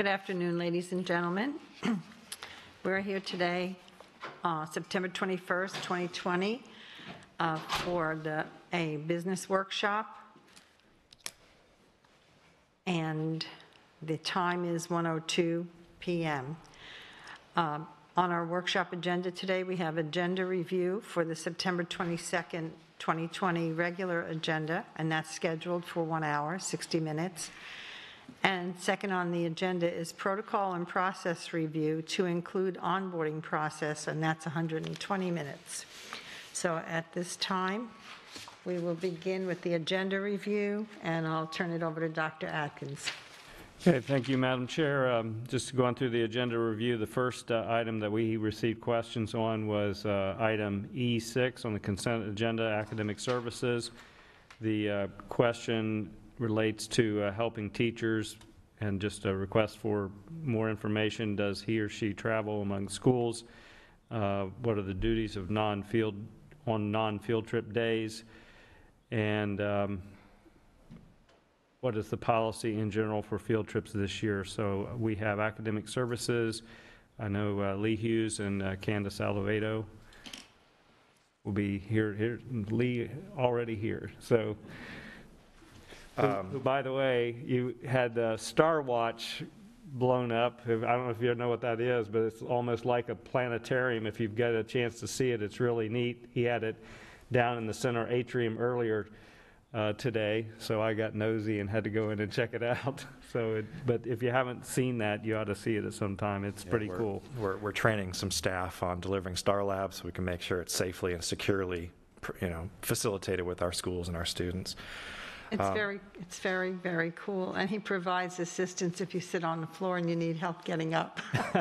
Good afternoon, ladies and gentlemen. We're here today, uh, September 21st, 2020, uh, for the, a business workshop. And the time is 1:02 PM. Um, On our workshop agenda today, we have agenda review for the September 22nd, 2020 regular agenda, and that's scheduled for one hour, 60 minutes. And second on the agenda is protocol and process review to include onboarding process, and that's 120 minutes. So at this time, we will begin with the agenda review, and I'll turn it over to Dr. Adkins. Okay, thank you, Madam Chair. Um, Just going through the agenda review, the first uh, item that we received questions on was uh, item E6 on the consent agenda, academic services. The uh, question relates to uh, helping teachers and just a request for more information. Does he or she travel among schools? Uh, What are the duties of non-field, on non-field trip days? And um, what is the policy in general for field trips this year? So uh, we have academic services. I know uh, Lee Hughes and uh, Candace Alivedo will be here, here, Lee already here, so. Who- who, By the way, you had uh, Star Watch blown up. I don't know if you know what that is, but it's almost like a planetarium. If you've got a chance to see it, it's really neat. He had it down in the center atrium earlier uh, today, so I got nosy and had to go in and check it out. So, it, but if you haven't seen that, you ought to see it at some time. It's Yeah, pretty we're- cool. We're, we're training some staff on delivering Star Labs so we can make sure it's safely and securely, you know, facilitated with our schools and our students. It's very, it's very, very cool, and he provides assistance if you sit on the floor and you need help getting up.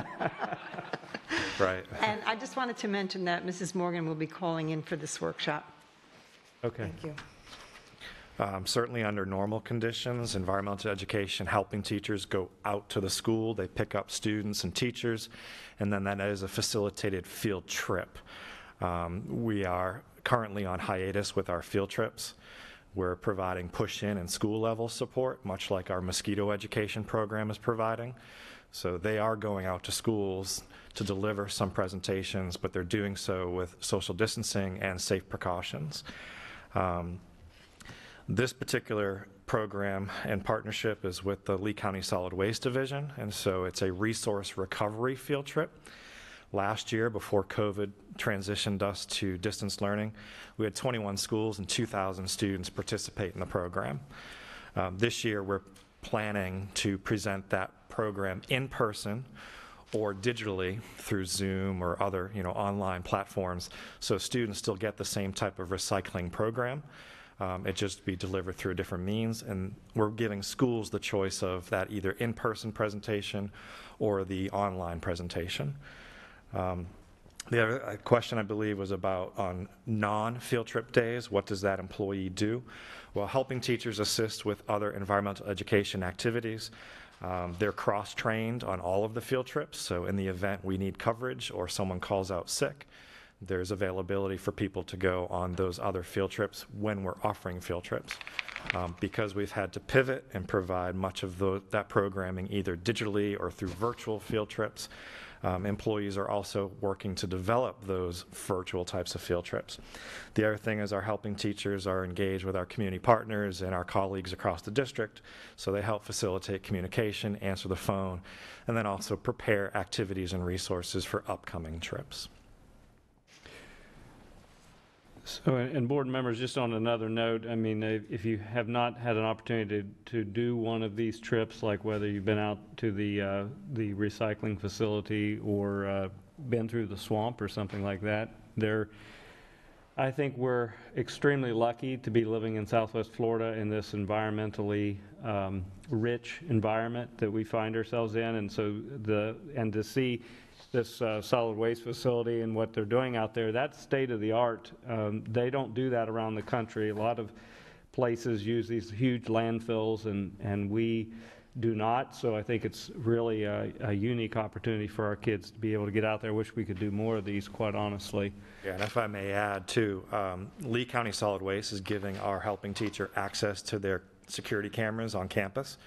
Right. And I just wanted to mention that Mrs. Morgan will be calling in for this workshop. Okay. Thank you. Um, Certainly under normal conditions, environmental education, helping teachers go out to the school, they pick up students and teachers, and then that is a facilitated field trip. Um, We are currently on hiatus with our field trips. We're providing push-in and school-level support, much like our mosquito education program is providing. So they are going out to schools to deliver some presentations, but they're doing so with social distancing and safe precautions. Um, this particular program and partnership is with the Lee County Solid Waste Division, and so it's a resource recovery field trip. Last year, before COVID transitioned us to distance learning, we had 21 schools and 2,000 students participate in the program. Um, This year, we're planning to present that program in person or digitally through Zoom or other, you know, online platforms, so students still get the same type of recycling program. Um, It just be delivered through a different means, and we're giving schools the choice of that either in-person presentation or the online presentation. Um, The other uh, question, I believe, was about on non-field trip days, what does that employee do? Well, helping teachers assist with other environmental education activities. Um, They're cross-trained on all of the field trips, so in the event we need coverage or someone calls out sick, there's availability for people to go on those other field trips when we're offering field trips. Um, Because we've had to pivot and provide much of tho- that programming either digitally or through virtual field trips, um, employees are also working to develop those virtual types of field trips. The other thing is our helping teachers are engaged with our community partners and our colleagues across the district, so they help facilitate communication, answer the phone, and then also prepare activities and resources for upcoming trips. So, and board members, just on another note, I mean, if if you have not had an opportunity to, to do one of these trips, like whether you've been out to the, uh, the recycling facility or uh, been through the swamp or something like that, there, I think we're extremely lucky to be living in Southwest Florida in this environmentally um, rich environment that we find ourselves in, and so the and to see this uh, solid waste facility and what they're doing out there, that's state of the art. Um, they don't do that around the country. A lot of places use these huge landfills, and and we do not. So I think it's really a, a unique opportunity for our kids to be able to get out there. Wish we could do more of these, quite honestly. Yeah, and if I may add too, um, Lee County Solid Waste is giving our helping teacher access to their security cameras on campus.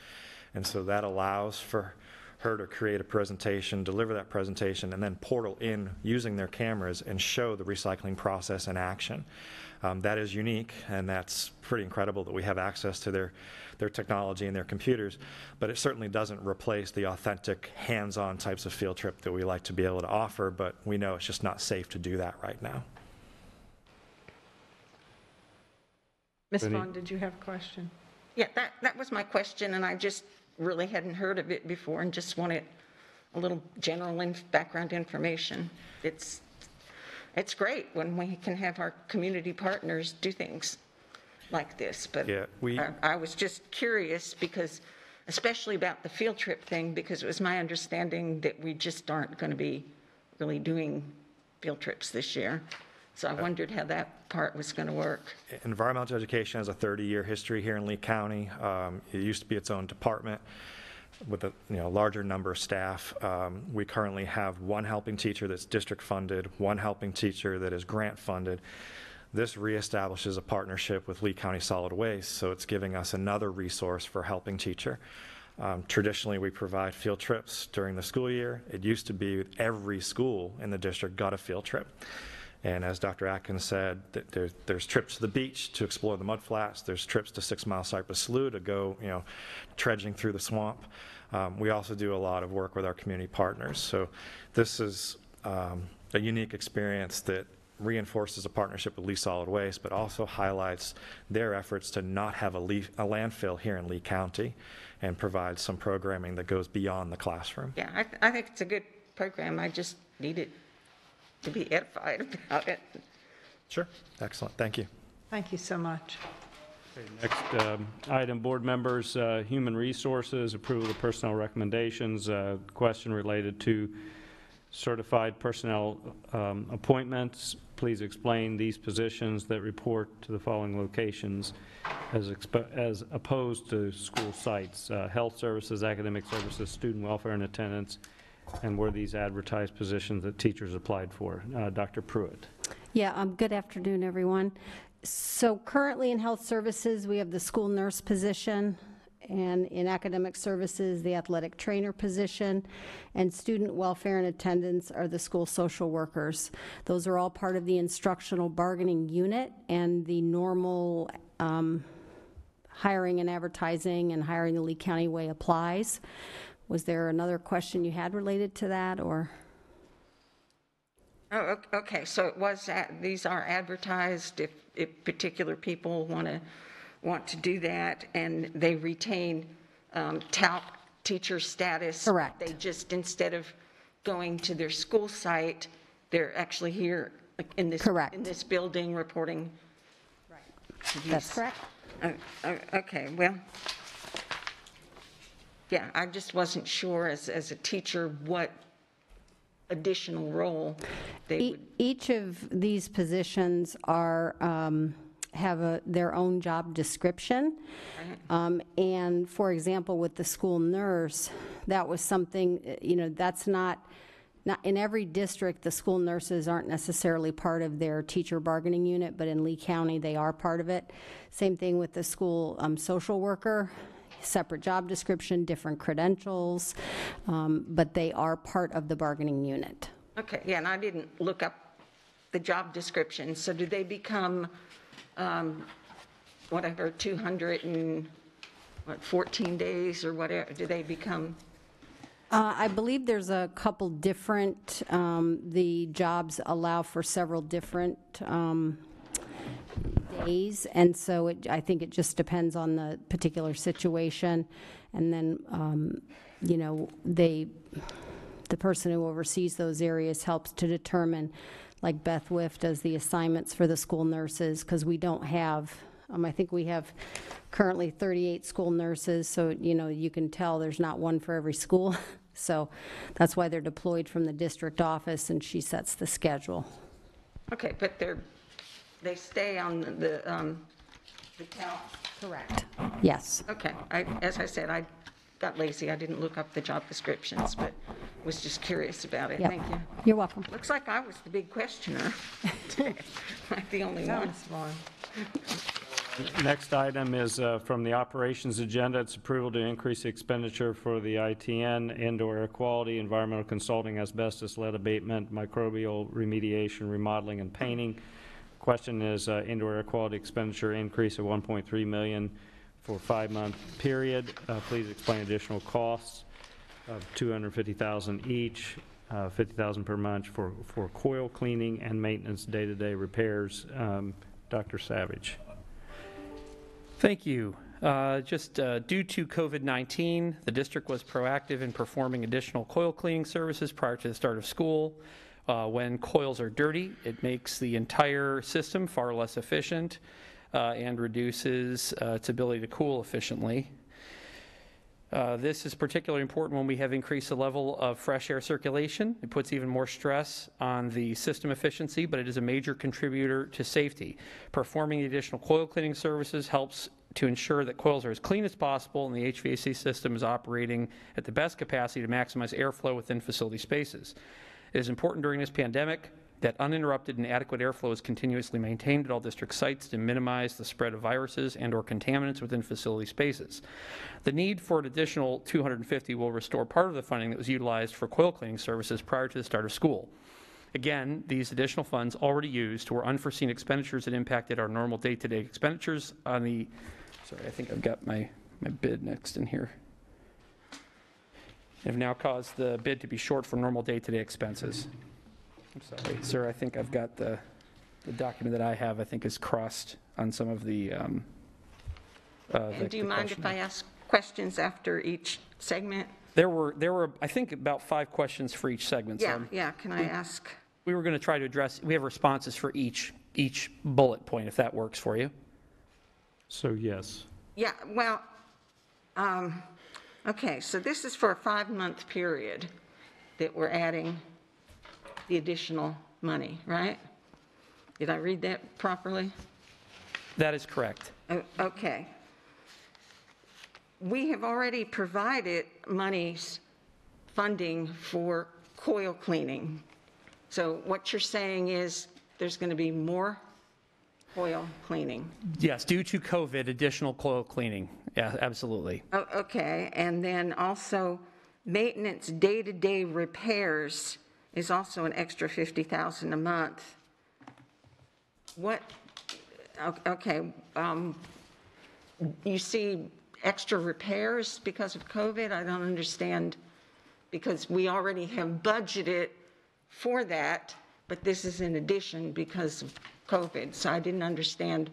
And so that allows for her to create a presentation, deliver that presentation, and then portal in using their cameras and show the recycling process in action. Um, That is unique, and that's pretty incredible that we have access to their, their technology and their computers, but it certainly doesn't replace the authentic, hands-on types of field trip that we like to be able to offer, but we know it's just not safe to do that right now. Ms. Any- Vaughn, did you have a question? Yeah, that, that was my question, and I just really hadn't heard of it before and just wanted a little general inf- background information. It's, it's great when we can have our community partners do things like this, but Yeah, we- I I was just curious because, especially about the field trip thing, because it was my understanding that we just aren't going to be really doing field trips this year. So I wondered how that part was going to work. Environmental education has a 30-year history here in Lee County. Um, It used to be its own department with a, you know, larger number of staff. Um, We currently have one helping teacher that's district-funded, one helping teacher that is grant-funded. This reestablishes a partnership with Lee County Solid Waste, so it's giving us another resource for helping teacher. Um, Traditionally, we provide field trips during the school year. It used to be every school in the district got a field trip. And as Dr. Adkins said, there, there's trips to the beach to explore the mudflats. There's trips to Six Mile Cypress Slough to go, you know, trudging through the swamp. Um, we also do a lot of work with our community partners. So this is um, a unique experience that reinforces a partnership with Lee Solid Waste, but also highlights their efforts to not have a, a landfill here in Lee County and provide some programming that goes beyond the classroom. Yeah, I, th- I think it's a good program. I just needed to be edified about it. Sure. Excellent. Thank you. Thank you so much. Next um, item, board members, uh, human resources, approval of personnel recommendations, uh, question related to certified personnel um, appointments. Please explain these positions that report to the following locations as expo- as opposed to school sites, uh, health services, academic services, student welfare and attendance, and were these advertised positions that teachers applied for? Uh, Dr. Pruitt. Yeah, um, good afternoon, everyone. So currently in health services, we have the school nurse position, and in academic services, the athletic trainer position, and student welfare and attendance are the school social workers. Those are all part of the instructional bargaining unit, and the normal um, hiring and advertising and hiring the Lee County way applies. Was there another question you had related to that, or? Oh, ok- okay, so it was, these are advertised if, if particular people want to, want to do that, and they retain um, tout teacher status? Correct. They just, instead of going to their school site, they're actually here like, in this. Correct. In this building reporting? Right. That's correct. Oh, oh, Okay, well, yeah, I just wasn't sure as, as a teacher what additional role they E- would, Each of these positions are, um, have a, their own job description. Um, And for example, with the school nurse, that was something, uh, you know, that's not, not, in every district, the school nurses aren't necessarily part of their teacher bargaining unit, but in Lee County, they are part of it. Same thing with the school um, social worker, separate job description, different credentials, um, but they are part of the bargaining unit. okay, yeah, and I didn't look up the job description, so do they become, um, whatever, 214 what, days or whatever, do they become? Uh, I believe there's a couple different, um, the jobs allow for several different um, days, and so it, I think it just depends on the particular situation. And then, um, you know, they, the person who oversees those areas helps to determine, like Beth Whiff does the assignments for the school nurses, because we don't have, um, I think we have currently 38 school nurses, so, you know, you can tell there's not one for every school. So that's why they're deployed from the district office, and she sets the schedule. Okay, but they're, they stay on the, um, the count? Correct. Yes. Okay, I, as I said, I got lazy, I didn't look up the job descriptions, but was just curious about it. Yep. Thank you. You're welcome. Looks like I was the big questioner today, like the only one. Ms. Next item is uh, from the operations agenda. It's approval to increase expenditure for the ITN, indoor air quality, environmental consulting, asbestos, lead abatement, microbial remediation, remodeling, and painting. Question is uh, indoor air quality expenditure increase of 1.3 million for five-month period. Uh, Please explain additional costs of 250,000 each, uh, 50,000 per month for, for coil cleaning and maintenance, day-to-day repairs. Um, Dr. Savage. Thank you. Uh, Just uh, due to COVID-19, the district was proactive in performing additional coil cleaning services prior to the start of school. Uh, When coils are dirty, it makes the entire system far less efficient uh, and reduces uh, its ability to cool efficiently. Uh, This is particularly important when we have increased the level of fresh air circulation. It puts even more stress on the system efficiency, but it is a major contributor to safety. Performing the additional coil cleaning services helps to ensure that coils are as clean as possible and the HVAC system is operating at the best capacity to maximize airflow within facility spaces. It is important during this pandemic that uninterrupted and adequate airflow is continuously maintained at all district sites to minimize the spread of viruses and/or contaminants within facility spaces. The need for an additional 250 will restore part of the funding that was utilized for coil cleaning services prior to the start of school. Again, these additional funds already used were unforeseen expenditures that impacted our normal day-to-day expenditures on the, sorry, I think I've got my, my bid next in here. Have now caused the bid to be short for normal day-to-day expenses. I'm sorry, sir, I think I've got the, the document that I have, I think is crossed on some of the, um, uh, the- And do you the mind if question. I ask questions after each segment? There were, there were, I think, about five questions for each segment. so Yeah, I'm- yeah, can I ask? We were going to try to address, we have responses for each, each bullet point, if that works for you. So yes. Yeah, well, um, okay, so this is for a five-month period that we're adding the additional money, right? Did I read that properly? That is correct. O- Okay. We have already provided monies, funding for coil cleaning. So what you're saying is there's going to be more coil cleaning? Yes, due to COVID, additional coil cleaning. Yeah, absolutely. Oh, Okay, and then also maintenance, day-to-day repairs is also an extra 50,000 a month. What, o- okay, um, you see extra repairs because of COVID? I don't understand, because we already have budgeted for that, but this is in addition because of COVID. So I didn't understand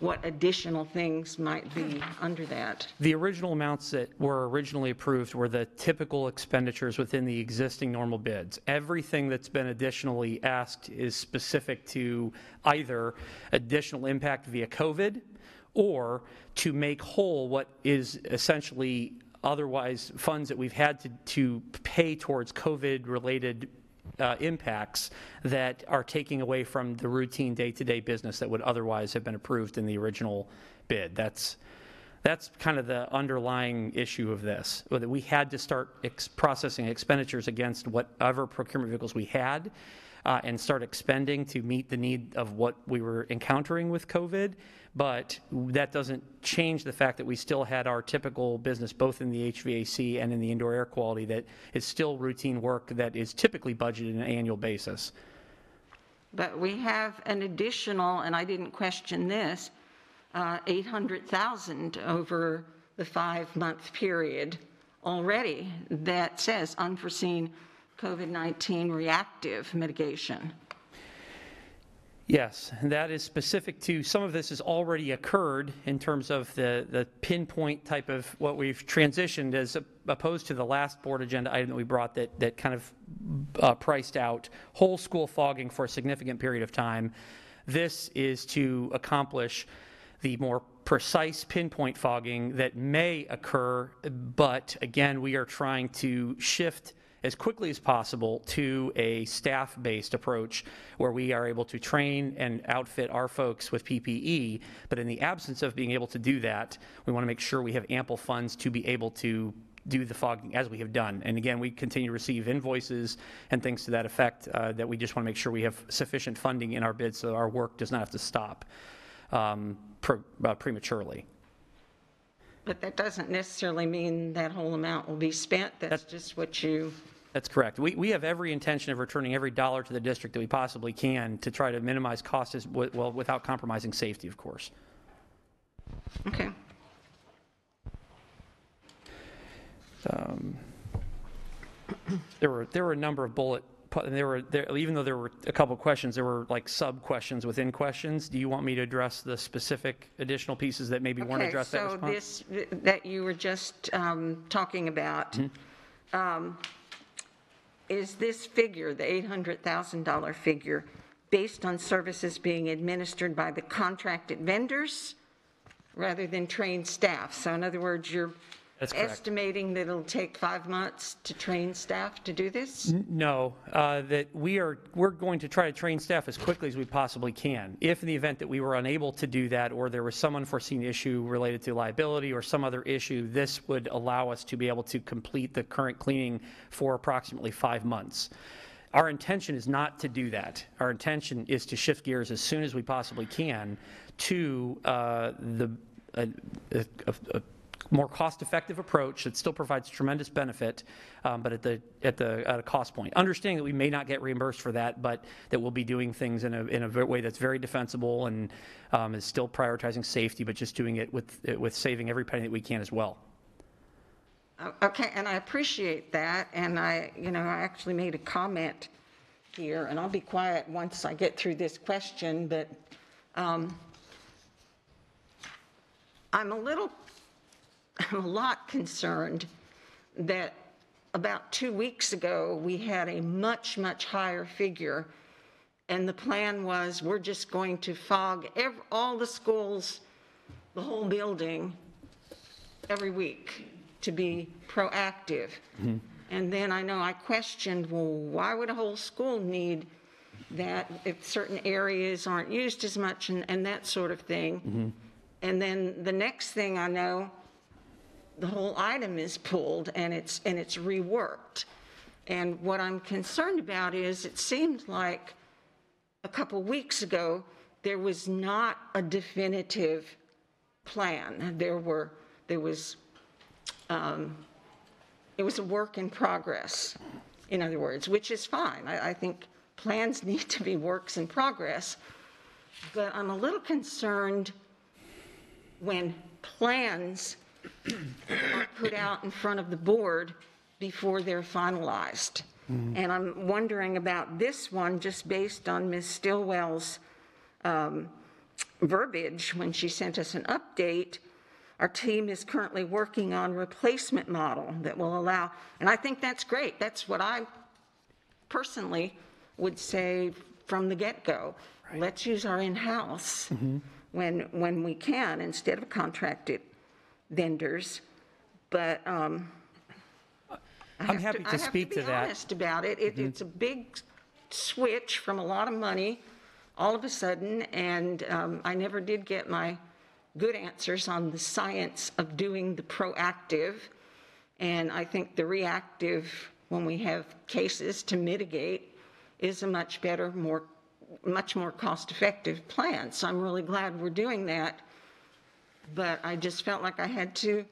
what additional things might be under that. The original amounts that were originally approved were the typical expenditures within the existing normal bids. Everything that's been additionally asked is specific to either additional impact via COVID or to make whole what is essentially otherwise funds that we've had to, to pay towards COVID-related uh, impacts that are taking away from the routine day-to-day business that would otherwise have been approved in the original bid. That's, that's kind of the underlying issue of this, that we had to start ex- processing expenditures against whatever procurement vehicles we had uh, and start expending to meet the need of what we were encountering with COVID. But that doesn't change the fact that we still had our typical business, both in the HVAC and in the indoor air quality, that is still routine work that is typically budgeted on an annual basis. But we have an additional, and I didn't question this, uh, 800,000 over the five-month period already that says unforeseen COVID-19 reactive mitigation. Yes, and that is specific to, some of this has already occurred in terms of the, the pinpoint type of what we've transitioned as opposed to the last board agenda item that we brought that, that kind of uh, priced out whole school fogging for a significant period of time. This is to accomplish the more precise pinpoint fogging that may occur, but again, we are trying to shift as quickly as possible to a staff-based approach where we are able to train and outfit our folks with PPE. But in the absence of being able to do that, we want to make sure we have ample funds to be able to do the fogging as we have done. And again, we continue to receive invoices and things to that effect uh, that we just want to make sure we have sufficient funding in our bids so our work does not have to stop. um, pro- uh, prematurely. But that doesn't necessarily mean that whole amount will be spent. That's just what you, That's correct. We, we have every intention of returning every dollar to the district that we possibly can to try to minimize costs, as- well, without compromising safety, of course. okay. Um, there were, there were a number of bullet, pu- there were, there, even though there were a couple of questions, there were like sub-questions within questions. Do you want me to address the specific additional pieces that maybe weren't addressed at so response? this, that you were just um, talking about, Mm-hmm. um, is this figure, the $800,000 figure, based on services being administered by the contracted vendors rather than trained staff? So in other words, you're That's correct. estimating that it'll take five months to train staff to do this? No, uh, that we are, we're going to try to train staff as quickly as we possibly can. If in the event that we were unable to do that, or there was some unforeseen issue related to liability or some other issue, this would allow us to be able to complete the current cleaning for approximately five months. Our intention is not to do that. Our intention is to shift gears as soon as we possibly can to uh, the, a- a- a- a more cost-effective approach that still provides tremendous benefit, um, but at the, at the, at a cost point. Understanding that we may not get reimbursed for that, but that we'll be doing things in a, in a way that's very defensible and um, is still prioritizing safety, but just doing it with, with saving every penny that we can as well. Okay, and I appreciate that, and I, you know, I actually made a comment here, and I'll be quiet once I get through this question, but um, I'm a little, I'm a lot concerned that about two weeks ago, we had a much, much higher figure, and the plan was, we're just going to fog all the schools, the whole building, every week to be proactive. Mm-hmm. And then I know I questioned, well, why would a whole school need that if certain areas aren't used as much and, and that sort of thing? Mm-hmm. And then the next thing I know, the whole item is pulled and it's, and it's reworked. And what I'm concerned about is, it seemed like a couple weeks ago, there was not a definitive plan. There were, there was, um, it was a work in progress, in other words, which is fine. I, I think plans need to be works in progress. But I'm a little concerned when plans are put out in front of the board before they're finalized. And I'm wondering about this one, just based on Ms. Stillwell's um, verbiage when she sent us an update. Our team is currently working on replacement model that will allow, and I think that's great. That's what I personally would say from the get-go. Let's use our in-house when, when we can, instead of contracted vendors. But um, I I'm have happy to I speak to have to be that. honest about it. It- It's a big switch from a lot of money all of a sudden, and um, I never did get my good answers on the science of doing the proactive. And I think the reactive, when we have cases to mitigate, is a much better, more, much more cost-effective plan. So I'm really glad we're doing that. But I just felt like I had to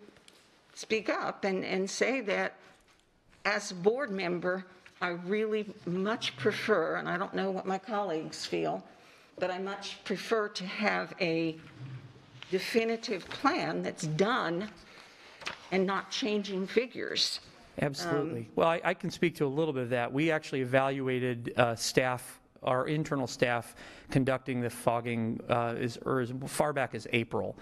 speak up and, and say that as a board member, I really much prefer, and I don't know what my colleagues feel, but I much prefer to have a definitive plan that's done and not changing figures. Absolutely. Well, I, I can speak to a little bit of that. We actually evaluated uh, staff, our internal staff conducting the fogging uh, is, or as far back as April.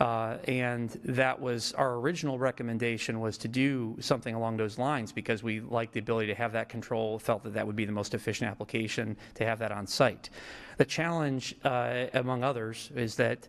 Uh, And that was, our original recommendation was to do something along those lines because we liked the ability to have that control, felt that that would be the most efficient application to have that on site. The challenge, uh, among others, is that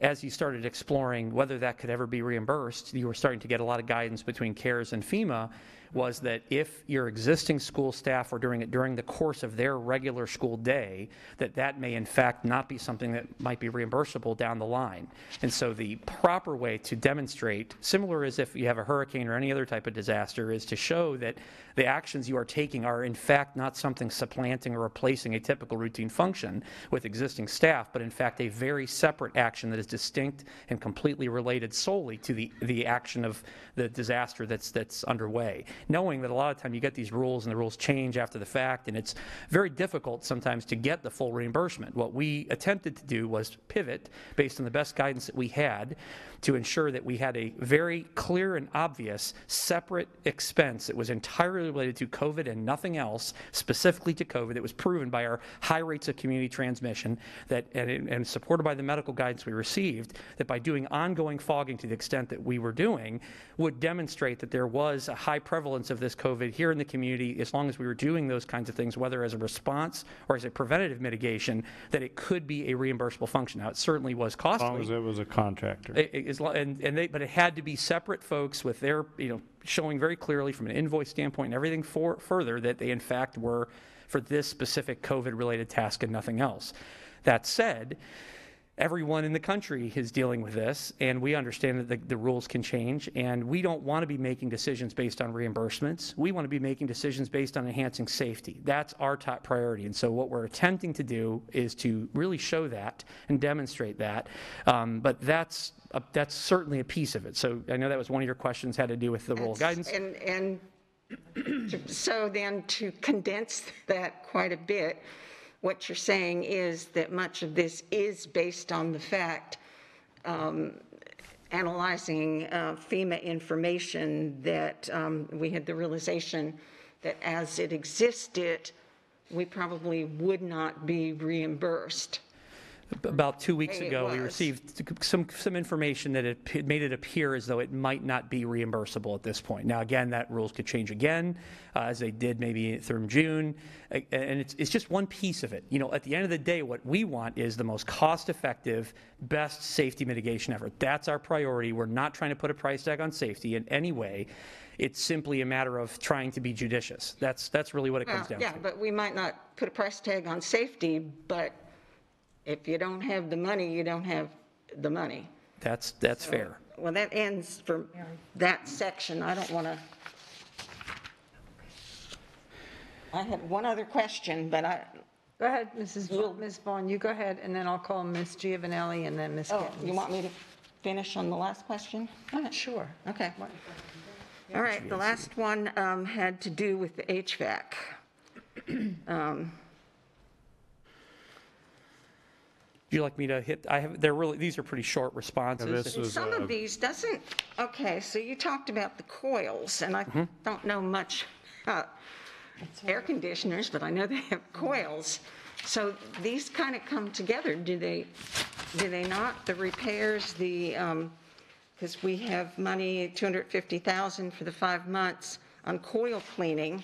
as you started exploring whether that could ever be reimbursed, you were starting to get a lot of guidance between CARES and FEMA, was that if your existing school staff were doing it during the course of their regular school day, that that may in fact not be something that might be reimbursable down the line. And so the proper way to demonstrate, similar as if you have a hurricane or any other type of disaster, is to show that the actions you are taking are in fact not something supplanting or replacing a typical routine function with existing staff, but in fact a very separate action that is distinct and completely related solely to the, the action of the disaster that's, that's underway. Knowing that a lot of time you get these rules and the rules change after the fact, and it's very difficult sometimes to get the full reimbursement. What we attempted to do was pivot based on the best guidance that we had to ensure that we had a very clear and obvious separate expense that was entirely related to COVID and nothing else, specifically to COVID, that was proven by our high rates of community transmission that, and, and supported by the medical guidance we received, that by doing ongoing fogging to the extent that we were doing, would demonstrate that there was a high prevalence of this COVID here in the community as long as we were doing those kinds of things, whether as a response or as a preventative mitigation, that it could be a reimbursable function. Now, it certainly was costly. As long as it was a contractor. It- it and, and they, but it had to be separate folks with their, you know, showing very clearly from an invoice standpoint and everything for, further that they in fact were for this specific COVID-related task and nothing else. That said, everyone in the country is dealing with this, and we understand that the, the rules can change, and we don't want to be making decisions based on reimbursements. We want to be making decisions based on enhancing safety. That's our top priority. And so what we're attempting to do is to really show that and demonstrate that. Um, but that's, a, that's certainly a piece of it. So I know that was one of your questions had to do with the rule of guidance. And, and so then to condense that quite a bit, what you're saying is that much of this is based on the fact, um, analyzing uh, FEMA information, that um, we had the realization that as it existed, we probably would not be reimbursed. About two weeks it ago, we was. received some, some information that it made it appear as though it might not be reimbursable at this point. Now, again, that rules could change again, uh, as they did maybe through June, A- and it's, it's just one piece of it. You know, at the end of the day, what we want is the most cost-effective, best safety mitigation effort. That's our priority. We're not trying to put a price tag on safety in any way. It's simply a matter of trying to be judicious. That's, that's really what it comes down to. yeah, but we might not put a price tag on safety, but if you don't have the money, you don't have the money. That's, that's fair. Well, that ends for that section. I don't want to. I had one other question, but I, Go ahead, Mrs. Vaughn- Ms. Vaughn, you go ahead, and then I'll call Ms. Giovannelli and then Ms. oh, Gittens. you want me to finish on the last question? Go ahead. Sure. Okay. All right, the last one um, had to do with the HVAC. Would you like me to hit, I have, they're really, these are pretty short responses. this If- was, Some uh, of these doesn't, okay, so you talked about the coils, and I don't know much about air conditioners, but I know they have coils. So these kind of come together, do they, do they not? The repairs, the, because we have money, 250,000 for the five months on coil cleaning.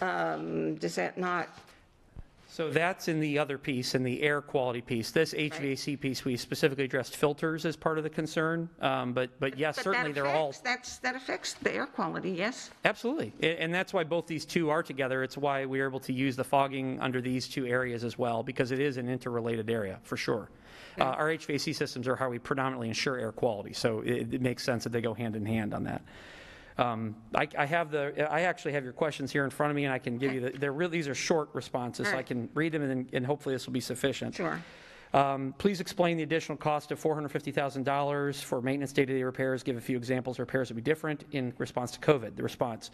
Um, Does that not, So that's in the other piece, in the air quality piece. This HVAC piece, we specifically addressed filters as part of the concern. Um, But, but yes, but that certainly they're all, affects, that's, that affects the air quality, yes? absolutely. A- And that's why both these two are together. It's why we are able to use the fogging under these two areas as well, because it is an interrelated area, for sure. Uh, Our HVAC systems are how we predominantly ensure air quality, so it, it makes sense that they go hand in hand on that. Um, I, I have the, I actually have your questions here in front of me, and I can give you, the- they're really, these are short responses, so I can read them, and, and hopefully this will be sufficient. Sure. Um, Please explain the additional cost of $450,000 for maintenance day-to-day repairs. Give a few examples of repairs that would be different in response to COVID. The response.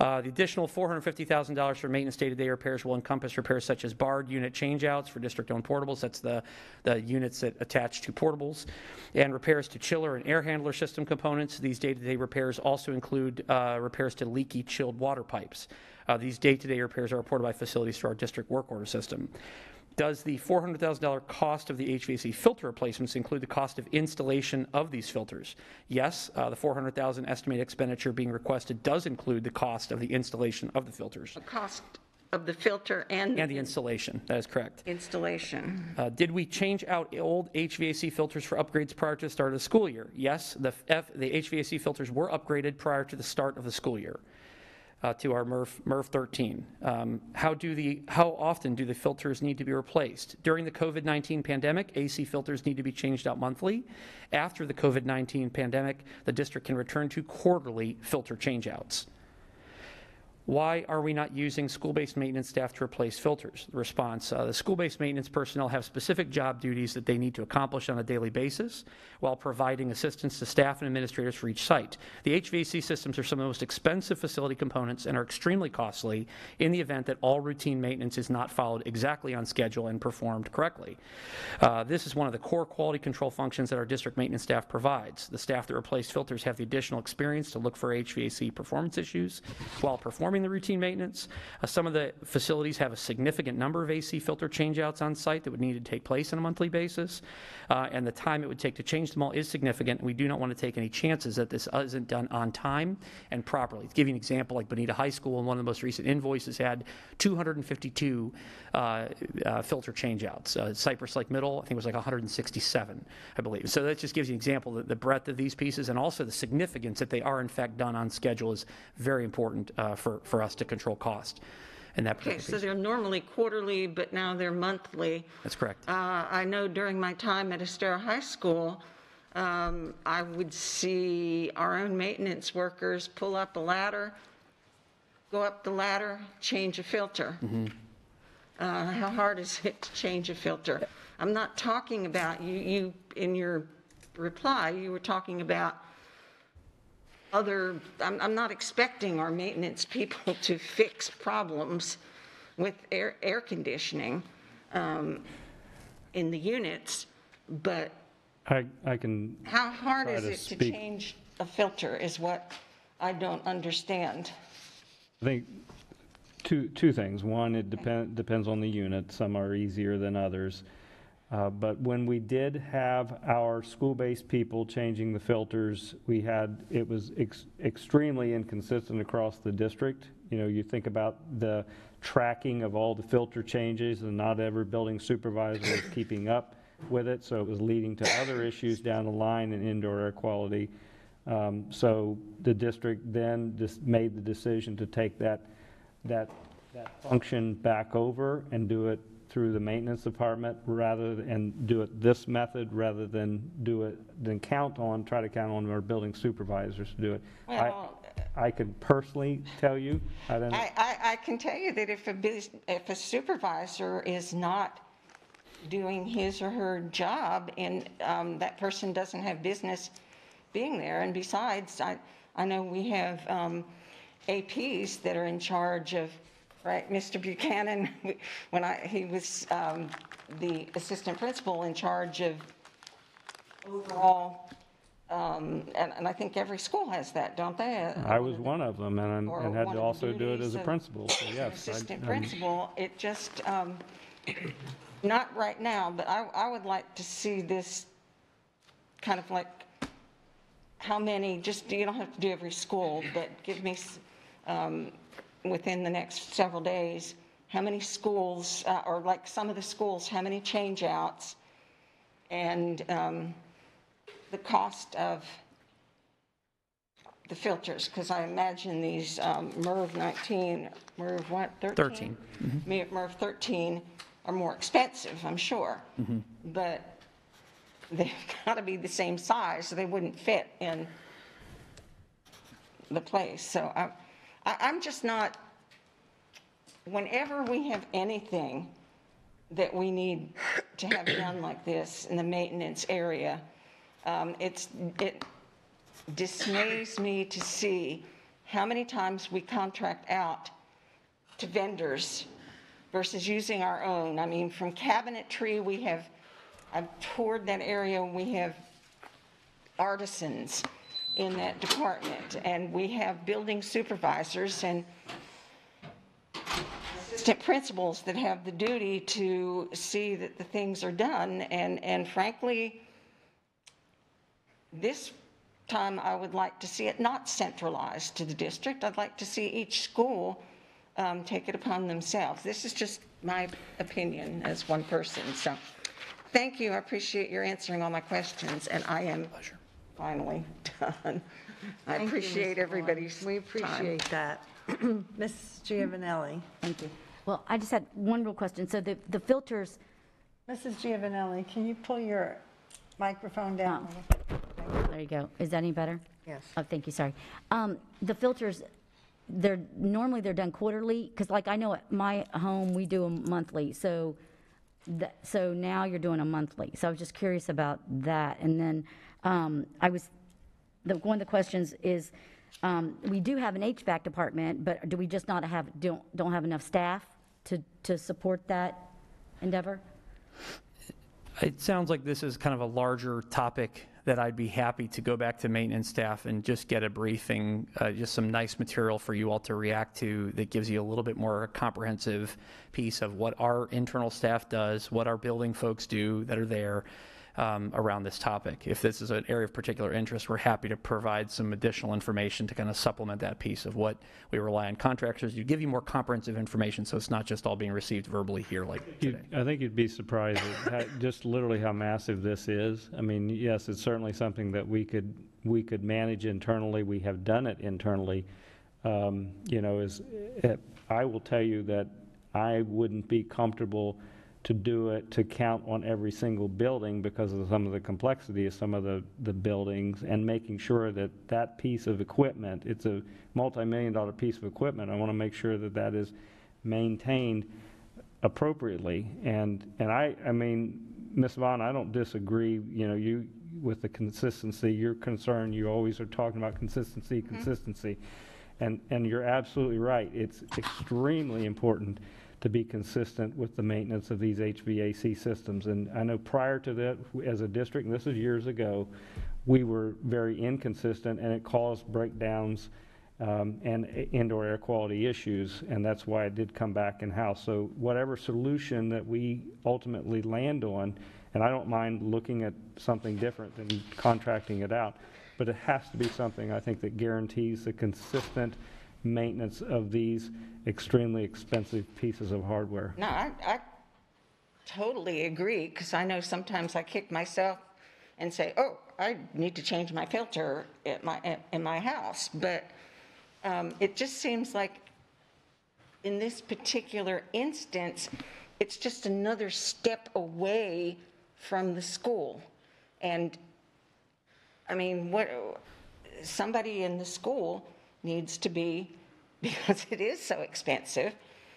uh, The additional $450,000 for maintenance day-to-day repairs will encompass repairs such as Bard unit changeouts for district-owned portables. That's the, the units that attach to portables. And repairs to chiller and air handler system components. These day-to-day repairs also include uh, repairs to leaky chilled water pipes. Uh, These day-to-day repairs are reported by facilities through our district work order system. Does the $400,000 cost of the HVAC filter replacements include the cost of installation of these filters? Yes, uh, the 400,000 dollars estimated expenditure being requested does include the cost of the installation of the filters. The cost of the filter and And the installation, that is correct. installation. Uh, Did we change out old HVAC filters for upgrades prior to the start of the school year? Yes, the F, the HVAC filters were upgraded prior to the start of the school year uh, to our MERV, MERV 13. Um, How do the, how often do the filters need to be replaced? During the COVID-19 pandemic, AC filters need to be changed out monthly. After the COVID-19 pandemic, the district can return to quarterly filter changeouts. Why are we not using school-based maintenance staff to replace filters? The response, uh, the school-based maintenance personnel have specific job duties that they need to accomplish on a daily basis while providing assistance to staff and administrators for each site. The HVAC systems are some of the most expensive facility components and are extremely costly in the event that all routine maintenance is not followed exactly on schedule and performed correctly. Uh, This is one of the core quality control functions that our district maintenance staff provides. The staff that replace filters have the additional experience to look for HVAC performance issues while performing the routine maintenance. Uh, Some of the facilities have a significant number of AC filter changeouts on site that would need to take place on a monthly basis, uh, and the time it would take to change them all is significant. We do not want to take any chances that this isn't done on time and properly. To give you an example, like Bonita High School, in one of the most recent invoices had 252 uh, uh, filter changeouts. Uh, Cypress Lake Middle, I think it was like 167, I believe. So that just gives you an example that the breadth of these pieces and also the significance that they are in fact done on schedule is very important uh, for, for us to control cost in that Okay, so piece. they're normally quarterly, but now they're monthly. That's correct. Uh, I know during my time at Estero High School, um, I would see our own maintenance workers pull up a ladder, go up the ladder, change a filter. Uh, How hard is it to change a filter? I'm not talking about, you, you, in your reply, you were talking about other, I'm, I'm not expecting our maintenance people to fix problems with air, air conditioning um, in the units, but I, I can, how hard Try is to it to speak. change a filter is what I don't understand. I think two, two things. One, it depend, depends on the unit. Some are easier than others. Uh, But when we did have our school-based people changing the filters, we had, it was ex- extremely inconsistent across the district. You know, you think about the tracking of all the filter changes, and not every building supervisor was keeping up with it, so it was leading to other issues down the line in indoor air quality. Um, So the district then just made the decision to take that, that, that function back over and do it through the maintenance department rather, th- and do it this method rather than do it, than count on, try to count on our building supervisors to do it. I, Well, I can personally tell you, I don't, I, I, I can tell you that if a bus, if a supervisor is not doing his or her job and um, that person doesn't have business being there, and besides, I, I know we have um, APs that are in charge of, right, Mr. Buchanan, when I, he was um, the assistant principal in charge of overall, um, and, and I think every school has that, don't they? I was one of them, and, or and had one to of the also do it duties as a of principal, so yes. I- Assistant I'm- principal, it just, um, not right now, but I, I would like to see this kind of like, how many, just, you don't have to do every school, but give me, s- um, within the next several days, how many schools, uh, or like some of the schools, how many change-outs? And, um, the cost of the filters, because I imagine these um, MERV 19, MERV what, 13? 13. Me- MERV 13 are more expensive, I'm sure. But they've got to be the same size, so they wouldn't fit in the place. So I, I- I'm just not, whenever we have anything that we need to have done like this in the maintenance area, um, it's, it dismays me to see how many times we contract out to vendors versus using our own. I mean, from cabinetry, we have, I've toured that area, we have artisans in that department, and we have building supervisors and assistant principals that have the duty to see that the things are done, and, and frankly, this time, I would like to see it not centralized to the district. I'd like to see each school um, take it upon themselves. This is just my opinion as one person, so thank you, I appreciate your answering all my questions, and I am finally done. I Thank you, appreciate Ms. Vaughn. everybody's We time. appreciate that. Ms. Giovannelli. Thank you. Well, I just had one real question. So the, the filters, Mrs. Giovannelli, can you pull your microphone down? there you go. Is that any better? Yes. Oh, thank you, sorry. Um, the filters, they're, normally they're done quarterly, because like I know at my home, we do them monthly, so, that, so now you're doing a monthly. So I was just curious about that. And then, um, I was, the, one of the questions is, um, we do have an HVAC department, but do we just not have, don't, don't have enough staff to, to support that endeavor? It sounds like this is kind of a larger topic that I'd be happy to go back to maintenance staff and just get a briefing, uh, just some nice material for you all to react to that gives you a little bit more comprehensive piece of what our internal staff does, what our building folks do that are there um, around this topic. If this is an area of particular interest, we're happy to provide some additional information to kind of supplement that piece of what we rely on contractors to give you more comprehensive information so it's not just all being received verbally here like You- today. I think you'd be surprised at how- just literally how massive this is. I mean, yes, it's certainly something that we could, we could manage internally. We have done it internally. Um, You know, is, eh, I will tell you that I wouldn't be comfortable to do it, to count on every single building because of some of the complexity of some of the, the buildings and making sure that that piece of equipment, it's a multi-million dollar piece of equipment. I want to make sure that that is maintained appropriately. And, and I, I mean, Ms. Vaughn, I don't disagree, you know, you, with the consistency, your concern, you always are talking about consistency, mm-hmm. consistency. And, and you're absolutely right. It's extremely important to be consistent with the maintenance of these HVAC systems. And I know prior to that, as a district, and this is years ago, we were very inconsistent and it caused breakdowns um, and indoor air quality issues, and that's why it did come back in-house. So whatever solution that we ultimately land on, and I don't mind looking at something different than contracting it out, but it has to be something, I think, that guarantees the consistent maintenance of these extremely expensive pieces of hardware. No, I, I totally agree, because I know sometimes I kick myself and say, oh, I need to change my filter at my, at- in my house, but um, it just seems like in this particular instance, it's just another step away from the school. And, I mean, what, somebody in the school needs to be, because it is so expensive,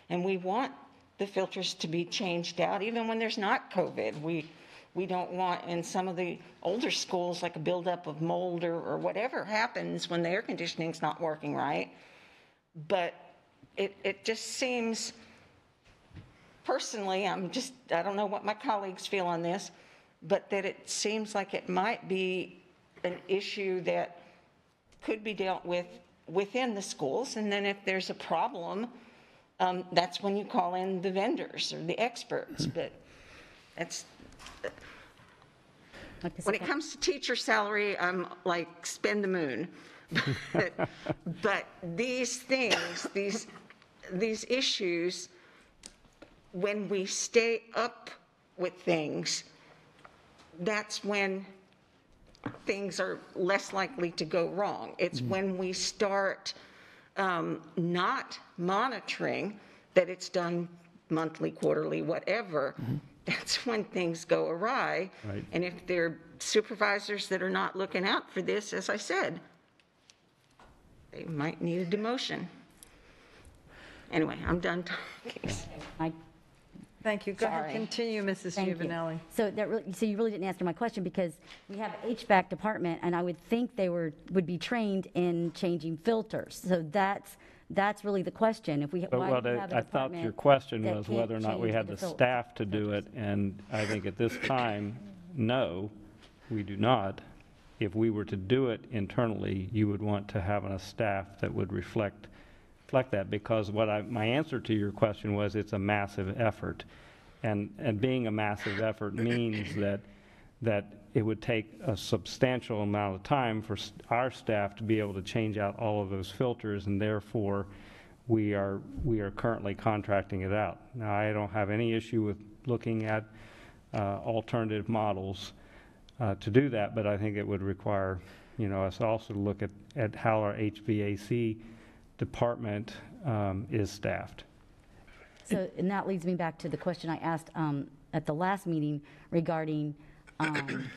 and we want the filters to be changed out, even when there's not COVID. We, we don't want, in some of the older schools, like a buildup of mold or, or whatever happens when the air conditioning's not working right. But it, it just seems, personally, I'm just, I don't know what my colleagues feel on this, but that it seems like it might be an issue that could be dealt with within the schools, and then if there's a problem, um, that's when you call in the vendors or the experts, but that's, when it comes to teacher salary, I'm like, spend the moon. But, but these things, these, these issues, when we stay up with things, that's when things are less likely to go wrong. It's when we start um, not monitoring that it's done monthly, quarterly, whatever, that's when things go awry. Right. And if there are supervisors that are not looking out for this, as I said, they might need a demotion. Anyway, I'm done talking. I- Thank you. Go ahead, Sorry. continue, Mrs. Thank you. Giovannelli. So that really, so you really didn't answer my question because we have HVAC department and I would think they were, would be trained in changing filters. So that's, that's really the question. If we, But why what do we I have a I thought your department question that was can't whether or not we change had the the staff to do it, and I think at this time, no, we do not. If we were to do it internally, you would want to have a staff that would reflect, reflect that, because what I, my answer to your question was, it's a massive effort. And, and being a massive effort means that, that it would take a substantial amount of time for our staff to be able to change out all of those filters, and therefore, we are, we are currently contracting it out. Now, I don't have any issue with looking at uh, alternative models uh, to do that, but I think it would require, you know, us also to look at, at how our HVAC department um, is staffed. So, and that leads me back to the question I asked um, at the last meeting regarding um,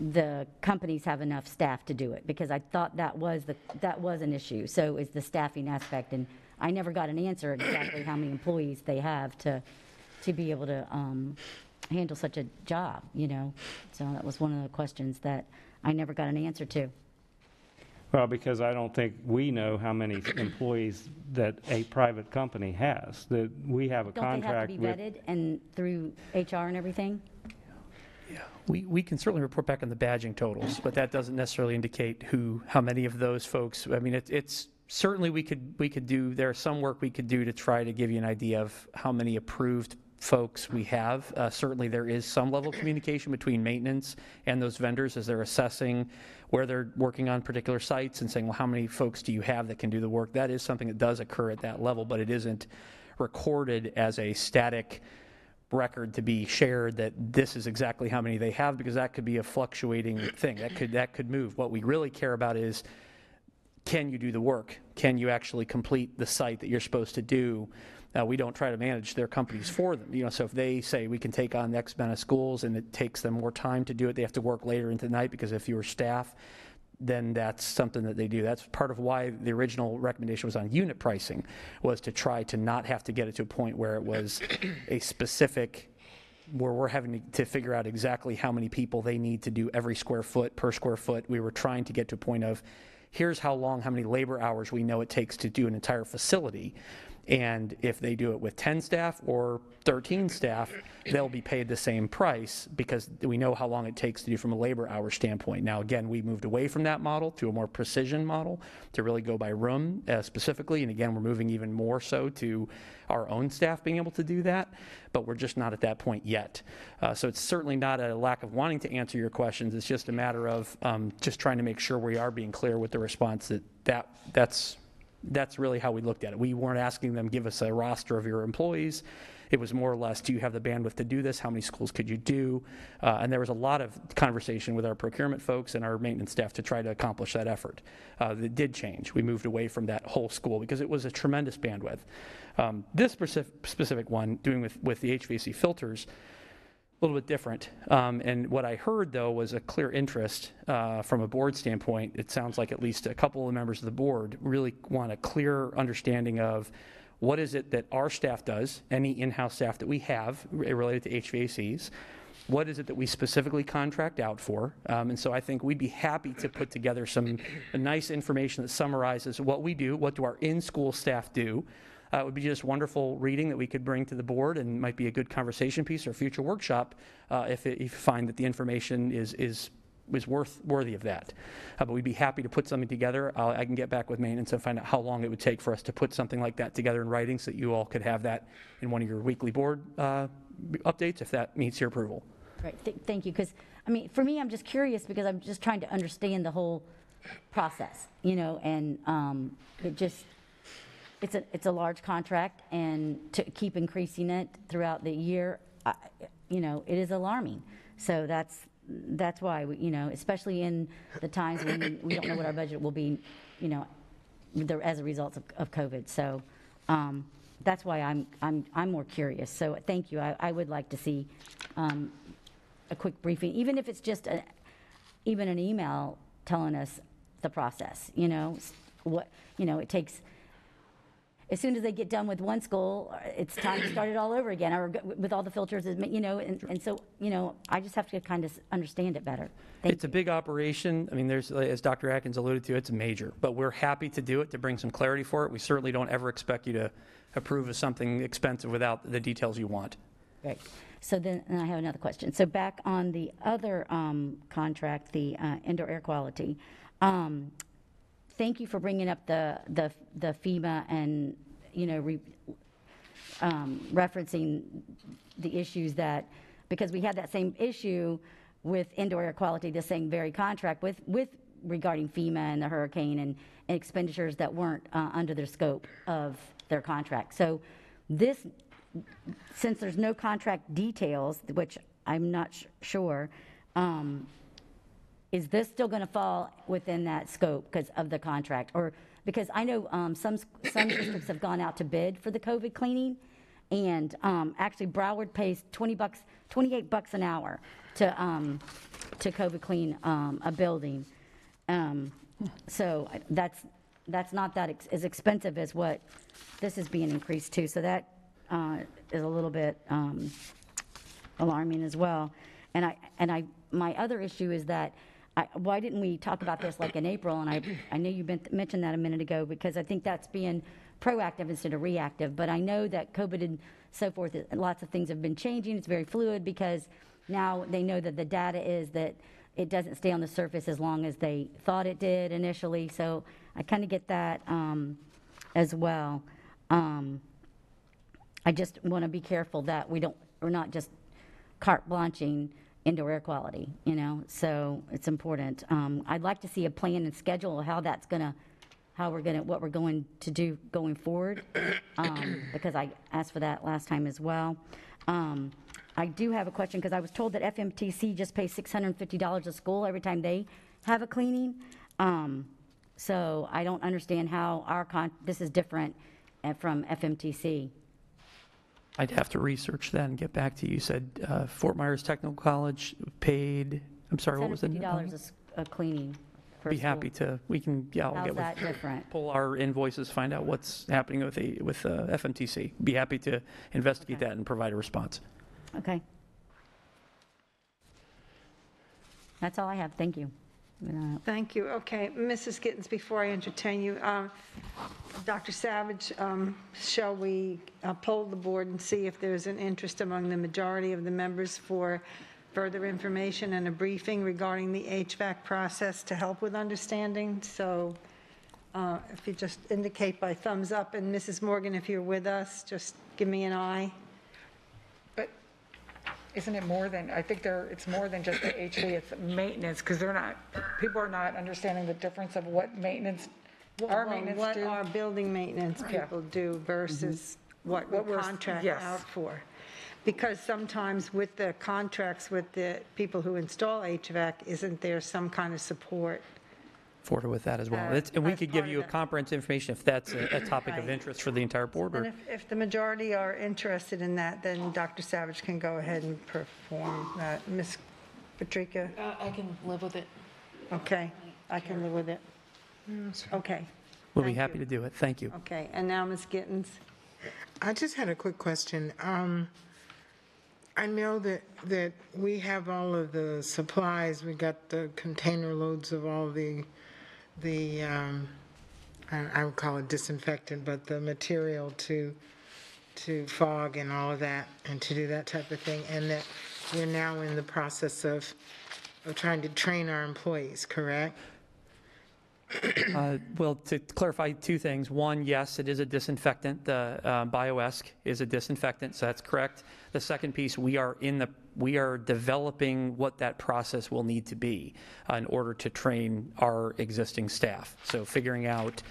the companies have enough staff to do it, because I thought that was the, that was an issue. So is the staffing aspect, and I never got an answer exactly how many employees they have to, to be able to um, handle such a job, you know? So that was one of the questions that I never got an answer to. Well, because I don't think we know how many employees that a private company has. That we have a Don't they have to contract be with. vetted and through HR and everything? We, we can certainly report back on the badging totals, but that doesn't necessarily indicate who, how many of those folks, I mean, it, it's, certainly we could, we could do, there's some work we could do to try to give you an idea of how many approved folks we have. Uh, Certainly, there is some level of communication between maintenance and those vendors as they're assessing where they're working on particular sites and saying, well, how many folks do you have that can do the work? That is something that does occur at that level, but it isn't recorded as a static record to be shared that this is exactly how many they have because that could be a fluctuating thing. That could that could move. What we really care about is can you do the work? Can you actually complete the site that you're supposed to do uh, we don't try to manage their companies for them you know so if they say we can take on x amount of schools and it takes them more time to do it they have to work later into the night because if you're staff then that's something that they do. That's part of why the original recommendation was on unit pricing, was to try to not have to get it to a point where it was a specific, where we're having to figure out exactly how many people they need to do every square foot per square foot. We were trying to get to a point of, here's how long, how many labor hours we know it takes to do an entire facility. And if they do it with 10 staff or 13 staff, they'll be paid the same price because we know how long it takes to do from a labor hour standpoint. Now, again, we moved away from that model to a more precision model to really go by room uh, specifically. And again, we're moving even more so to our own staff being able to do that, but we're just not at that point yet. Uh, so it's certainly not a lack of wanting to answer your questions. It's just a matter of um, just trying to make sure we are being clear with the response that, that that's that's really how we looked at it. We weren't asking them, give us a roster of your employees. It was more or less, do you have the bandwidth to do this? How many schools could you do? Uh, and there was a lot of conversation with our procurement folks and our maintenance staff to try to accomplish that effort. Uh, that did change. We moved away from that whole school because it was a tremendous bandwidth. Um, this specific, one, doing with, with the HVAC filters, little bit different. Um, and what I heard, though, was a clear interest uh, from a board standpoint. It sounds like at least a couple of the members of the board really want a clear understanding of what is it that our staff does, any in-house staff that we have related to HVACs, what is it that we specifically contract out for? Um, and so I think we'd be happy to put together some nice information that summarizes what we do, what do our in-school staff do, uh, it would be just wonderful reading that we could bring to the board and might be a good conversation piece or future workshop uh, if, it, if you find that the information is, is, is worth, worthy of that. Uh, but we'd be happy to put something together. I'll, I can get back with maintenance and find out how long it would take for us to put something like that together in writing so that you all could have that in one of your weekly board uh, updates if that meets your approval. Right, th- thank you, because, I mean, for me, I'm just curious because I'm just trying to understand the whole process, you know, and um, it just, it's a, it's a large contract, and to keep increasing it throughout the year, I- you know, it is alarming. So that's, that's why, we- you know, especially in the times when we don't know what our budget will be, you know, the- as a result of, of COVID. So um, that's why I'm, I'm, I'm more curious. So thank you. I, I would like to see um, a quick briefing, even if it's just a, even an email telling us the process, you know, what, you know, it takes, as soon as they get done with one school, it's time to start it all over again, or with all the filters, you know, and, and so, you know, I just have to kind of understand it better. Thank It's a big operation. I mean, there's, as Dr. Adkins alluded to, it's major, but we're happy to do it to bring some clarity for it. We certainly don't ever expect you to approve of something expensive without the details you want. Great. So then, and I have another question. So back on the other um, contract, the uh, indoor air quality, um, thank you for bringing up the, the the FEMA and, you know, re- um, referencing the issues that, because we had that same issue with indoor air quality, the same very contract with, with regarding FEMA and the hurricane and and expenditures that weren't uh, under their scope of their contract. So this, since there's no contract details, which I'm not sure, um, is this still going to fall within that scope because of the contract? Or, because I know um, some, some districts have gone out to bid for the COVID cleaning, and um, actually Broward pays 20 bucks, 28 bucks an hour to, um, to COVID clean um, a building. Um, So I- that's, that's not that ex- as expensive as what this is being increased to. So that uh, is a little bit um, alarming as well. And I, and I, my other issue is that, I, why didn't we talk about this like in April? And I, I know you mentioned that a minute ago, because I think that's being proactive instead of reactive. But I know that COVID and so forth, lots of things have been changing. It's very fluid, because now they know that the data is that it doesn't stay on the surface as long as they thought it did initially. So I kind of get that um, as well. Um, I just want to be careful that we don't, we're not just carte blanching indoor air quality, you know? So it's important. Um, I'd like to see a plan and schedule of how that's gonna, how we're gonna, what we're going to do going forward, um, because I asked for that last time as well. Um, I do have a question, because I was told that FMTC just pays $650 a school every time they have a cleaning. Um, So I don't understand how our con, this is different uh, from FMTC. I'd have to research that and get back to you. You said uh, Fort Myers Technical College paid, I'm sorry, what was the? $650 a s- a cleaning per Be school. happy to, we can, yeah, I'll How's get that with, different? pull our invoices, find out what's happening with the, with uh, FMTC. Be happy to investigate that and provide a response. Okay. That's all I have, thank you. Uh, Thank you. Okay, Mrs. Gittens, before I entertain you, um, Dr. Savage, um, shall we uh, poll the board and see if there's an interest among the majority of the members for further information and a briefing regarding the HVAC process to help with understanding? So uh, if you just indicate by thumbs up, and Mrs. Morgan, if you're with us, just give me an eye. Isn't it more than, I think there, it's more than just the HV, it's maintenance, because they're not, people are not understanding the difference of what maintenance, our Well, maintenance What do. our building maintenance Yeah. people do versus what What we we're- contract yes. out for. Because sometimes with the contracts with the people who install HVAC, isn't there some kind of support? Forward with that as well. Uh, And we as could give part you a of comprehensive information if that's a a topic of Right. interest for the entire board. And or if, if the majority are interested in that, then Dr. Savage can go ahead and perform that. Ms. Patricca, Uh, I can live with it. okay, I can live with it. Okay, We'll be thank happy you. to do it. Thank you. okay, and now Ms. Gittens? I just had a quick question. Um, I know that, that we have all of the supplies, we got the container loads of all the, the, um, I, I would call it disinfectant, but the material to, to fog and all of that, and to do that type of thing, and that we're now in the process of, of trying to train our employees, correct? Uh, Well, to clarify two things. One, yes, it is a disinfectant. The uh, is a disinfectant, so that's correct. The second piece, we are in the, we are developing what that process will need to be uh, in order to train our existing staff. So figuring out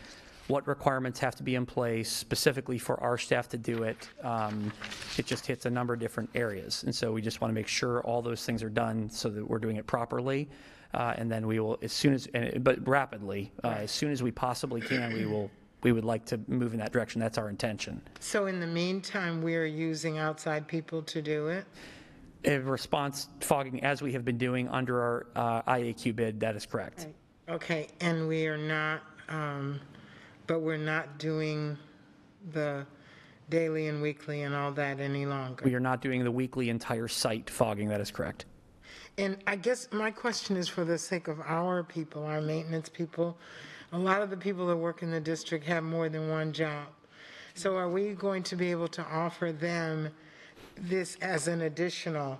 what requirements have to be in place specifically for our staff to do it. Um, It just hits a number of different areas. And so we just want to make sure all those things are done so that we're doing it properly. Uh, And then we will, as soon as, and- but rapidly, uh, as soon as we possibly can, we will, we would like to move in that direction. That's our intention. So in the meantime, we are using outside people to do it? Response fogging, as we have been doing under our uh, IAQ bid, that is correct. Okay, and we are not, um, but we're not doing the daily and weekly and all that any longer? We are not doing the weekly entire site fogging, that is correct. And I guess my question is for the sake of our people, our maintenance people. A lot of the people that work in the district have more than one job. So are we going to be able to offer them this as an additional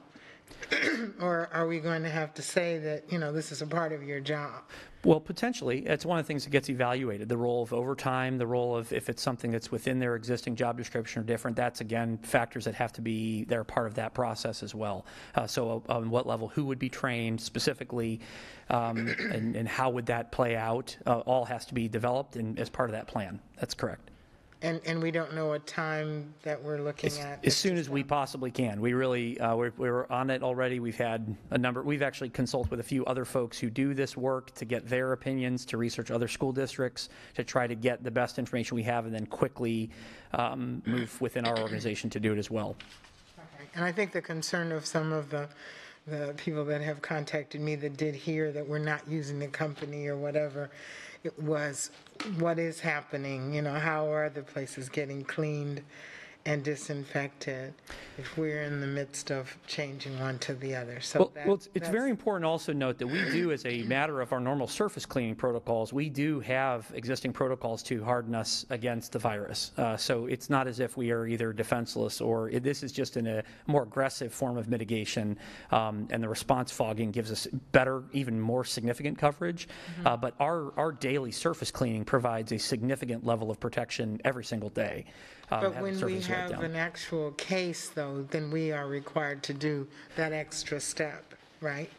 Or are we going to have to say that, you know, this is a part of your job? Well, potentially, it's one of the things that gets evaluated, the role of overtime, the role of, if it's something that's within their existing job description or different, that's again, factors that have to be, they're part of that process as well. Uh, So on what level, who would be trained specifically, um, and, and how would that play out, uh, all has to be developed and as part of that plan. That's correct. And, and we don't know a time that we're looking at? As soon as we possibly can. We really, uh, we're, we're on it already. We've had a number, we've actually consulted with a few other folks who do this work to get their opinions, to research other school districts, to try to get the best information we have and then quickly um, move within our organization to do it as well. And I think the concern of some of the, the people that have contacted me that did hear that we're not using the company or whatever, it was, what is happening? You know, how are the places getting cleaned and disinfected if we're in the midst of changing one to the other? So Well, that- well, it's, it's very important to also note that we do, as a matter of our normal surface cleaning protocols, we do have existing protocols to harden us against the virus. Uh, so it's not as if we are either defenseless or it- this is just in a more aggressive form of mitigation. Um, and the response fogging gives us better, even more significant coverage. Uh, but our, our daily surface cleaning provides a significant level of protection every single day. Um, But having when we surfaces wiped have down. an actual case, though, then we are required to do that extra step, right?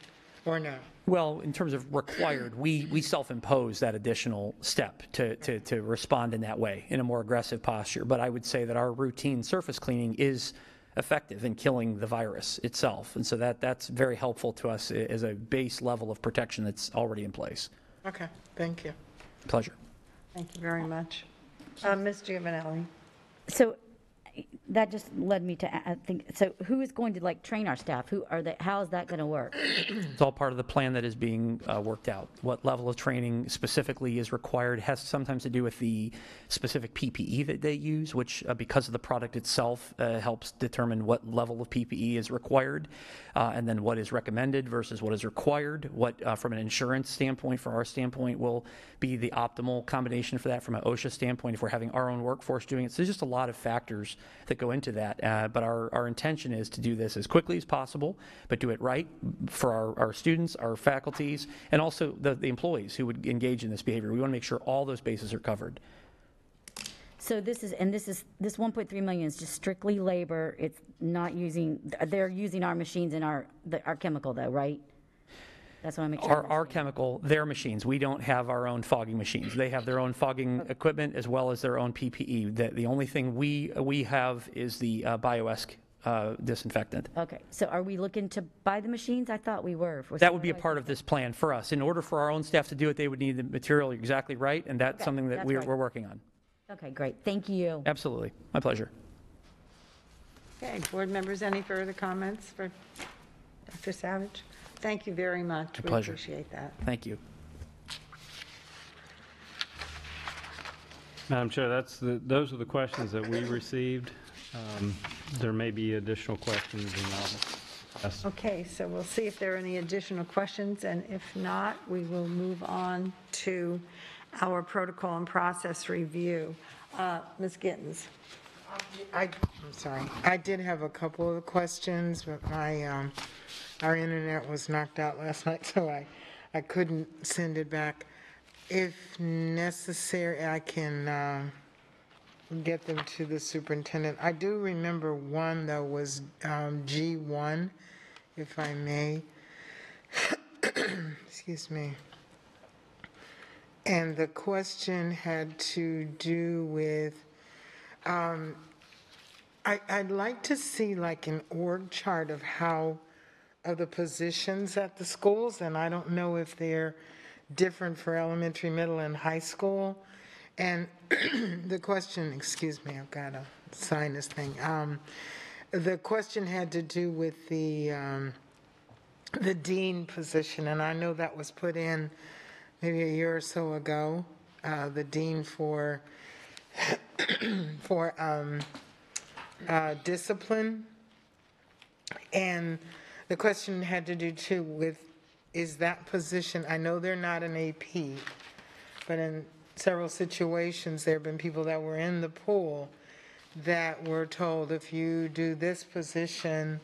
Or no? Well, in terms of required, we, we self-impose that additional step to, to, to respond in that way, in a more aggressive posture. But I would say that our routine surface cleaning is effective in killing the virus itself. And so that, that's very helpful to us as a base level of protection that's already in place. Okay, thank you. Pleasure. Thank you very much. Uh, Ms. Giovannelli? So that just led me to, I think, so who is going to like train our staff? Who are they, how is that going to work? It's all part of the plan that is being uh, worked out. What level of training specifically is required has sometimes to do with the specific PPE that they use, which, uh, because of the product itself, uh, helps determine what level of PPE is required, uh, and then what is recommended versus what is required. What, uh, from an insurance standpoint, for our standpoint, will be the optimal combination for that. From an OSHA standpoint, if we're having our own workforce doing it, so there's just a lot of factors that go into that. Uh, but our, our intention is to do this as quickly as possible, but do it right for our, our students, our faculties, and also the, the employees who would engage in this behavior. We want to make sure all those bases are covered. So this is, and this is, this 1.3 million is just strictly labor. It's not using, they're using our machines and our, the- our chemical though, right? That's what I make sure. I Our, our chemical, their machines, we don't have our own fogging machines. They have their own fogging equipment as well as their own PPE. The, the only thing we, we have is the uh, Bioesque uh, disinfectant. Okay, so are we looking to buy the machines? I thought we were. for- That would be a part of this plan for us. In order for our own staff to do it, they would need the material, you're exactly right, and that's Okay, something that that's we're, right. we're working on. Okay, great. Thank you. Absolutely. My pleasure. Okay, board members, any further comments for Dr. Savage? Thank you very much. We pleasure. appreciate that. Thank you. Madam Chair, that's the, those are the questions that we received. Um, There may be additional questions, and I'll ask Okay, so we'll see if there are any additional questions, and if not, we will move on to our protocol and process review. Uh, Ms. Gittens? I, I'm sorry, I did have a couple of questions, but my, um, our internet was knocked out last night, so I, I couldn't send it back. If necessary, I can, um, get them to the superintendent. I do remember one, though, was, um, G1, if I may. Excuse me. And the question had to do with, um, I, I'd like to see like an org chart of how, of the positions at the schools, and I don't know if they're different for elementary, middle, and high school. And the question, excuse me, I've got a sinus thing. Um, the question had to do with the, um, the dean position, and I know that was put in maybe a year or so ago, uh, the dean for, for, um, uh, discipline. And the question had to do too with, is that position, I know they're not an AP, but in several situations, there have been people that were in the pool that were told, if you do this position,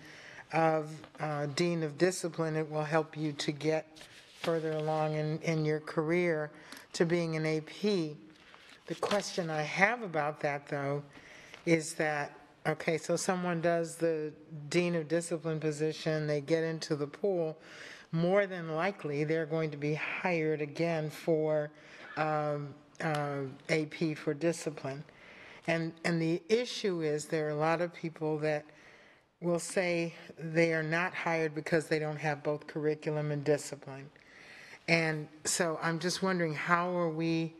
of uh, Dean of Discipline, it will help you to get further along in, in your career to being an AP. The question I have about that, though, is that, okay, so someone does the Dean of Discipline position, they get into the pool, more than likely, they're going to be hired again for um, uh, AP for discipline. And, and the issue is, there are a lot of people that will say they are not hired because they don't have both curriculum and discipline. And so I'm just wondering, how are we,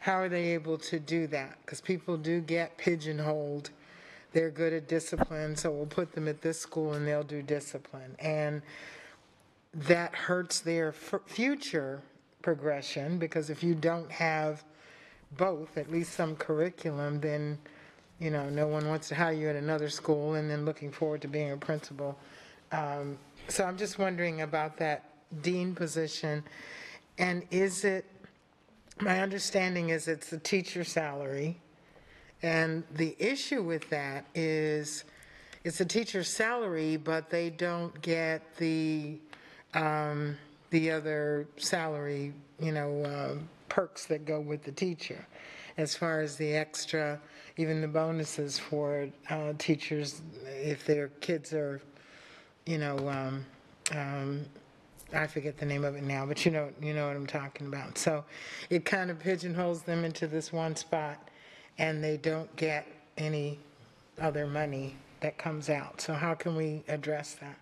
how are they able to do that? Because people do get pigeonholed. They're good at discipline, so we'll put them at this school and they'll do discipline. And that hurts their future progression, because if you don't have both, at least some curriculum, then, you know, no one wants to hire you at another school and then looking forward to being a principal. Um, So I'm just wondering about that dean position. And is it, my understanding is it's the teacher salary. And the issue with that is, it's a teacher's salary, but they don't get the, um, the other salary, you know, um, perks that go with the teacher. As far as the extra, even the bonuses for, uh, teachers, if their kids are, you know, um, um, I forget the name of it now, but you know, you know what I'm talking about. So it kind of pigeonholes them into this one spot, and they don't get any other money that comes out. So how can we address that?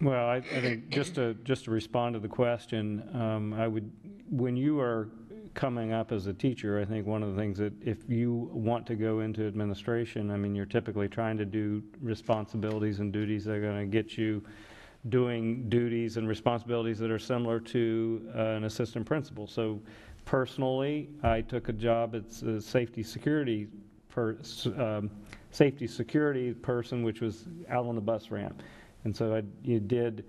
Well, I, I think just to, just to respond to the question, um, I would, when you are coming up as a teacher, I think one of the things that if you want to go into administration, I mean, you're typically trying to do responsibilities and duties that are going to get you doing duties and responsibilities that are similar to uh, an assistant principal. So personally, I took a job as a safety security per, um, safety security person, which was out on the bus ramp. And so I, you did,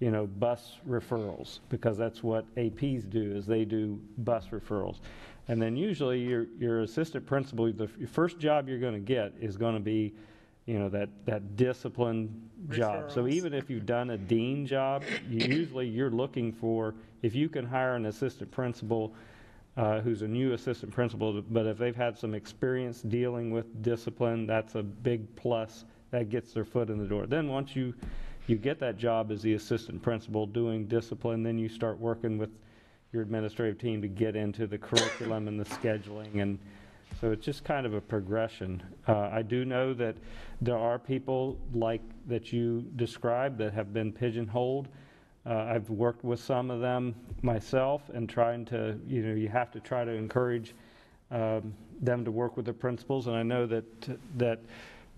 you know, bus referrals, because that's what APs do, is they do bus referrals. And then usually your, your assistant principal, the first job you're gonna get is gonna be, you know, that, that discipline job. So even if you've done a dean job, you usually you're looking for, if you can hire an assistant principal, uh, who's a new assistant principal, but if they've had some experience dealing with discipline, that's a big plus. That gets their foot in the door. Then once you, you get that job as the assistant principal doing discipline, then you start working with your administrative team to get into the curriculum and the scheduling. And so it's just kind of a progression. Uh, I do know that there are people like that you described that have been pigeonholed. Uh, I've worked with some of them myself and trying to, you know, you have to try to encourage um, them to work with the principals. And I know that, that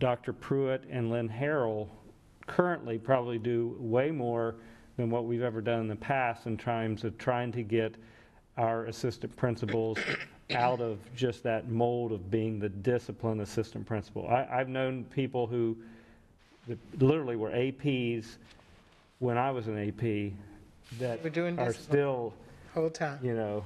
Dr. Pruitt and Lynn Harrell currently probably do way more than what we've ever done in the past in terms of trying to get our assistant principals out of just that mold of being the discipline assistant principal. I, I've known people who that literally were APs when I was an AP that We're doing are discipline. still, Whole time. you know,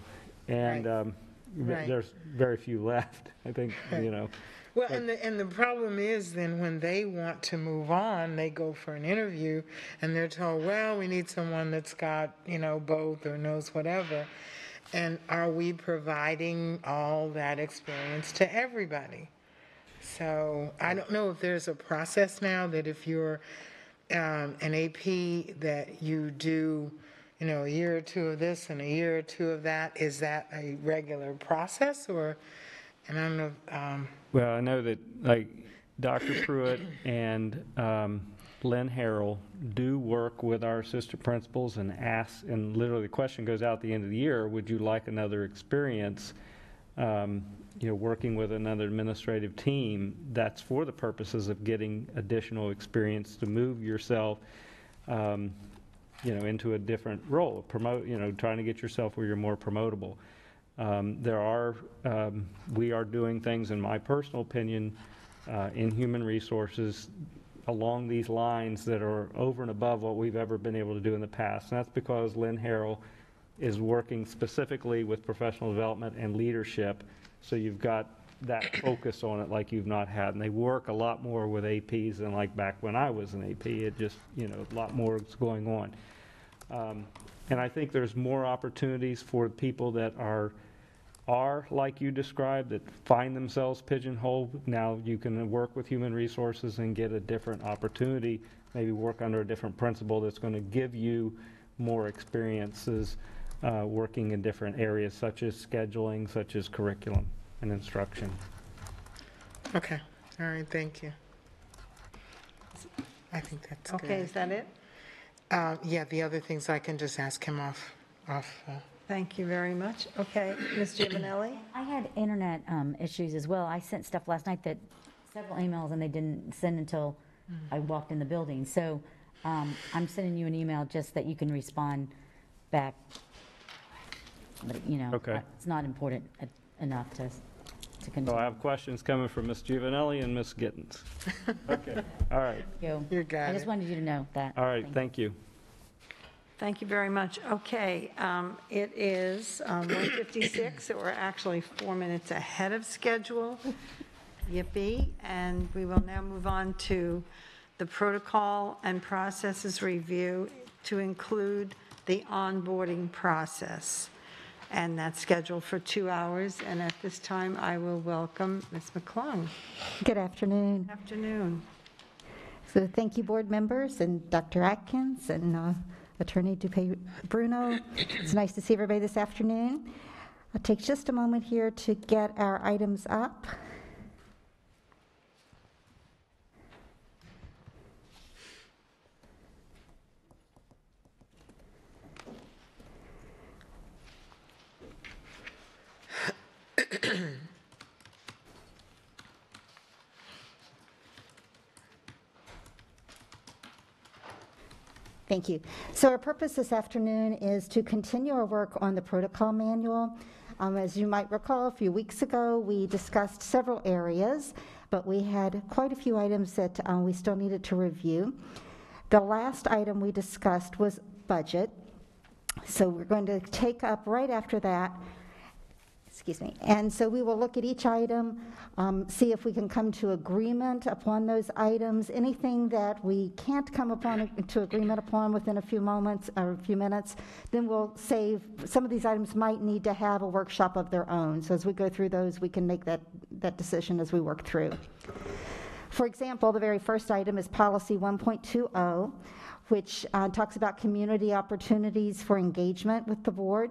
and Right. um, Right. there's very few left, I think, you know. Well, and the, and the problem is then when they want to move on, they go for an interview and they're told, well, we need someone that's got, you know, both or knows whatever. And are we providing all that experience to everybody? So I don't know if there's a process now that if you're um, an AP that you do, you know, a year or two of this and a year or two of that, is that a regular process or, and I don't know, um, Well, I know that, like, Dr. Pruitt and um, Lynn Harrell do work with our assistant principals and ask, and literally the question goes out at the end of the year, would you like another experience, um, you know, working with another administrative team? That's for the purposes of getting additional experience to move yourself, um, you know, into a different role, promote, you know, trying to get yourself where you're more promotable. Um, There are, um, we are doing things, in my personal opinion, uh, in human resources along these lines that are over and above what we've ever been able to do in the past. And that's because Lynn Harrell is working specifically with professional development and leadership. So you've got that focus on it like you've not had. And they work a lot more with APs than like back when I was an AP. It just, you know, a lot more is going on. Um, And I think there's more opportunities for people that are, are like you described, that find themselves pigeonholed. Now you can work with human resources and get a different opportunity, maybe work under a different principal that's going to give you more experiences uh, working in different areas such as scheduling, such as curriculum and instruction. Okay, all right, thank you. I think that's good. Okay, is that it? Uh, Yeah, the other things I can just ask him off, off. uh, Thank you very much. Okay, Ms. Giovannelli? I had internet um, issues as well. I sent stuff last night that, several emails, and they didn't send until I walked in the building. So um, I'm sending you an email just that you can respond back. But, you know, Okay. it's not important e- enough to, to So continue. I have questions coming from Ms. Giovannelli and Ms. Gittens. Okay, all right, You. You got I just it. wanted you to know that. all right, thank you. Thank you very much. Okay, um, it is um, 1:56, so we're actually four minutes ahead of schedule. Yippee. And we will now move on to the protocol and processes review to include the onboarding process. And that's scheduled for two hours. And at this time, I will welcome Ms. McClung. Good afternoon. Good afternoon. So thank you, board members and Dr. Adkins and uh, Attorney Dupuy Bruno. It's nice to see everybody this afternoon. I'll take just a moment here to get our items up. Thank you. So our purpose this afternoon is to continue our work on the protocol manual. Um, As you might recall, a few weeks ago, we discussed several areas, but we had quite a few items that uh, we still needed to review. The last item we discussed was budget. So we're going to take up right after that Excuse me. And so we will look at each item, um, see if we can come to agreement upon those items. Anything that we can't come upon to agreement upon within a few moments or a few minutes, then we'll save. Some of these items might need to have a workshop of their own. So as we go through those, we can make that, that decision as we work through. For example, the very first item is policy 1.20, which uh, talks about community opportunities for engagement with the board.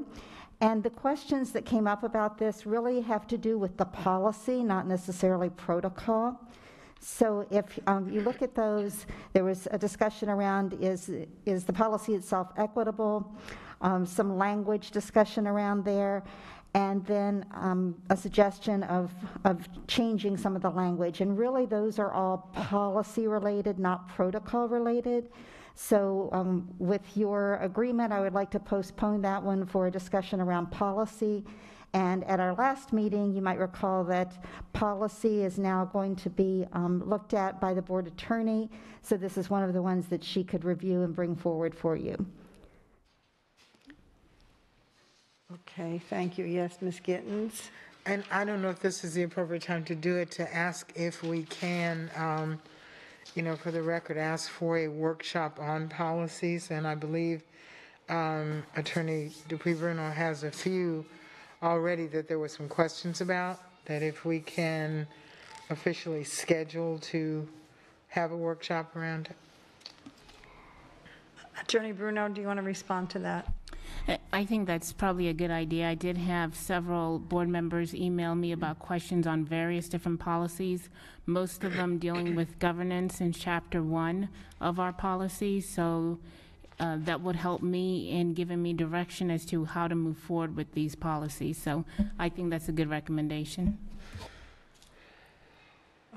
And the questions that came up about this really have to do with the policy, not necessarily protocol. So if um, you look at those, there was a discussion around is, is the policy itself equitable? Um, Some language discussion around there, and then um, a suggestion of, of changing some of the language. And really, those are all policy-related, not protocol-related. So um, with your agreement, I would like to postpone that one for a discussion around policy. And at our last meeting, you might recall that policy is now going to be um, looked at by the board attorney. So this is one of the ones that she could review and bring forward for you. Okay, thank you. Yes, Ms. Gittens? And I don't know if this is the appropriate time to do it, to ask if we can, um, you know, for the record, ask for a workshop on policies. And I believe um, Attorney Dupuy Bruno has a few already that there were some questions about, that if we can officially schedule to have a workshop around it. Attorney Bruno, do you want to respond to that? I- I think that's probably a good idea. I did have several board members email me about questions on various different policies, most of them dealing with governance in Chapter 1 of our policy, so uh, that would help me in giving me direction as to how to move forward with these policies. So I think that's a good recommendation.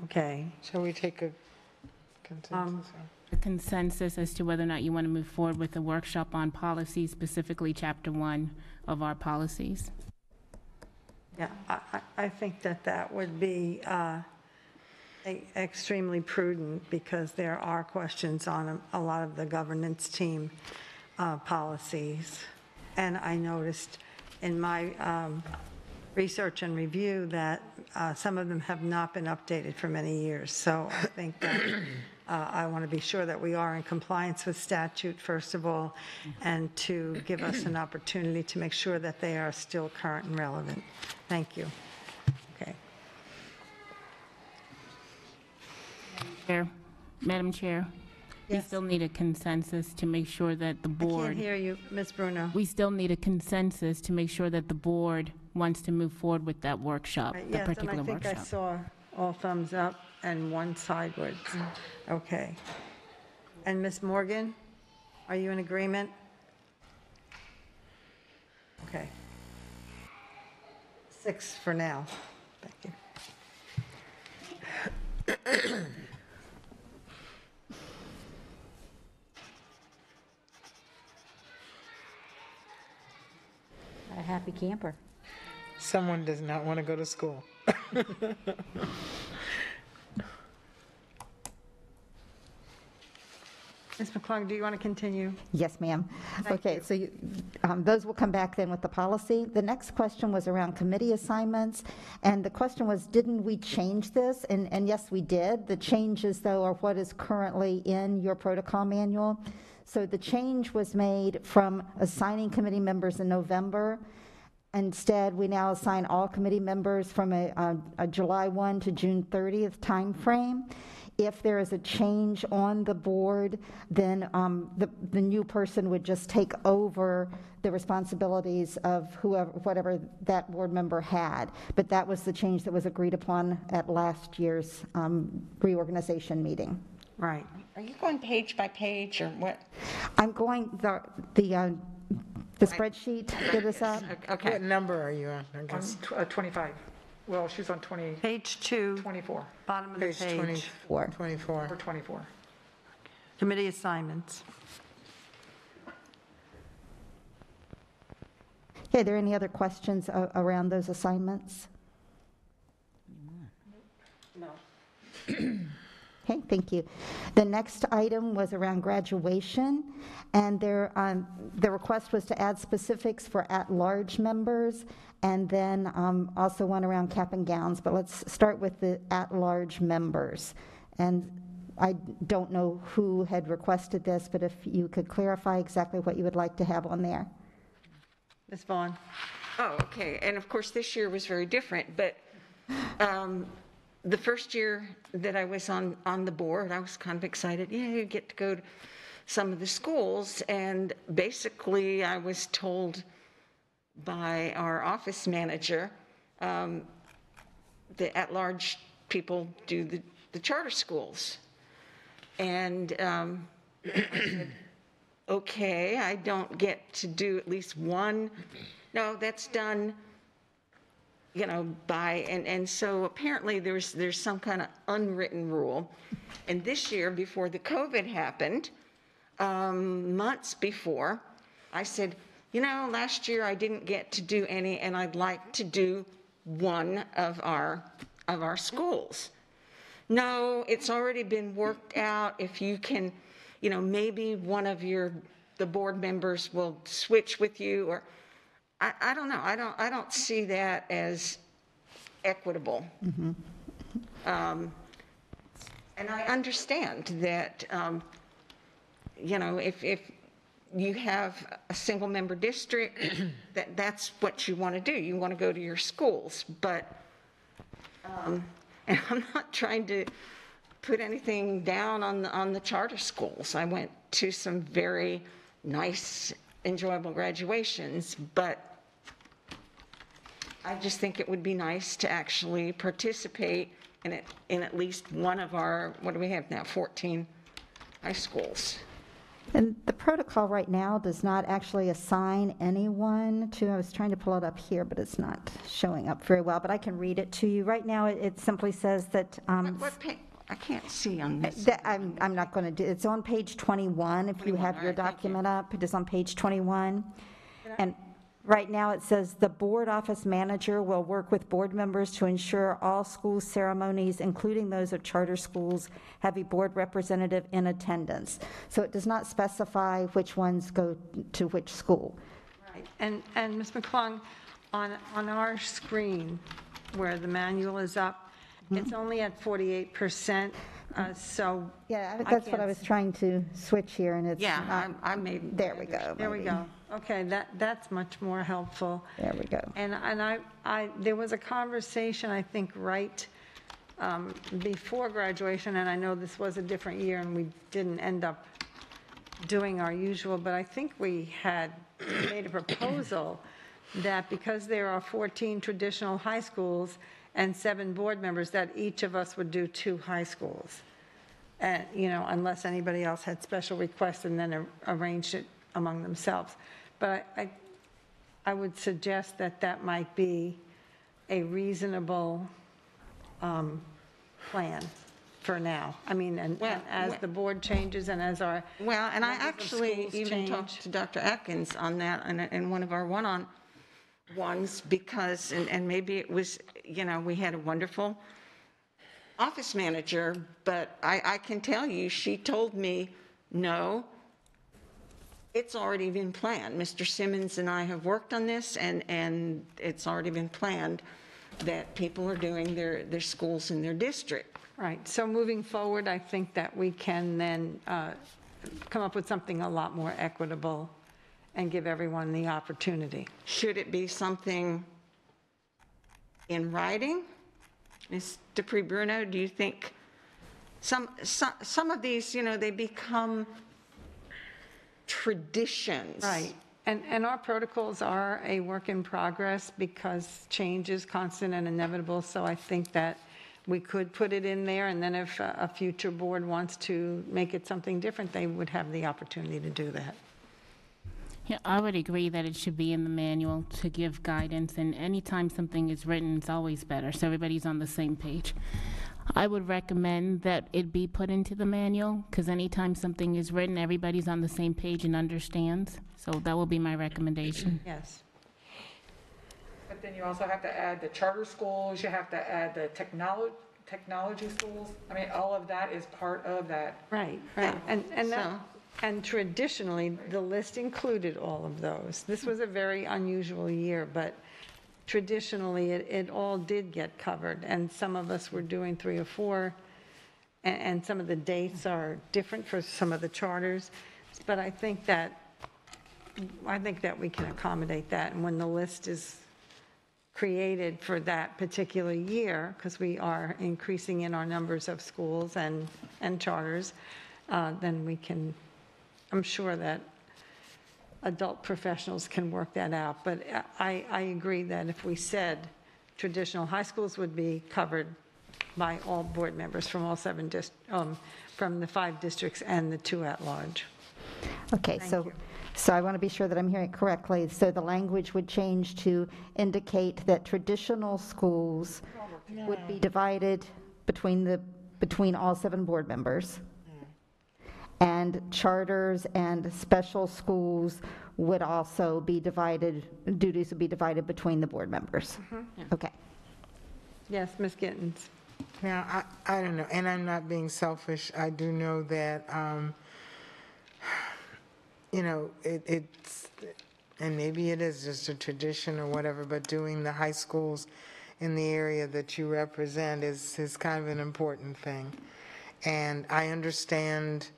Okay. Shall we take a consensus? A consensus as to whether or not you want to move forward with a workshop on policies, specifically Chapter 1 of our policies. Yeah, I, I- think that that would be uh, extremely prudent because there are questions on a- a lot of the governance team uh, policies. And I noticed in my um, research and review that uh, some of them have not been updated for many years. So I think that uh, I want to be sure that we are in compliance with statute, first of all, and to give us an opportunity to make sure that they are still current and relevant. Thank you. Okay. Chair, Madam Chair, we Yes. still need a consensus to make sure that the I can't board, hear you, Ms. Bruno. we still need a consensus to make sure that the board wants to move forward with that workshop, Right, that Yes, and particular I think I workshop. saw all thumbs up and one sideways. Okay. And Ms. Morgan, are you in agreement? Okay. Six for now. Thank you. A happy camper. Someone does not want to go to school. Ms. McClung, do you want to continue? Yes, ma'am. Okay, so you- um, those will come back then with the policy. The next question was around committee assignments, and the question was, didn't we change this? And and yes, we did. The changes, though, are what is currently in your protocol manual. So the change was made from assigning committee members in November. Instead, we now assign all committee members from a a- a July 1 to June 30th timeframe. If there is a change on the board, then um, the, the new person would just take over the responsibilities of whoever, whatever that board member had. But that was the change that was agreed upon at last year's um, reorganization meeting. Right. Are you going page by page or what? I'm going, the, the, uh, the spreadsheet that is up. Okay. What number are you on, I On guess? tw- uh, 25. Well, she's on 20, Page two, 24, bottom of the Page page. 24. 24. or 24. Committee assignments. Okay, are there any other questions a- around those assignments? Okay, thank you. The next item was around graduation, and there, um, the request was to add specifics for at-large members, and then um, also one around cap and gowns, but let's start with the at-large members. And I don't know who had requested this, but if you could clarify exactly what you would like to have on there. Ms. Vaughn? Oh, okay. And of course, this year was very different, but um, the first year that I was on, on the board, I was kind of excited. Yeah, you get to go to some of the schools. And basically, I was told by our office manager um, that at-large people do the, the charter schools. And um, I said, okay, I don't get to do at least one. No, that's done, you know, by, and, and so apparently there's, there's some kind of unwritten rule. And this year, before the COVID happened, um, months before, I said, you know, last year I didn't get to do any, and I'd like to do one of our, of our schools. No, it's already been worked out. If you can, you know, maybe one of your, the board members will switch with you, or, I, I don't know. I don't, I don't see that as equitable. Um, And I understand that, um, you know, if, if you have a single-member district, that, that's what you want to do. You want to go to your schools, but um, And I'm not trying to put anything down on, the on the charter schools. I went to some very nice, enjoyable graduations, but I just think it would be nice to actually participate in it, in at least one of our, what do we have now, 14 high schools. And the protocol right now does not actually assign anyone to, I was trying to pull it up here, but it's not showing up very well, but I can read it to you. Right now, it- it simply says that, um, What, pa- I can't see on this. that I'm, I'm not going to do, it's on page 21, if you 21, have all your right, thank you. document up, it is on page 21. And right now, it says, "The board office manager will work with board members to ensure all school ceremonies, including those of charter schools, have a board representative in attendance." So it does not specify which ones go to which school. Right. And, and Ms. McClung, On, on our screen, where the manual is up, it's only at 48%, uh, so. Yeah, I that's what I can't was trying to switch here, and it's Yeah, not, I I made. there we go. There we maybe. go. Okay, that, that's much more helpful. There we go. And, and I, I, there was a conversation, I think, right um, before graduation, and I know this was a different year and we didn't end up doing our usual, but I think we had made a proposal that because there are 14 traditional high schools and seven board members, that each of us would do two high schools. And, you know, unless anybody else had special requests and then ar- arranged it among themselves. But I, I would suggest that that might be a reasonable um, plan for now. I mean, and Well, and as well- the board changes and as our, Well, and I numbers of actually schools even talked to Dr. Adkins on that in, in one of our one-on-ones because, and, and maybe it was, you know, we had a wonderful office manager, but I, I can tell you, she told me, no, it's already been planned. Mr. Simmons and I have worked on this and, and it's already been planned that people are doing their, their schools in their district. right, so moving forward, I think that we can then uh, come up with something a lot more equitable and give everyone the opportunity. Should it be something in writing? Ms. Dupuy Bruno, do you think, some, some, some of these, you know, they become traditions. Right. And, and our protocols are a work in progress because change is constant and inevitable. So I think that we could put it in there, and then if a a future board wants to make it something different, they would have the opportunity to do that. Yeah, I would agree that it should be in the manual to give guidance, and anytime something is written, it's always better, so everybody's on the same page. I would recommend that it be put into the manual, because anytime something is written, everybody's on the same page and understands. So that will be my recommendation. Yes. But then you also have to add the charter schools, you have to add the technology, technology schools. I mean, all of that is part of that. Right, right. And, and that, and traditionally, the list included all of those. This was a very unusual year, but traditionally, it, it all did get covered. And some of us were doing three or four, and, and some of the dates are different for some of the charters. But I think that, I think that we can accommodate that. And when the list is created for that particular year, because we are increasing in our numbers of schools and, and charters, uh, then we can, I'm sure that adult professionals can work that out. But I, I agree that if we said traditional high schools would be covered by all board members from all seven dis, um, from the five districts and the two at-large. Okay, so, so I want to be sure that I'm hearing it correctly. So the language would change to indicate that traditional schools would be divided between the, between all seven board members. And charters and special schools would also be divided, duties would be divided between the board members. Okay. Yes, Ms. Gittens? Now, I, I don't know, and I'm not being selfish, I do know that, um, you know, it, it's, and maybe it is just a tradition or whatever, but doing the high schools in the area that you represent is, is kind of an important thing. And I understand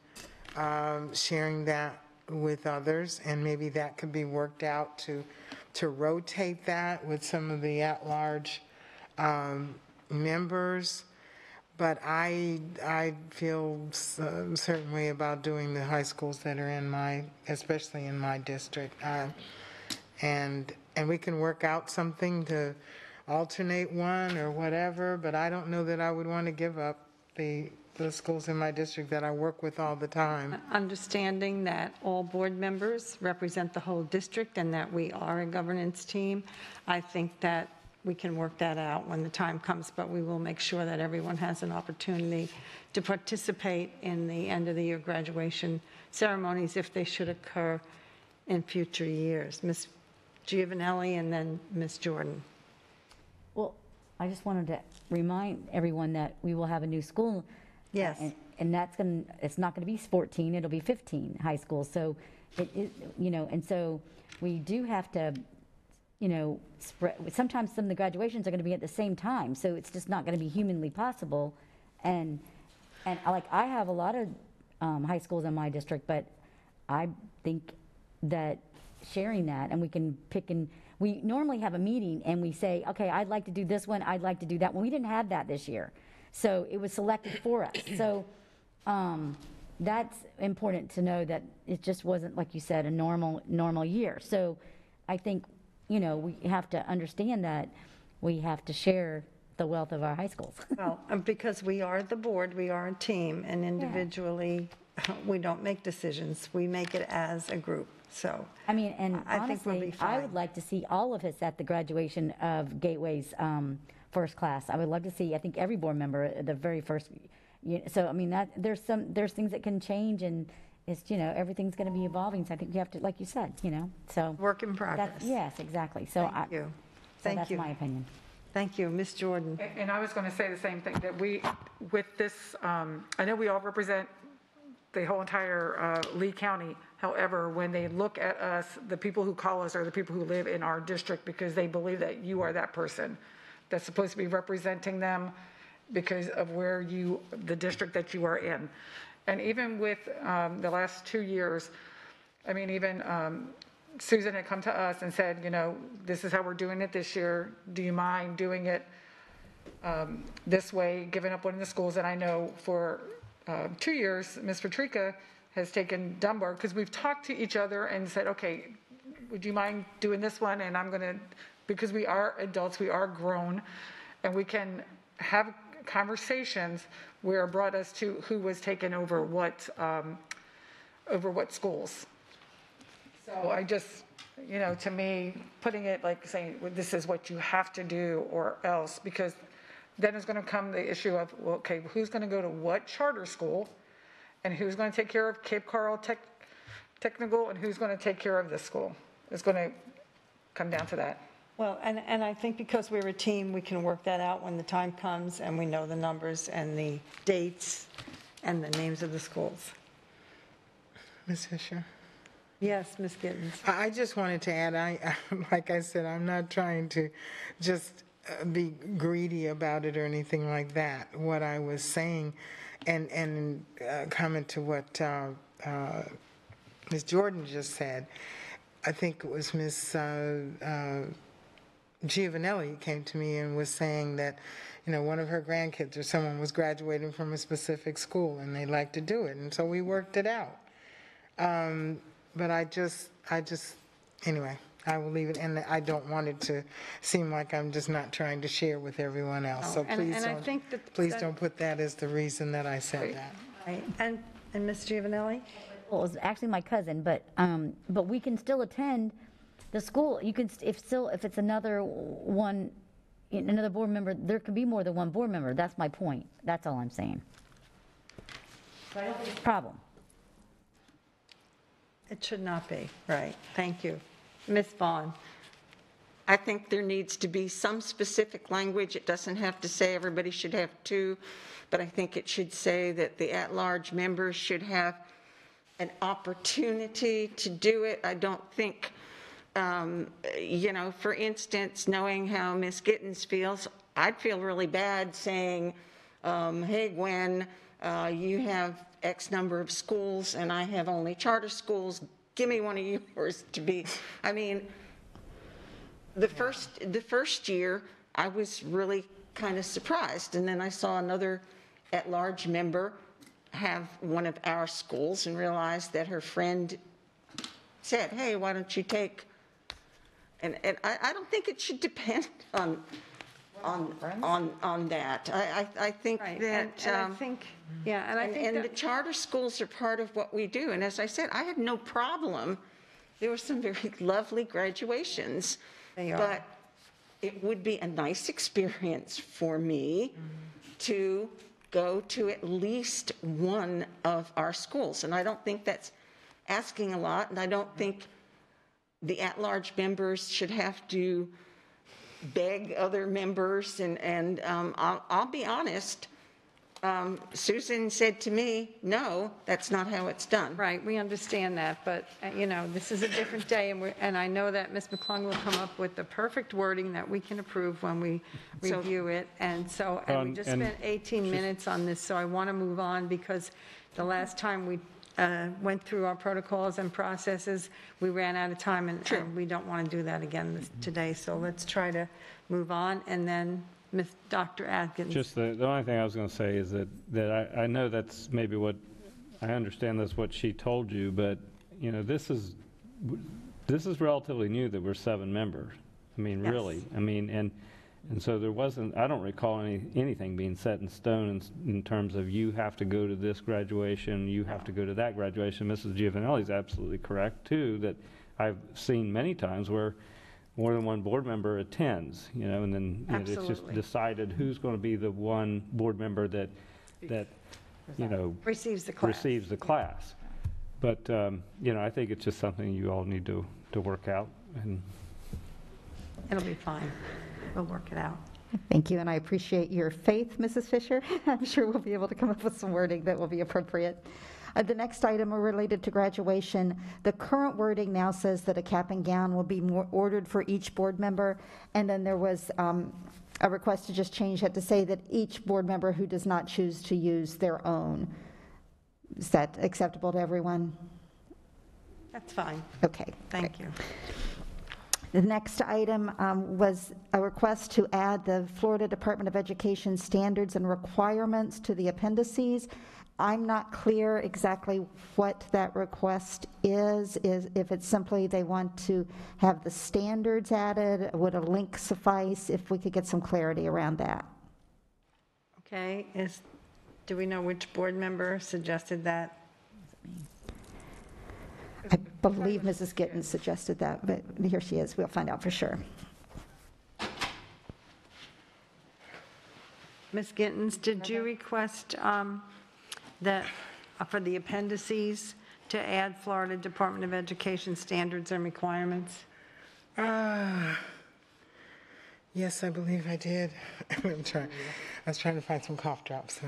um, sharing that with others, and maybe that could be worked out to, to rotate that with some of the at-large um, members. But I, I feel a certain way about doing the high schools that are in my, especially in my district. Uh, And, and we can work out something to alternate one or whatever, but I don't know that I would want to give up the, the schools in my district that I work with all the time. Uh, understanding that all board members represent the whole district and that we are a governance team, I think that we can work that out when the time comes, but we will make sure that everyone has an opportunity to participate in the end-of-the-year graduation ceremonies if they should occur in future years. Ms. Giovannelli and then Ms. Jordan. Well, I just wanted to remind everyone that we will have a new school. Yes. And- And that's going, to it's not going to be 14, it'll be 15 high schools. So it, it, you know, and so we do have to you know, spread, sometimes some of the graduations are going to be at the same time, so it's just not going to be humanly possible. And, and like, I have a lot of um, high schools in my district, but I think that sharing that, and we can pick and, we normally have a meeting and we say, okay, I'd like to do this one, I'd like to do that one. We didn't have that this year. So it was selected for us. So, um, that's important to know that it just wasn't, like you said, a normal, normal year. So I think, you know, we have to understand that we have to share the wealth of our high schools. Well, uh, because we are the board, we are a team, and individually, we don't make decisions. We make it as a group, so. I mean, and I think we'll honestly, be I would like to see all of us at the graduation of Gateway's um, first class. I would love to see, I think, every board member the very first, you- so, I mean, that, there's some, there's things that can change, and it's, you know, everything's going to be evolving, so I think you have to, like you said, you know, so. Work in that's- progress. Yes, exactly. So I, Thank you. so Thank that's you. my opinion. Thank you. Ms. Jordan? And- And I was going to say the same thing, that we, with this, um, I know we all represent the whole entire uh, Lee County. However, when they look at us, the people who call us are the people who live in our district because they believe that you are that person that's supposed to be representing them because of where you, the district that you are in. And even with um, the last two years, I mean, even um, Susan had come to us and said, you know, this is how we're doing it this year. Do you mind doing it um, this way, giving up one of the schools? And I know for uh, two years, Ms. Patricca has taken Dunbar, because we've talked to each other and said, okay, would you mind doing this one? And I'm going to, because we are adults, we are grown, and we can have conversations where it brought us to who was taking over what, um, over what schools. So I just, you know, to me, putting it like saying, well, this is what you have to do or else, because then is going to come the issue of, well, okay, who's going to go to what charter school? And who's going to take care of Cape Coral Tech, Technical and who's going to take care of this school? It's going to come down to that. Well, and, and I think because we're a team, we can work that out when the time comes and we know the numbers and the dates and the names of the schools. Ms. Fischer? Yes, Ms. Gittens? I I just wanted to add, I, like I said, I'm not trying to just uh, be greedy about it or anything like that. What I was saying, and, and uh, comment to what uh, uh, Ms. Jordan just said, I think it was Ms. uh, uh, Giovannelli came to me and was saying that, you know, one of her grandkids or someone was graduating from a specific school and they'd like to do it. And so we worked it out. Um, But I just, I just, anyway, I will leave it, and I don't want it to seem like I'm just not trying to share with everyone else. So Oh, and- please and I don't, think that- please that- don't put that as the reason that I said that. Right. And, and Ms. Giovannelli? Well, it was actually my cousin, but, um, but we can still attend the school. You can, if still, if it's another one, another board member, there could be more than one board member. That's my point. That's all I'm saying. Problem. It should not be, right. Thank you. Ms. Vaughn? I think there needs to be some specific language. It doesn't have to say everybody should have two, but I think it should say that the at-large members should have an opportunity to do it. I don't think, um, you know, for instance, knowing how Ms. Gittens feels, I'd feel really bad saying, um, hey, Gwen, uh, you have X number of schools and I have only charter schools. Give me one of yours to be, I mean, the first, the first year, I was really kind of surprised. And then I saw another at-large member have one of our schools and realized that her friend said, hey, why don't you take? And, and I, I don't think it should depend on, on, on, on that. I, I, I think Right, and, that. and I um, think, yeah, and I and, think and the that, charter schools are part of what we do. And as I said, I had no problem. There were some very lovely graduations. They are. But it would be a nice experience for me to go to at least one of our schools. And I don't think that's asking a lot. And I don't think the at-large members should have to beg other members. And, and um, I'll, I'll be honest, um, Susan said to me, no, that's not how it's done. Right, we understand that, but, uh, you know, this is a different day, and we're, and I know that Ms. McClung will come up with the perfect wording that we can approve when we So- review it, and so, and we Um, just and spent 18 minutes on this, so I want to move on, because the last time we uh, went through our protocols and processes, we ran out of time, and and we don't want to do that again this- today, so let's try to move on, and then, Ms. Dr. Adkins. Just the, the only thing I was going to say is that, that I, I know that's maybe what, I understand that's what she told you, but, you know, this is, this is relatively new that we're seven members. I mean, Yes. really. I mean, and, and so there wasn't, I don't recall any, anything being set in stone in, in terms of you have to go to this graduation, you have to go to that graduation. Mrs. Giovannelli is absolutely correct, too, that I've seen many times where more than one board member attends, you know, and then, you know, it's just Absolutely. decided who's going to be the one board member that, that, you know, Receives the class. receives the class. But, um, you know, I think it's just something you all need to, to work out, and It'll be fine. We'll work it out. Thank you, and I appreciate your faith, Mrs. Fischer. I'm sure we'll be able to come up with some wording that will be appropriate. Uh, The next item are related to graduation. The current wording now says that a cap and gown will be more ordered for each board member, and then there was um, a request to just change that to say that each board member who does not choose to use their own. Is that acceptable to everyone? That's fine. Okay. Thank you. The next item um, was a request to add the Florida Department of Education standards and requirements to the appendices. I'm not clear exactly what that request is, is if it's simply they want to have the standards added, would a link suffice? If we could get some clarity around that. Okay, is, do we know which board member suggested that? I believe Mrs. Gittens suggested that, but here she is, we'll find out for sure. Ms. Gittens, did you request um, that, uh, for the appendices, to add Florida Department of Education standards and requirements? Ah, yes, I believe I did. I'm trying, I was trying to find some cough drops, so.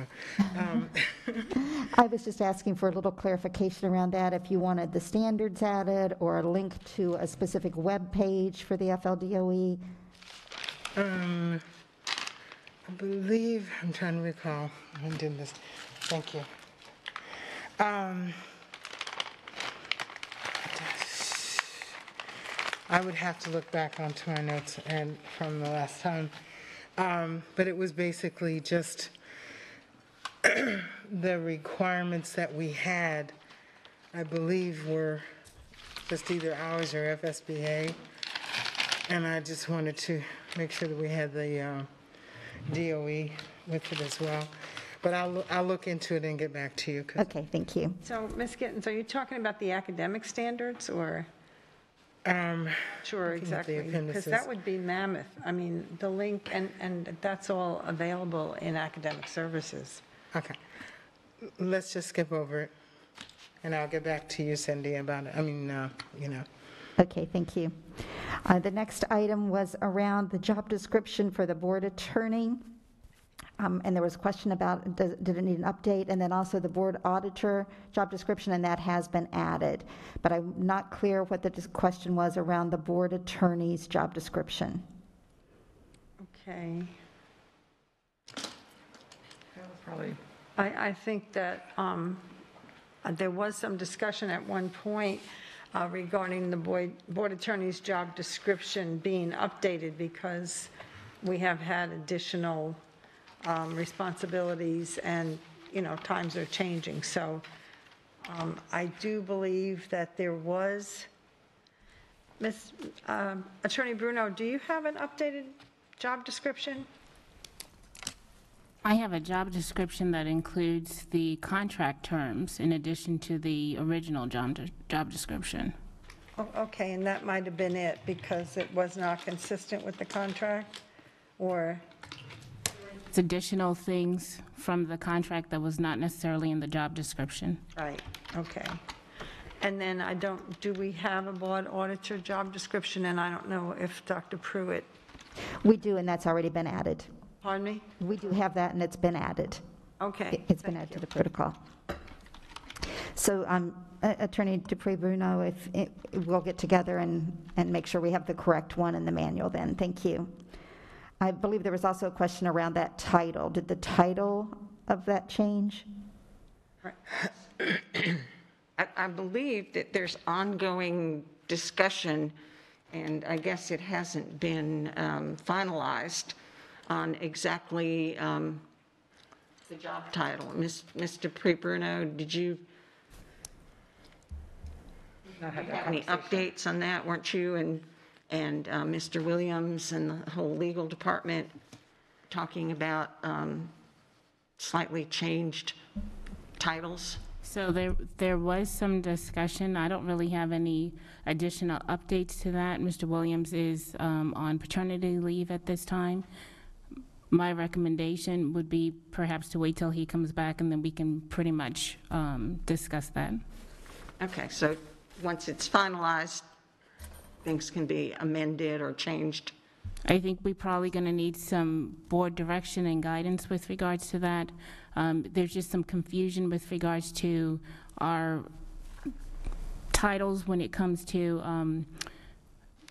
um, I was just asking for a little clarification around that, if you wanted the standards added or a link to a specific web page for the FLDOE. Um, I believe, I'm trying to recall, I did this, thank you. Um, I would have to look back onto my notes and from the last time. Um, but it was basically just the requirements that we had, I believe were just either ours or FSBA. And I just wanted to make sure that we had the uh, DOE with it as well. But I'll, I'll look into it and get back to you. Okay, thank you. So, Ms. Gittens, are you talking about the academic standards, or? Um, Sure, Looking at the exactly. Because appendices. that would be mammoth. I mean, the link, and, and that's all available in academic services. Okay. Let's just skip over it, and I'll get back to you, Cindy, about it. I mean, uh, you know. Okay, thank you. Uh, The next item was around the job description for the board attorney. Um, And there was a question about, does- did it need an update? And then also the board auditor job description, and that has been added. But I'm not clear what the dis- question was around the board attorney's job description. Okay. Probably I, I think that um, uh, there was some discussion at one point uh, regarding the board, board attorney's job description being updated because we have had additional um, responsibilities and, you know, times are changing. So um, I do believe that there was, Ms. um, Attorney Bruno, do you have an updated job description? I have a job description that includes the contract terms in addition to the original job, de- job description. Oh, Okay, and that might have been it, because it was not consistent with the contract? Or, It's additional things from the contract that was not necessarily in the job description. right, okay. And then I don't, do we have a board auditor job description? And I don't know if Dr. Pruitt, We do, and that's already been added. pardon me? We do have that, and it's been added. Okay. It's been added to the protocol. So um, A- Attorney Dupuy Bruno, if, it- we'll get together and, and make sure we have the correct one in the manual then. Thank you. I believe there was also a question around that title. Did the title of that change? I, I believe that there's ongoing discussion, and I guess it hasn't been um, finalized on exactly um, the job title. Ms. Mr. Pre Bruno, did you have any updates on that? Weren't you and, and uh, Mr. Williams and the whole legal department talking about um, slightly changed titles? So there, there was some discussion. I don't really have any additional updates to that. Mr. Williams is um, on paternity leave at this time. My recommendation would be perhaps to wait till he comes back, and then we can pretty much um, discuss that. Okay, so once it's finalized, things can be amended or changed? I think we're probably going to need some board direction and guidance with regards to that. Um, There's just some confusion with regards to our titles when it comes to um,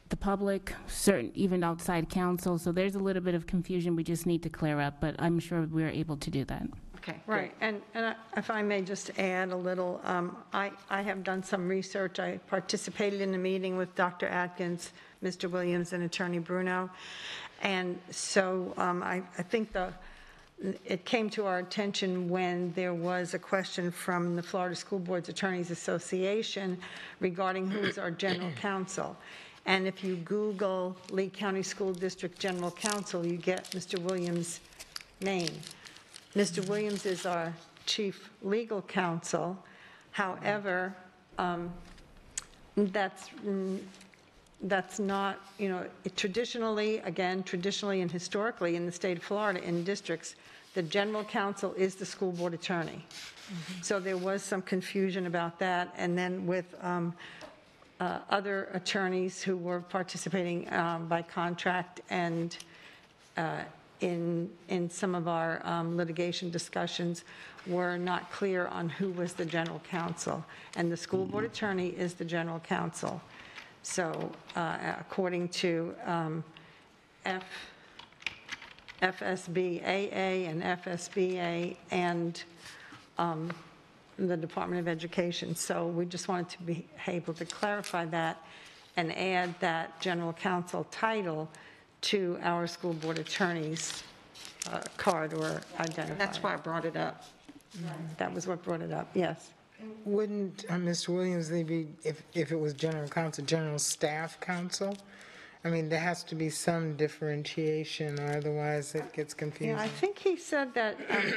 the public, certain, even outside counsel. So there's a little bit of confusion we just need to clear up, but I'm sure we're able to do that. Okay. Right, and, and I- if I may just add a little, um, I, I have done some research. I participated in a meeting with Dr. Adkins, Mr. Williams, and Attorney Bruno. And so um, I, I think the, it came to our attention when there was a question from the Florida School Boards Attorneys Association regarding who is our general counsel. And if you Google Lee County School District General Counsel, you get Mr. Williams' name. Mr. Williams is our chief legal counsel. However, um, that's, mm, that's not, you know, traditionally, again, traditionally and historically in the state of Florida, in districts, the general counsel is the school board attorney. So there was some confusion about that. And then with um, uh, other attorneys who were participating um, by contract and uh, in, in some of our um, litigation discussions were not clear on who was the general counsel. And the school board attorney is the general counsel. So uh, according to um, F, FSBAA and FSBA and um, the Department of Education. So we just wanted to be able to clarify that and add that general counsel title to our school board attorney's uh, card or identifier. That's why I brought it up. That was what brought it up, yes. Wouldn't uh, Mr. Williams, they be, if, if it was general counsel, general staff counsel? I mean, there has to be some differentiation, or otherwise it gets Yeah, I think he said that um,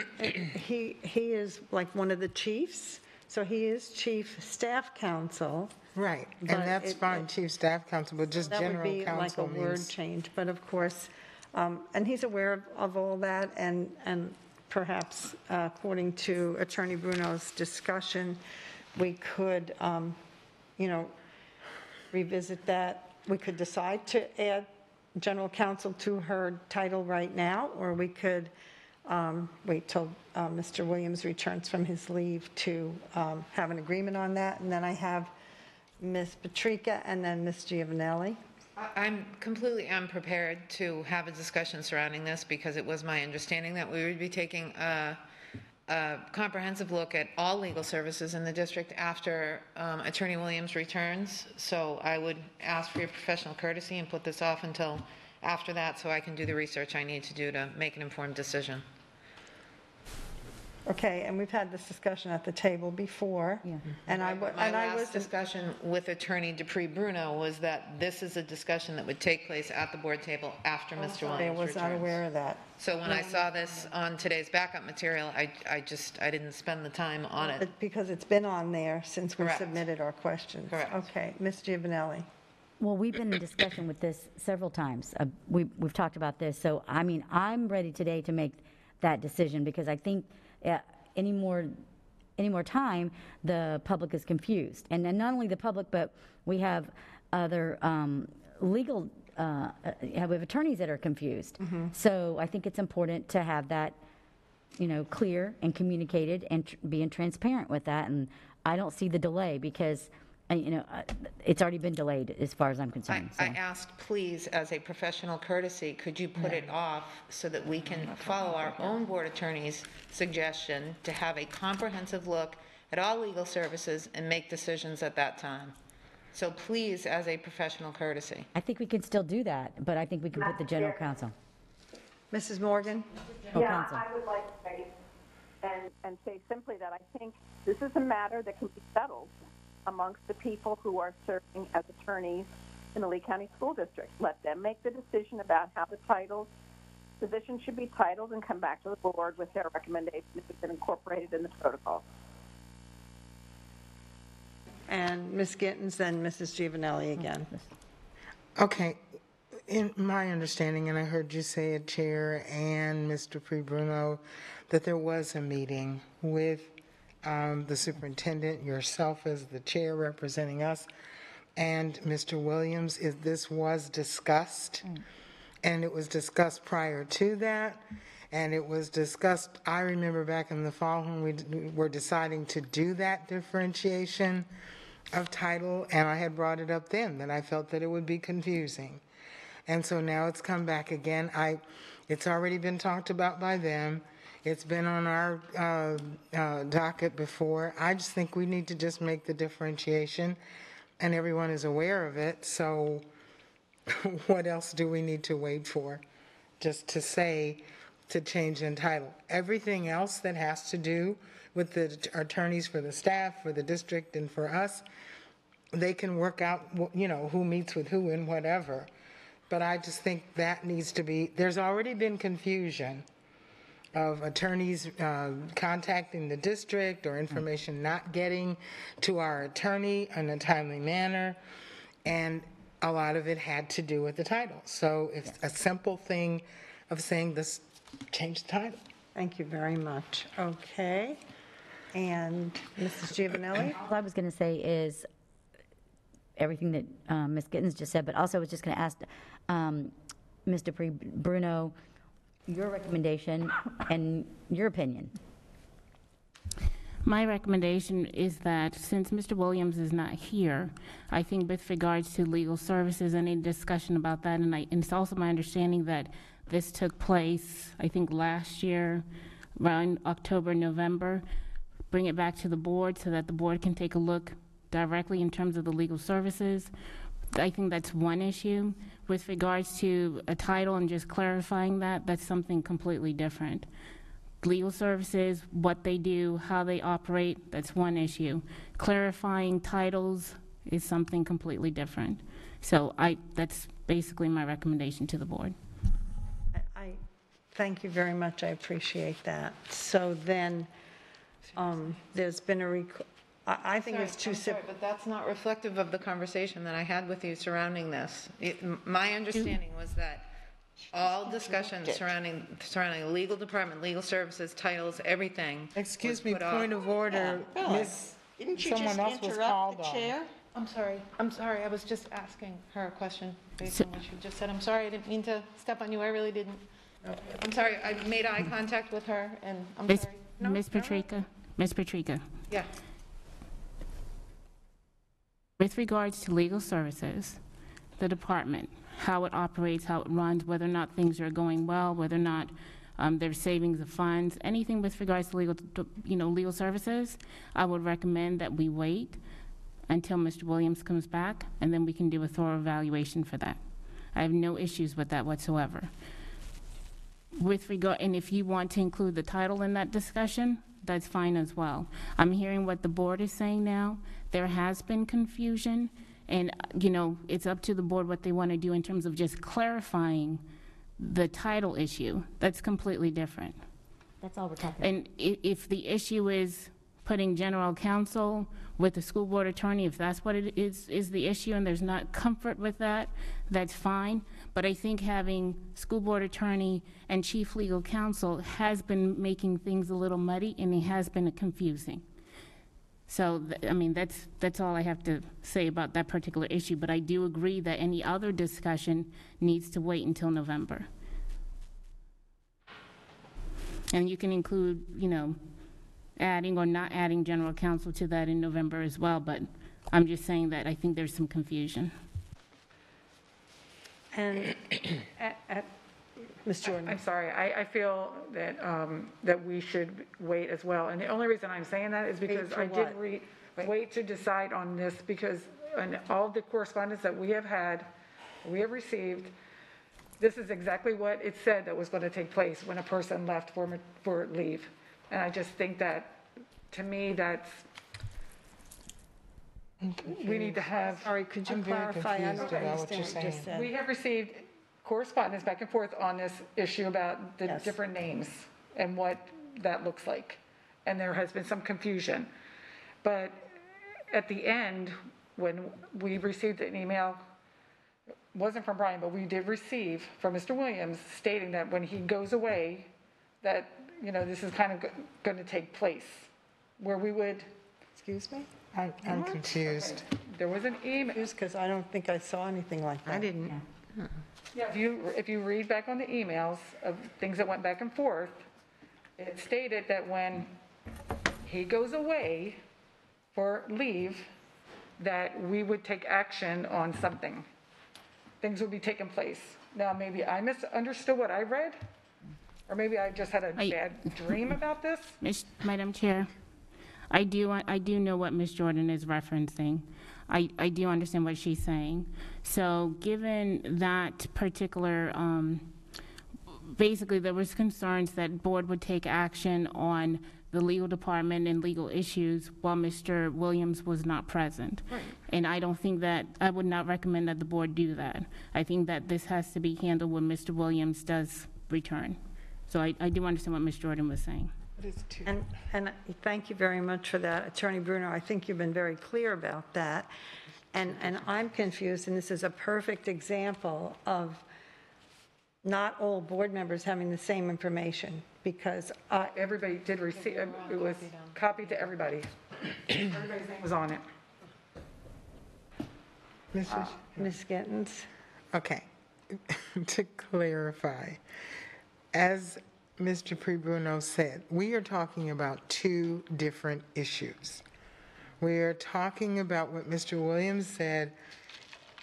he, he is like one of the chiefs, so he is chief staff counsel. Right, and but that's it- fine, chief staff counsel, but just That would general be like a counsel word means. change, but of course, um, and he's aware of- of all that, and, and perhaps uh, according to Attorney Bruno's discussion, we could, um, you know, revisit that. We could decide to add general counsel to her title right now, or we could um, wait till uh, Mr. Williams returns from his leave to um, have an agreement on that. And then I have Ms. Patricca and then Ms. Giovannelli. I'm completely unprepared to have a discussion surrounding this because it was my understanding that we would be taking a, a comprehensive look at all legal services in the district after um, Attorney Williams returns. So I would ask for your professional courtesy and put this off until after that so I can do the research I need to do to make an informed decision. Okay, and we've had this discussion at the table before. Yeah. And I, wa- My and I was, last discussion with Attorney Dupuy Bruno was that this is a discussion that would take place at the board table after Mr. I Williams was not returns. aware of that. So when I saw this on today's backup material, I, I just, I didn't spend the time on it. But Because it's been on there since we Correct. submitted our questions. Correct. Okay, Ms. Giovannelli. Well, we've been in discussion with this several times. Uh, we, we've talked about this. So, I mean, I'm ready today to make that decision because I think uh, any more, any more time, the public is confused. And then not only the public, but we have other um, legal, uh, uh, we have attorneys that are confused. So I think it's important to have that you know, clear and communicated and tr- being transparent with that. And I don't see the delay because, you know, uh, it's already been delayed as far as I'm I, concerned. so. I asked, please, as a professional courtesy, could you put it off so that we can follow our own board attorney's suggestion to have a comprehensive look at all legal services and make decisions at that time? So please, as a professional courtesy. I think we can still do that, but I think we can put the general counsel. Mrs. Morgan? Oh, Yeah, counsel. I would like to say, and, and say simply that I think this is a matter that can be settled amongst the people who are serving as attorneys in the Lee County School District. Let them make the decision about how the titles, position should be titled and come back to the board with their recommendation if it's been incorporated in the protocol. And Ms. Gittens, then Mrs. Giovannelli again. Okay, in my understanding, and I heard you say it, Chair and Mr. Pre Bruno, that there was a meeting with um, the superintendent, yourself as the chair representing us, and Mr. Williams, is this was discussed? And it was discussed prior to that, and it was discussed, I remember back in the fall when we d- were deciding to do that differentiation of title, and I had brought it up then, that I felt that it would be confusing. And so now it's come back again. I, it's already been talked about by them. It's been on our uh, uh, docket before. I just think we need to just make the differentiation, and everyone is aware of it. So what else do we need to wait for? Just to say, to change the title. Everything else that has to do with the attorneys for the staff, for the district, and for us, they can work out, you know, who meets with who and whatever. But I just think that needs to be, there's already been confusion of attorneys uh, contacting the district or information not getting to our attorney in a timely manner. And a lot of it had to do with the title. So it's a simple thing of saying this, change the title. Thank you very much. Okay. And Mrs. Giovannelli? All I was going to say is everything that um, Ms. Gittens just said, but also I was just going to ask um, Mr. Pre- Bruno your recommendation and your opinion. My recommendation is that since Mr. Williams is not here, I think with regards to legal services, any discussion about that, and I, and it's also my understanding that this took place, I think, last year, around October, November, bring it back to the board so that the board can take a look directly in terms of the legal services. I think that's one issue. With regards to a title and just clarifying that, that's something completely different legal services, what they do, how they operate, that's one issue. Clarifying titles is something completely different. So I, that's basically my recommendation to the board. I- I, thank you very much, I appreciate that. So then, um, there's been a, I I think it's too I'm sorry, simple. but that's not reflective of the conversation that I had with you surrounding this. It- My understanding was that all discussions surrounding, surrounding the legal department, legal services, titles, everything. Excuse was me, put off. point of order. Miss, Didn't you someone just else was interrupt called the on. chair? I'm sorry, I'm sorry, I was just asking her a question based on what you just said. I'm sorry, I didn't mean to step on you, I really didn't. I'm sorry, I made eye contact with her, and I'm Ms. sorry. No, Ms. no, no. Patricca, Ms. Patricca, Yeah, with regards to legal services, the department, how it operates, how it runs, whether or not things are going well, whether or not um, there's savings of funds, anything with regards to legal, you know, legal services, I would recommend that we wait until Mr. Williams comes back, and then we can do a thorough evaluation for that. I have no issues with that whatsoever. With regard, and if you want to include the title in that discussion, that's fine as well. I'm hearing what the board is saying now. There has been confusion, and, uh, you know, it's up to the board what they want to do in terms of just clarifying the title issue. That's completely different. That's all we're talking about. And i- if the issue is putting general counsel with the school board attorney, if that's what it is, is the issue, and there's not comfort with that, that's fine. But I think having school board attorney and chief legal counsel has been making things a little muddy, and it has been confusing. So, I mean, that's, that's all I have to say about that particular issue. But I do agree that any other discussion needs to wait until November. And you can include, you know, adding or not adding general counsel to that in November as well, but I'm just saying that I think there's some confusion. And, at- at- Ms. Jordan? I'm sorry, I, I feel that, um, that we should wait as well. And the only reason I'm saying that is because for I did what? read, wait to decide on this because in all the correspondence that we have had, we have received, this is exactly what it said that was going to take place when a person left for, ma- for leave. And I just think that, to me, that's, we need to have. Sorry, could you I'm very clarify? I confused don't about what understand you're what you just saying. We said. have received correspondence back and forth on this issue about the Yes. different names and what that looks like. And there has been some confusion. But at the end, when we received an email, it wasn't from Brian, but we did receive from Mr. Williams stating that when he goes away, that, you know, this is kind of going to take place, where we would, Excuse me? I'm, I'm confused. there was an email, Because I don't think I saw anything like that. I didn't. Yeah, if you, if you read back on the emails of things that went back and forth, it stated that when he goes away for leave, that we would take action on something. Things would be taking place. Now, maybe I misunderstood what I read, or maybe I just had a I- bad dream about this. Ms. Madam Chair, I do, I do know what Ms. Jordan is referencing. I, I do understand what she's saying. So given that particular, um, basically, there was concerns that board would take action on the legal department and legal issues while Mr. Williams was not present. Right. And I don't think that, I would not recommend that the board do that. I think that this has to be handled when Mr. Williams does return. So I, I do understand what Ms. Jordan was saying. And, and thank you very much for that, Attorney Bruno. I think you've been very clear about that. And, and I'm confused, and this is a perfect example of not all board members having the same information, because I, Everybody did receive, it was copied to everybody. Everybody's name was on it. Mrs. Uh, Ms. Gittens? Okay, to clarify, as Mr. Pre-Bruno said, we are talking about two different issues. We are talking about what Mr. Williams said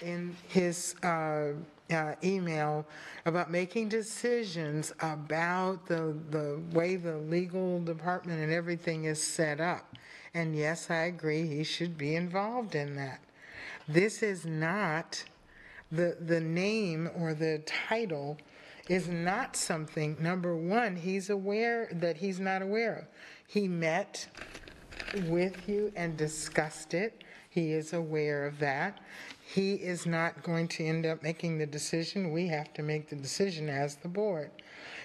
in his uh, uh, email about making decisions about the, the way the legal department and everything is set up. And yes, I agree, he should be involved in that. This is not, the, the name or the title is not something, number one, he's aware, that he's not aware of. He met with you and discussed it. He is aware of that. He is not going to end up making the decision. We have to make the decision as the board.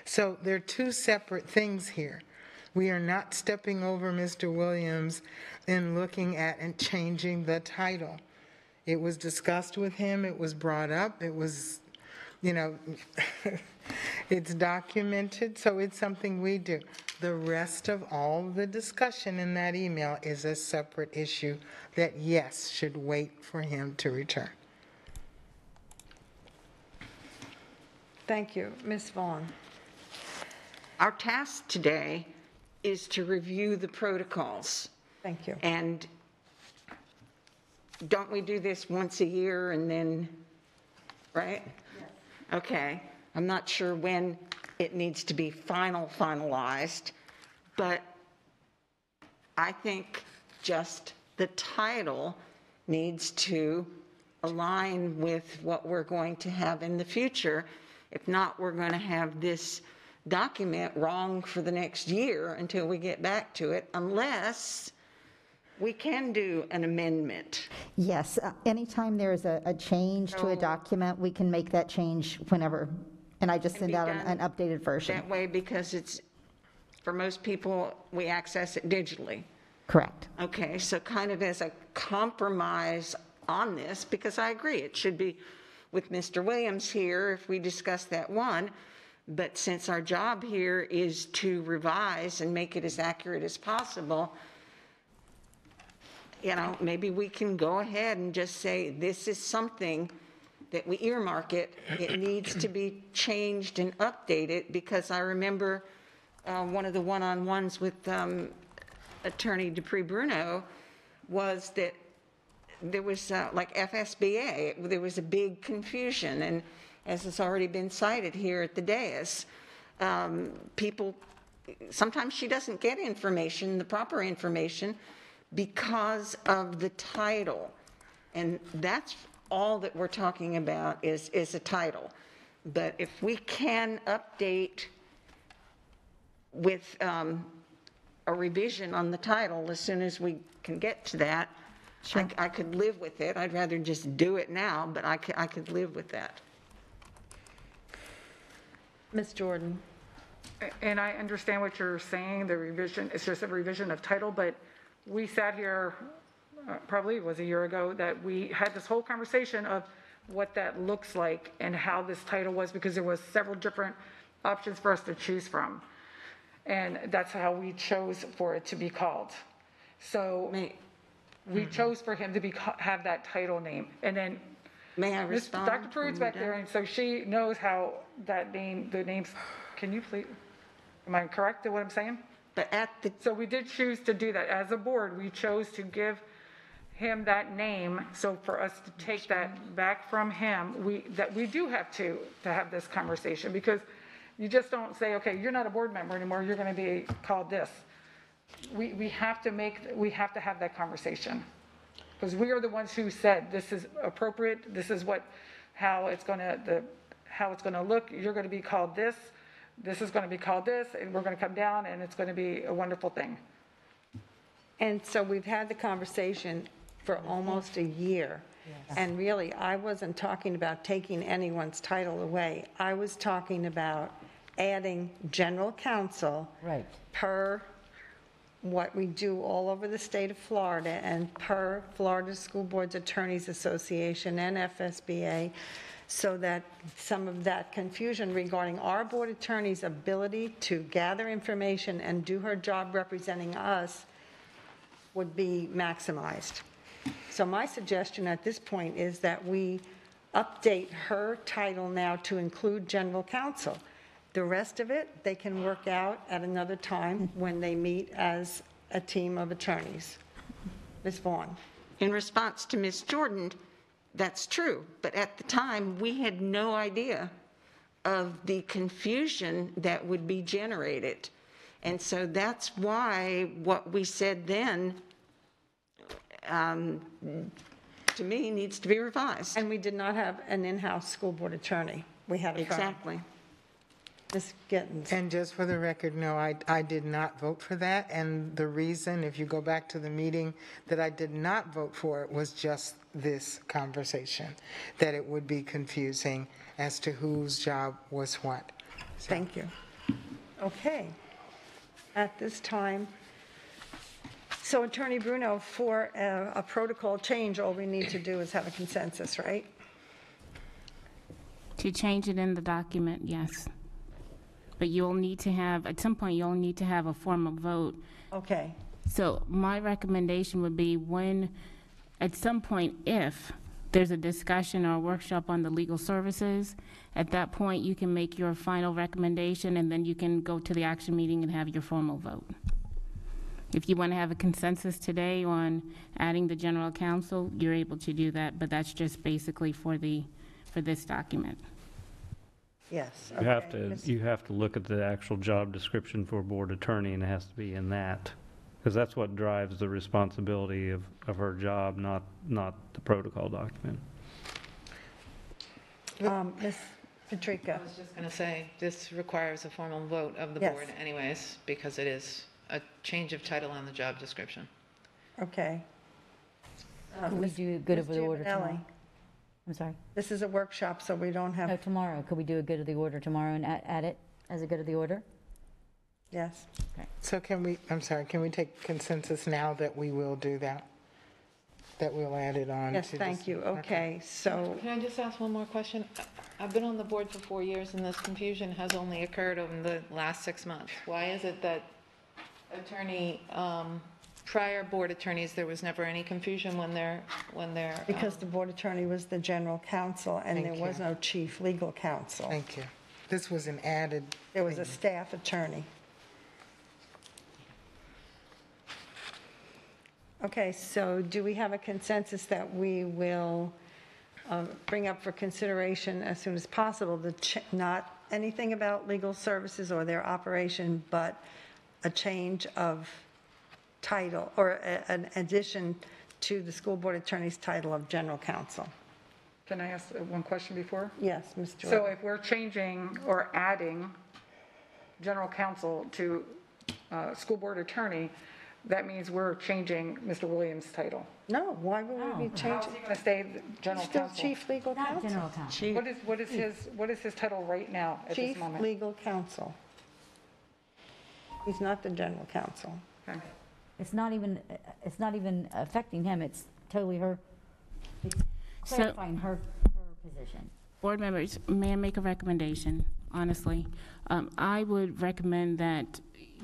So there are two separate things here. We are not stepping over Mr. Williams and looking at and changing the title. It was discussed with him, it was brought up, it was, you know, it's documented, so it's something we do. The rest of all the discussion in that email is a separate issue that, yes, should wait for him to return. Thank you. Ms. Vaughn? Our task today is to review the protocols. Thank you. And don't we do this once a year and then, right? Okay, I'm not sure when it needs to be final, finalized, but I think just the title needs to align with what we're going to have in the future. If not, we're going to have this document wrong for the next year until we get back to it, unless we can do an amendment. Yes, uh, anytime there is a, a change to a document, we can make that change whenever, and I just send be out an done an updated version. That way, because it's, for most people, we access it digitally. Correct. Okay, so kind of as a compromise on this, because I agree, it should be with Mr. Williams here if we discuss that one, but since our job here is to revise and make it as accurate as possible, you know, maybe we can go ahead and just say, this is something that we earmark it, it needs to be changed and updated, because I remember uh, one of the one-on-ones with um, Attorney Dupuy Bruno was that there was, uh, like FSBA, there was a big confusion, and as has already been cited here at the dais, um, people, sometimes she doesn't get information, the proper information, because of the title. And that's all that we're talking about is, is a title. But if we can update with um, a revision on the title as soon as we can get to that, I I could live with it. I'd rather just do it now, but I could, I could live with that. Ms. Jordan? And I understand what you're saying, the revision, it's just a revision of title, but we sat here, uh, probably it was a year ago, that we had this whole conversation of what that looks like and how this title was, because there was several different options for us to choose from. And that's how we chose for it to be called. So May, we chose for him to be, have that title name. And then may I respond? Dr. Pruitt's when back you're there, done? and so she knows how that name, the names, can you please, am I correct in what I'm saying? But at the, So we did choose to do that. As a board, we chose to give him that name. So for us to take that back from him, we, that we do have to, to have this conversation because you just don't say, okay, you're not a board member anymore, you're going to be called this. We, we have to make, we have to have that conversation. Because we are the ones who said, this is appropriate, this is what, how it's going to, the, how it's going to look, you're going to be called this, this is going to be called this, and we're going to come down, and it's going to be a wonderful thing. And so we've had the conversation for almost a year. And really, I wasn't talking about taking anyone's title away. I was talking about adding general counsel. Right. Per what we do all over the state of Florida and per Florida School Boards Attorneys Association and FSBA, so that some of that confusion regarding our board attorney's ability to gather information and do her job representing us would be maximized. So my suggestion at this point is that we update her title now to include general counsel. The rest of it, they can work out at another time when they meet as a team of attorneys. Ms. Vaughn? in response to Ms. Jordan, that's true, but at the time, we had no idea of the confusion that would be generated. And so that's why what we said then, um, to me, needs to be revised. And we did not have an in-house school board attorney. We had a firm. Exactly. Ms. Gittens? And just for the record, no, I, I did not vote for that. And the reason, if you go back to the meeting, that I did not vote for it was just this conversation, that it would be confusing as to whose job was what. Thank you. Okay. At this time, so Attorney Bruno, for a a protocol change, all we need to do is have a consensus, right? To change it in the document, yes. But you'll need to have, at some point, you'll need to have a formal vote. Okay. So my recommendation would be when, at some point, if there's a discussion or a workshop on the legal services, at that point, you can make your final recommendation, and then you can go to the action meeting and have your formal vote. If you want to have a consensus today on adding the general counsel, you're able to do that, but that's just basically for the, for this document. Yes. You have okay. to, Ms. you have to look at the actual job description for a board attorney, and it has to be in that. Because that's what drives the responsibility of, of her job, not, not the protocol document. Um, Ms. Patricca? I was just going to say, this requires a formal vote of the Yes. board anyways, because it is a change of title on the job description. Okay. Uh, Could we Ms. do good of Ms. the order Giovannelli? tomorrow? I'm sorry. This is a workshop, so we don't No, have, tomorrow. Could we do a good of the order tomorrow and add add it as a good of the order? yes. Okay. So can we, I'm sorry, can we take consensus now that we will do that? That we'll add it on? Yes, to thank this- you. Okay, so, Can I just ask one more question? I- I've been on the board for four years, and this confusion has only occurred over the last six months. Why is it that attorney, um, prior board attorneys, there was never any confusion when they're, when they're. Uh, because the board attorney was the general counsel, and there was no chief legal counsel. Thank you. This was an added. There was a staff attorney. Okay, so do we have a consensus that we will uh, bring up for consideration as soon as possible, the ch- not anything about legal services or their operation, but a change of title or a- an addition to the school board attorney's title of general counsel? Can I ask uh, one question before? Yes, Ms. So Jordan? if we're changing or adding general counsel to uh, school board attorney, that means we're changing Mr. Williams' title. No, why would we be How's he changing? going to stay the general Still counsel? chief legal Not counsel? general counsel. Chief What is, what is his, what is his title right now at this Chief moment? legal counsel. He's not the general counsel. Okay. It's not even, it's not even affecting him, it's totally her, it's So- clarifying her, her position. Board members, may I make a recommendation, honestly? Um, I would recommend that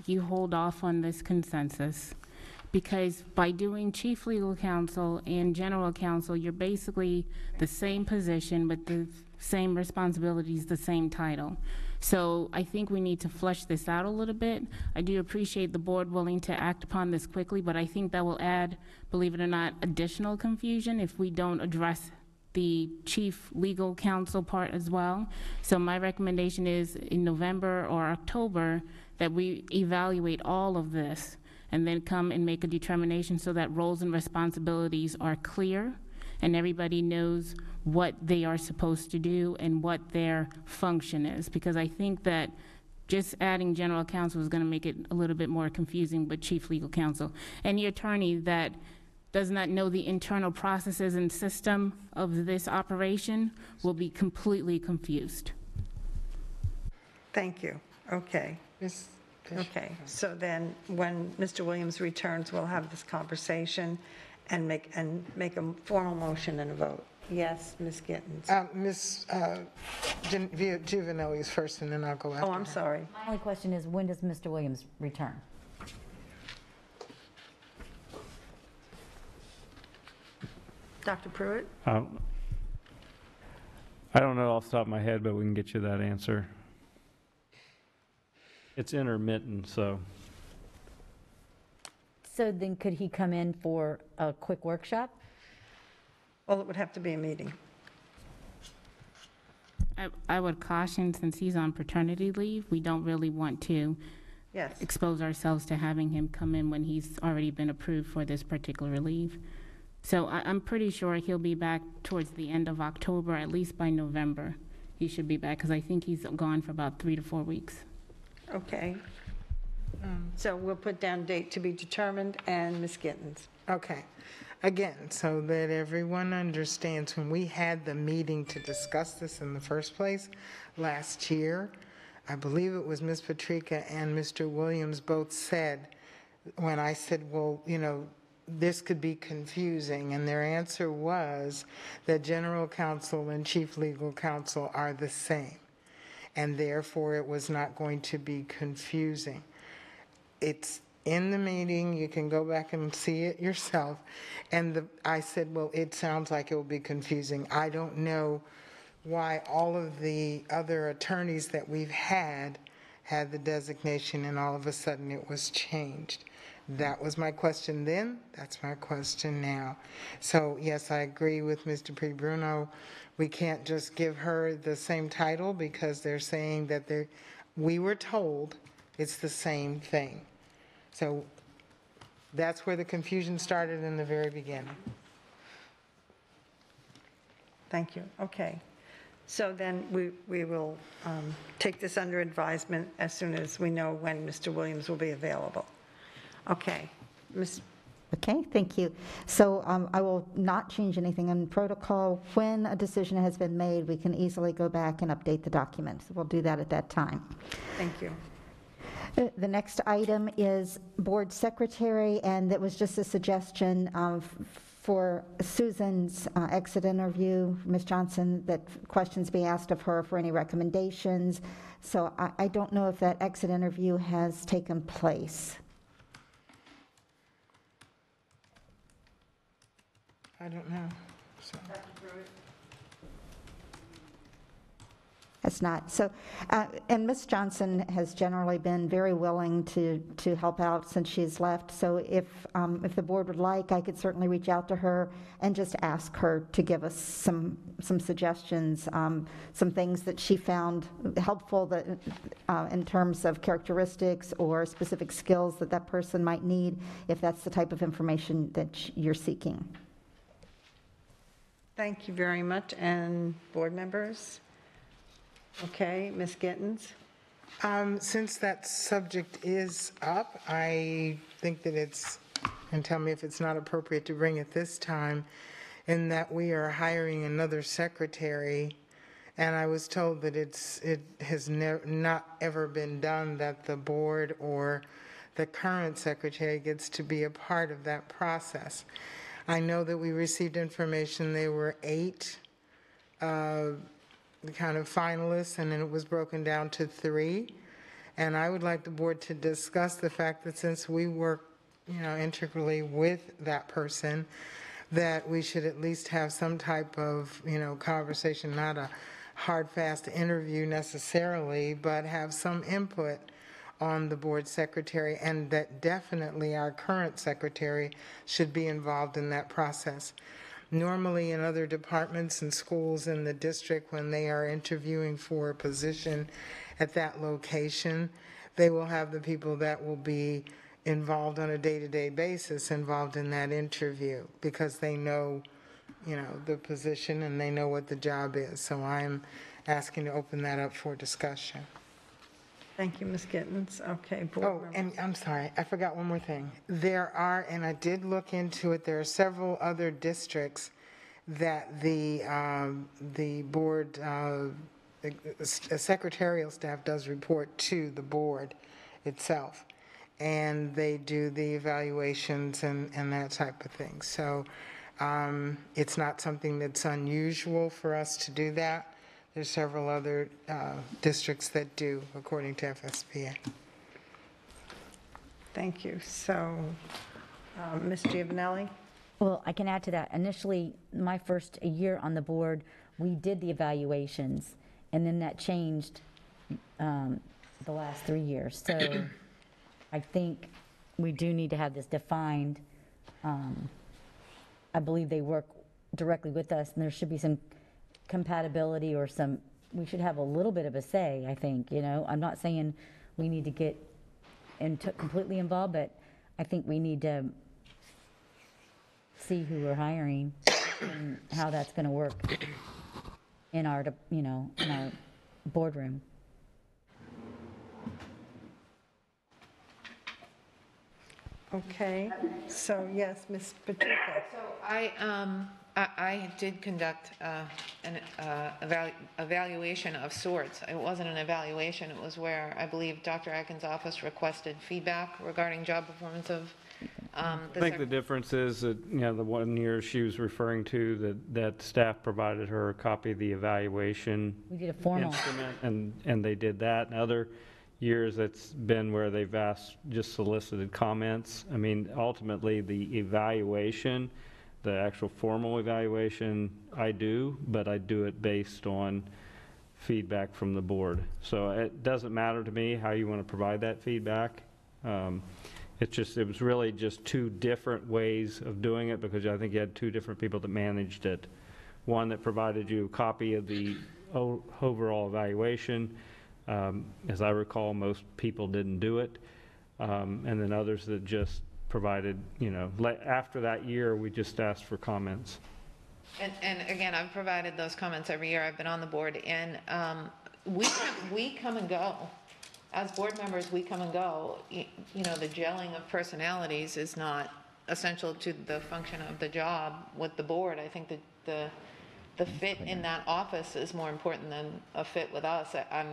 you hold off on this consensus, because by doing chief legal counsel and general counsel, you're basically the same position with the same responsibilities, the same title. So I think we need to flesh this out a little bit. I do appreciate the board willing to act upon this quickly, but I think that will add, believe it or not, additional confusion if we don't address the chief legal counsel part as well. So my recommendation is in November or October that we evaluate all of this and then come and make a determination so that roles and responsibilities are clear and everybody knows what they are supposed to do and what their function is. Because I think that just adding general counsel is going to make it a little bit more confusing, but chief legal counsel. Any attorney that does not know the internal processes and system of this operation will be completely confused. Thank you. Okay. Ms. Okay, so then, when Mr. Williams returns, we'll have this conversation and make, and make a formal motion and a vote. Yes, Ms. Gittens? Uh, Ms. uh, Gen- Ju- Juvenile is first, and then I'll go after Oh, I'm her. sorry. My only question is, when does Mr. Williams return? Dr. Pruitt? Um, I don't know off the top of my head, but we can get you that answer. It's intermittent, so, So then could he come in for a quick workshop? Well, it would have to be a meeting. I, I would caution, since he's on paternity leave, we don't really want to Yes. expose ourselves to having him come in when he's already been approved for this particular leave. So I, I'm pretty sure he'll be back towards the end of October, at least by November. He should be back, because I think he's gone for about three to four weeks. Okay. So we'll put down date to be determined, and Ms. Gittens? Okay. Again, so that everyone understands, when we had the meeting to discuss this in the first place last year, I believe it was Ms. Patricca and Mr. Williams both said, when I said, well, you know, this could be confusing, and their answer was that general counsel and chief legal counsel are the same, and therefore it was not going to be confusing it's in the meeting, you can go back and see it yourself. And the, I said, well, it sounds like it will be confusing. I don't know why all of the other attorneys that we've had had the designation and all of a sudden it was changed. That was my question then, that's my question now. So yes, I agree with Mr. P. Bruno. We can't just give her the same title because they're saying that they're, we were told it's the same thing. So that's where the confusion started in the very beginning. Thank you. Okay. So then we, we will um, take this under advisement as soon as we know when Mr. Williams will be available. Okay. Ms. Okay, thank you. So um, I will not change anything in protocol. When a decision has been made, we can easily go back and update the documents. We'll do that at that time. Thank you. The next item is board secretary, and that was just a suggestion um, f- for Susan's uh, exit interview, Ms. Johnson, that questions be asked of her for any recommendations. So I I don't know if that exit interview has taken place. I don't know. So Just not. So, uh, and Ms. Johnson has generally been very willing to, to help out since she's left. So if, um, if the board would like, I could certainly reach out to her and just ask her to give us some, some suggestions, um, some things that she found helpful that, uh, in terms of characteristics or specific skills that that person might need, if that's the type of information that you're seeking. Thank you very much. And board members? Okay, Ms. Gittens? Um, Since that subject is up, I think that it's, and tell me if it's not appropriate to bring it this time, in that we are hiring another secretary, and I was told that it's, it has not ever been done that the board or the current secretary gets to be a part of that process. I know that we received information, there were eight uh, kind of finalists, and then it was broken down to three. And I would like the board to discuss the fact that since we work, you know, integrally with that person, that we should at least have some type of, you know, conversation, not a hard, fast interview necessarily, but have some input on the board secretary, and that definitely our current secretary should be involved in that process. Normally, in other departments and schools in the district, when they are interviewing for a position at that location, they will have the people that will be involved on a day-to-day basis involved in that interview because they know, you know, the position and they know what the job is. So I'm asking to open that up for discussion. Thank you, Ms. Gittens. Okay, board Oh, members. and I'm sorry, I forgot one more thing. There are, and I did look into it, there are several other districts that the, um, the board, uh, the secretarial staff does report to the board itself. And they do the evaluations and, and that type of thing. So um, it's not something that's unusual for us to do that. There's several other uh, districts that do, according to FSBA. Thank you. So, uh, Ms. Giovannelli? Well, I can add to that. Initially, my first year on the board, we did the evaluations, and then that changed um, the last three years. So I think we do need to have this defined. Um, I believe they work directly with us, and there should be some compatibility or some, we should have a little bit of a say, I think, you know? I'm not saying we need to get into completely involved, but I think we need to see who we're hiring and how that's going to work in our, de- you know, in our boardroom. Okay, so yes, Ms. Pacheco? So I, um, I, I did conduct, uh, an, uh, evalu- evaluation of sorts. It wasn't an evaluation, it was where I believe Dr. Adkins' office requested feedback regarding job performance of, um, I the think sec- the difference is that, you know, the one year she was referring to, that, that staff provided her a copy of the evaluation We did a formal. instrument, and, and they did that. In other years, it's been where they've asked, just solicited comments. I mean, ultimately, the evaluation, the actual formal evaluation, I do, but I do it based on feedback from the board. So it doesn't matter to me how you want to provide that feedback. Um, It's just, it was really just two different ways of doing it, because I think you had two different people that managed it. One that provided you a copy of the overall evaluation. Um, As I recall, most people didn't do it. Um, And then others that just provided, you know, after that year, we just asked for comments. And, and again, I've provided those comments every year I've been on the board, and um, we, come- we come and go. As board members, we come and go. You know, the gelling of personalities is not essential to the function of the job with the board. I think that the, the fit in that office is more important than a fit with us. I- I'm,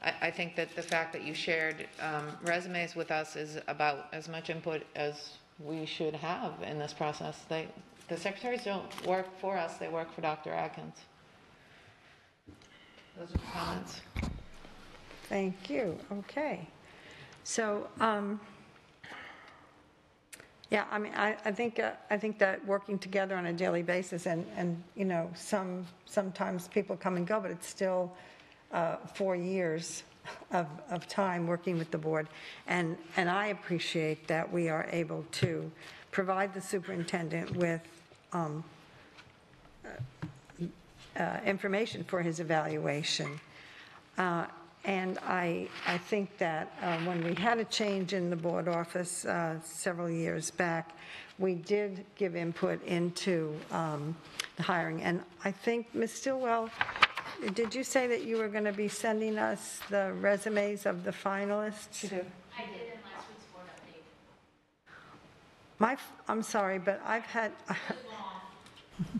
I, think that the fact that you shared um, resumes with us is about as much input as we should have in this process. They, the secretaries don't work for us, they work for Dr. Adkins. Those are comments. Thank you, okay. So, um, yeah, I mean, I, I think, uh, I think that working together on a daily basis and, and, you know, some, sometimes people come and go, but it's still uh, four years of, of time working with the board, and, and I appreciate that we are able to provide the superintendent with um, uh, information for his evaluation. Uh, And I, I think that uh, when we had a change in the board office uh, several years back, we did give input into um, the hiring. And I think, Ms. Stillwell, did you say that you were going to be sending us the resumes of the finalists? I did in last week's board update. My, I'm sorry, but I've had,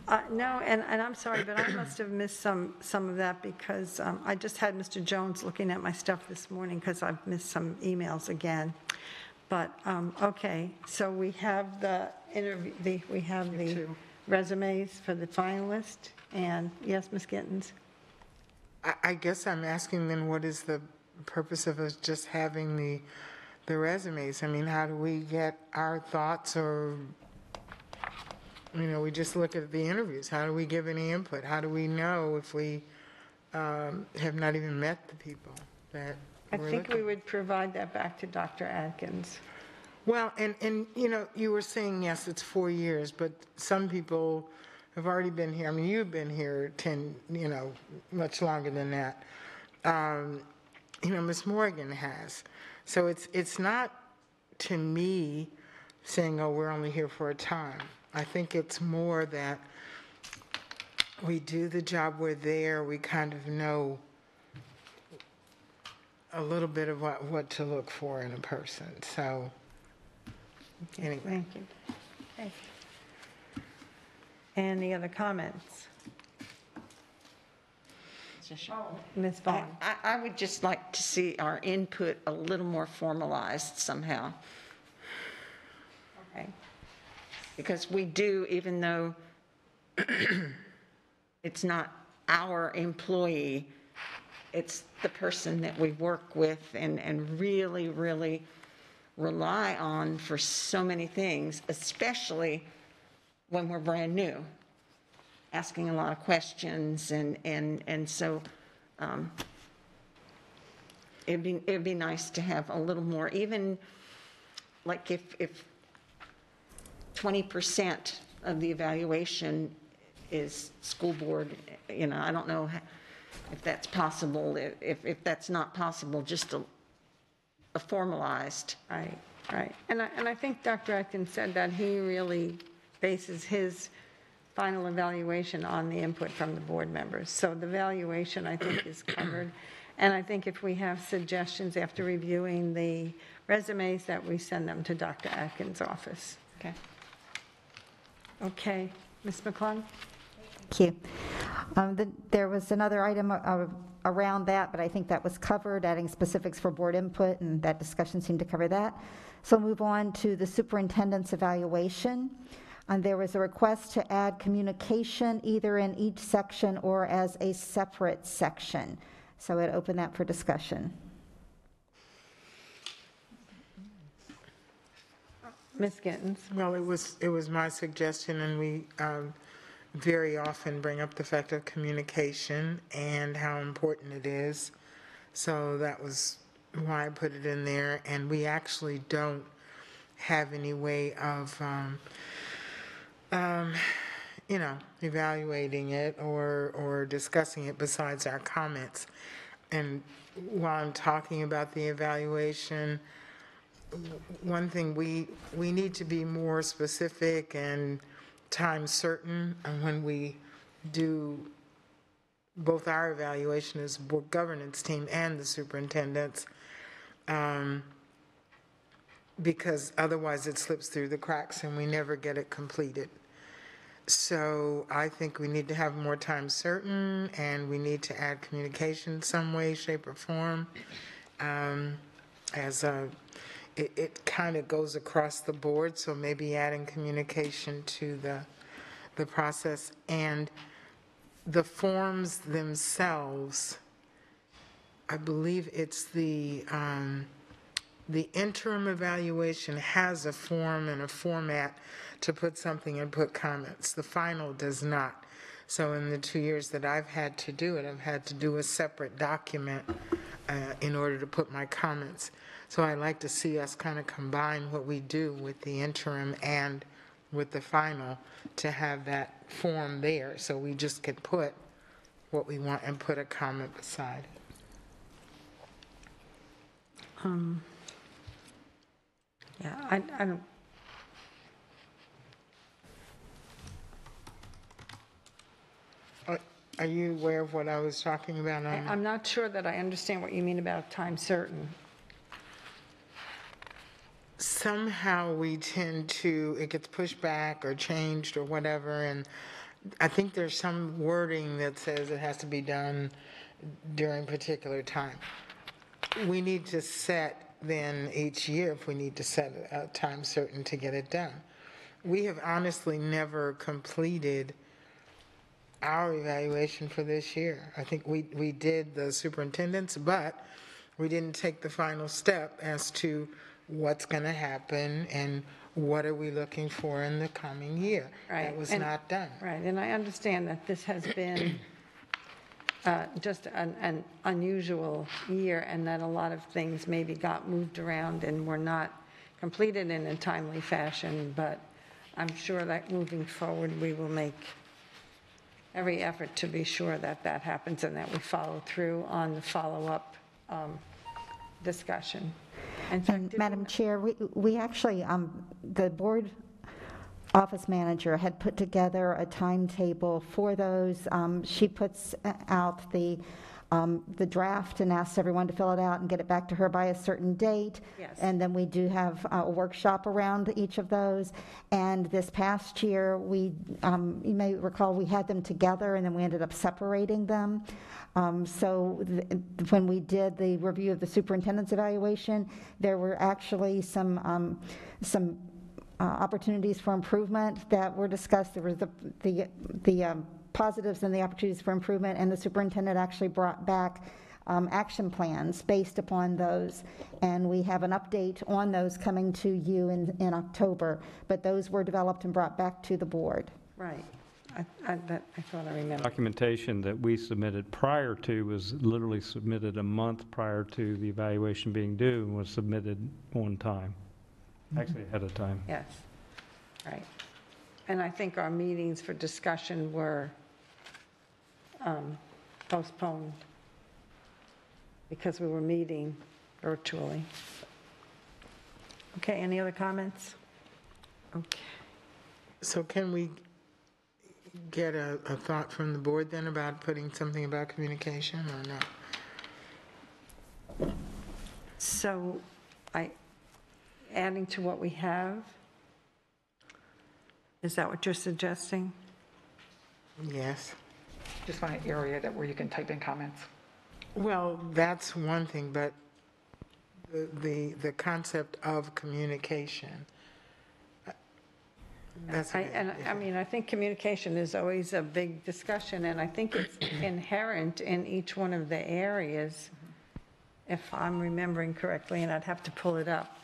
Uh, no, and, and I'm sorry, but I must have missed some, some of that because um, I just had Mr. Jones looking at my stuff this morning because I've missed some emails again. But, um, okay, so we have the interview, the, we have the resumes for the finalists. and, yes, Ms. Gittens? I, I guess I'm asking then, what is the purpose of us just having the, the resumes? I mean, how do we get our thoughts or, you know, we just look at the interviews. How do we give any input? How do we know if we um, have not even met the people that I we're think looking we would provide that back to Dr. Adkins. Well, and, and, you know, you were saying, yes, it's four years, but some people have already been here. I mean, you've been here 10, you know, much longer than that. Um, You know, Ms. Morgan has. So it's, it's not, to me, saying, oh, we're only here for a time. I think it's more that we do the job, we're there, we kind of know a little bit of what, what to look for in a person. So, anyway. Thank you. Okay. Any other comments? Ms. Oh, I, Vaughn? I- I would just like to see our input a little more formalized somehow. Okay. Because we do, even though it's not our employee, it's the person that we work with and, and really, really rely on for so many things, especially when we're brand new, asking a lot of questions and, and, and so um, it'd be, it'd be nice to have a little more, even like if, if 20% of the evaluation is school board, you know, I don't know if that's possible, if, if that's not possible, just a, a formalized. Right, right. And I, and I think Dr. Adkins said that he really bases his final evaluation on the input from the board members. So the valuation, I think, is covered. And I think if we have suggestions after reviewing the resumes, that we send them to Dr. Adkins' office. Okay. Okay, Ms. McClung? Thank you. Um, the- There was another item uh, around that, but I think that was covered, adding specifics for board input, and that discussion seemed to cover that. So move on to the superintendent's evaluation. And there was a request to add communication either in each section or as a separate section. So I'd open that for discussion. Ms. Gittens? Well, it was, it was my suggestion, and we um, very often bring up the fact of communication and how important it is. So that was why I put it in there, and we actually don't have any way of, um, um, you know, evaluating it or, or discussing it besides our comments. And while I'm talking about the evaluation, one thing, we, we need to be more specific and time certain on when we do both our evaluation as board governance team and the superintendent's, um, because otherwise it slips through the cracks and we never get it completed. So I think we need to have more time certain, and we need to add communication some way, shape, or form. Um, As a, it, it kind of goes across the board, so maybe adding communication to the, the process. And the forms themselves, I believe it's the, um, the interim evaluation has a form and a format to put something and put comments. The final does not. So in the two years that I've had to do it, I've had to do a separate document uh, in order to put my comments. So I like to see us kind of combine what we do with the interim and with the final to have that form there, so we just can put what we want and put a comment beside it. Um, Yeah, I, I don't, Are- Are you aware of what I was talking about I- on? I'm not sure that I understand what you mean about time certain. somehow we tend to, it gets pushed back or changed or whatever, and I think there's some wording that says it has to be done during particular time. We need to set then each year, if we need to set a time certain to get it done. We have honestly never completed our evaluation for this year. I think we, we did the superintendent's, but we didn't take the final step as to what's going to happen and what are we looking for in the coming year. Right, That was and- not done. Right, and I understand that this has been uh, just an an unusual year, and that a lot of things maybe got moved around and were not completed in a timely fashion, but I'm sure that moving forward, we will make every effort to be sure that that happens and that we follow through on the follow-up um, discussion. In fact, And did- Madam Chair, we, we actually, um, the board office manager had put together a timetable for those. Um, She puts out the, um, the draft and asks everyone to fill it out and get it back to her by a certain date. Yes. And then we do have a workshop around each of those. And this past year, we, um, you may recall, we had them together and then we ended up separating them. Um, So th- when we did the review of the superintendent's evaluation, there were actually some, um, some uh, opportunities for improvement that were discussed. There was the, the, the um, positives and the opportunities for improvement, and the superintendent actually brought back um, action plans based upon those. And we have an update on those coming to you in, in October. But those were developed and brought back to the board. Right, I, I that- I thought I remembered. Documentation that we submitted prior to was literally submitted a month prior to the evaluation being due and was submitted on time, actually ahead of time. Yes, right. And I think our meetings for discussion were um, postponed because we were meeting virtually. Okay, any other comments? Okay. So can we get a, a thought from the board then about putting something about communication or not? So I, adding to what we have, is that what you're suggesting? Yes. Just find an area that where you can type in comments. Well, that's one thing, but the, the, the concept of communication. uh, That's. a I- bit And, I mean, I think communication is always a big discussion, and I think it's inherent in each one of the areas, if I'm remembering correctly, and I'd have to pull it up.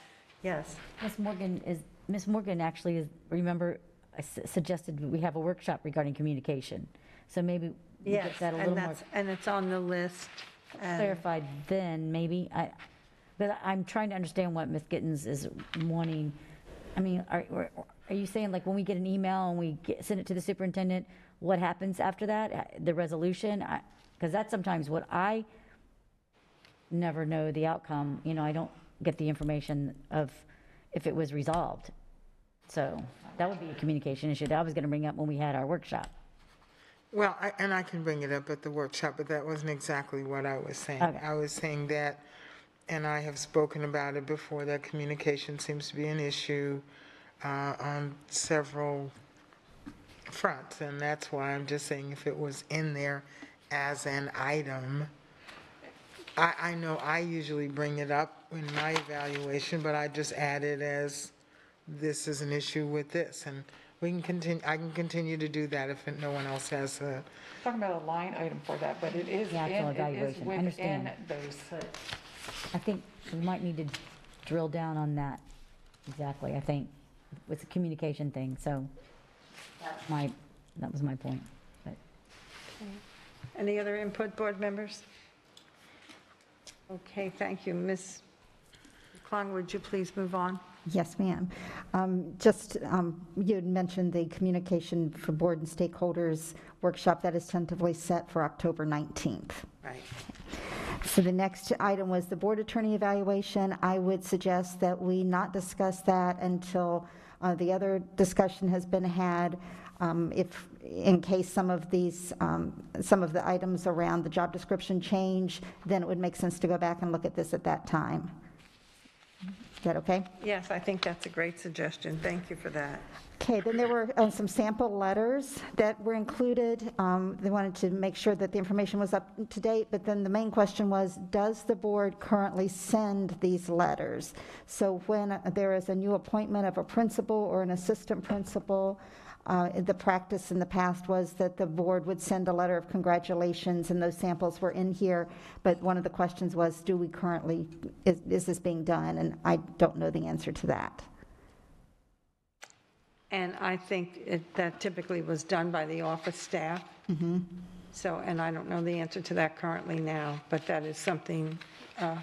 Yes, Ms. Morgan is, Ms. Morgan actually is, remember, I suggested we have a workshop regarding communication. So maybe we yes, get that a and little more that's, and it's on the list. and- clarified then, maybe. I, but I'm trying to understand what Ms. Gittens is wanting. I mean, are, are are you saying like when we get an email and we get, send it to the superintendent, what happens after that? Uh, The resolution? Because that's sometimes what I never know the outcome. You know, I don't get the information of if it was resolved. So that would be a communication issue that I was going to bring up when we had our workshop. Well, I- and I can bring it up at the workshop, but that wasn't exactly what I was saying. Okay. I was saying that, and I have spoken about it before, that communication seems to be an issue uh, on several fronts, and that's why I'm just saying if it was in there as an item, I, I know I usually bring it up in my evaluation, but I just add it as, this is an issue with this, and we can continue, I can continue to do that if no one else has a, Talking about a line item for that, but it is The actual in, it is evaluation, I within understand. those. I think we might need to drill down on that, exactly, I think, it's a communication thing, so that's my, that was my point. But Any other input, board members? Okay, thank you. Ms. Klung, would you please move on? Yes, ma'am. Um, Just, um, you had mentioned the communication for board and stakeholders workshop that is tentatively set for October 19th. Right. So the next item was the board attorney evaluation. I would suggest that we not discuss that until uh, the other discussion has been had. Um, If, in case some of these, um, some of the items around the job description change, then it would make sense to go back and look at this at that time. Is that okay? Yes, I think that's a great suggestion. Thank you for that. Okay, then there were uh, some sample letters that were included. Um, They wanted to make sure that the information was up to date, but then the main question was, does the board currently send these letters? So when there is a new appointment of a principal or an assistant principal, uh, the practice in the past was that the board would send a letter of congratulations, and those samples were in here. But one of the questions was, do we currently, is is this being done? And I don't know the answer to that. And I think it- that typically was done by the office staff. So, and I don't know the answer to that currently now, but that is something, uh,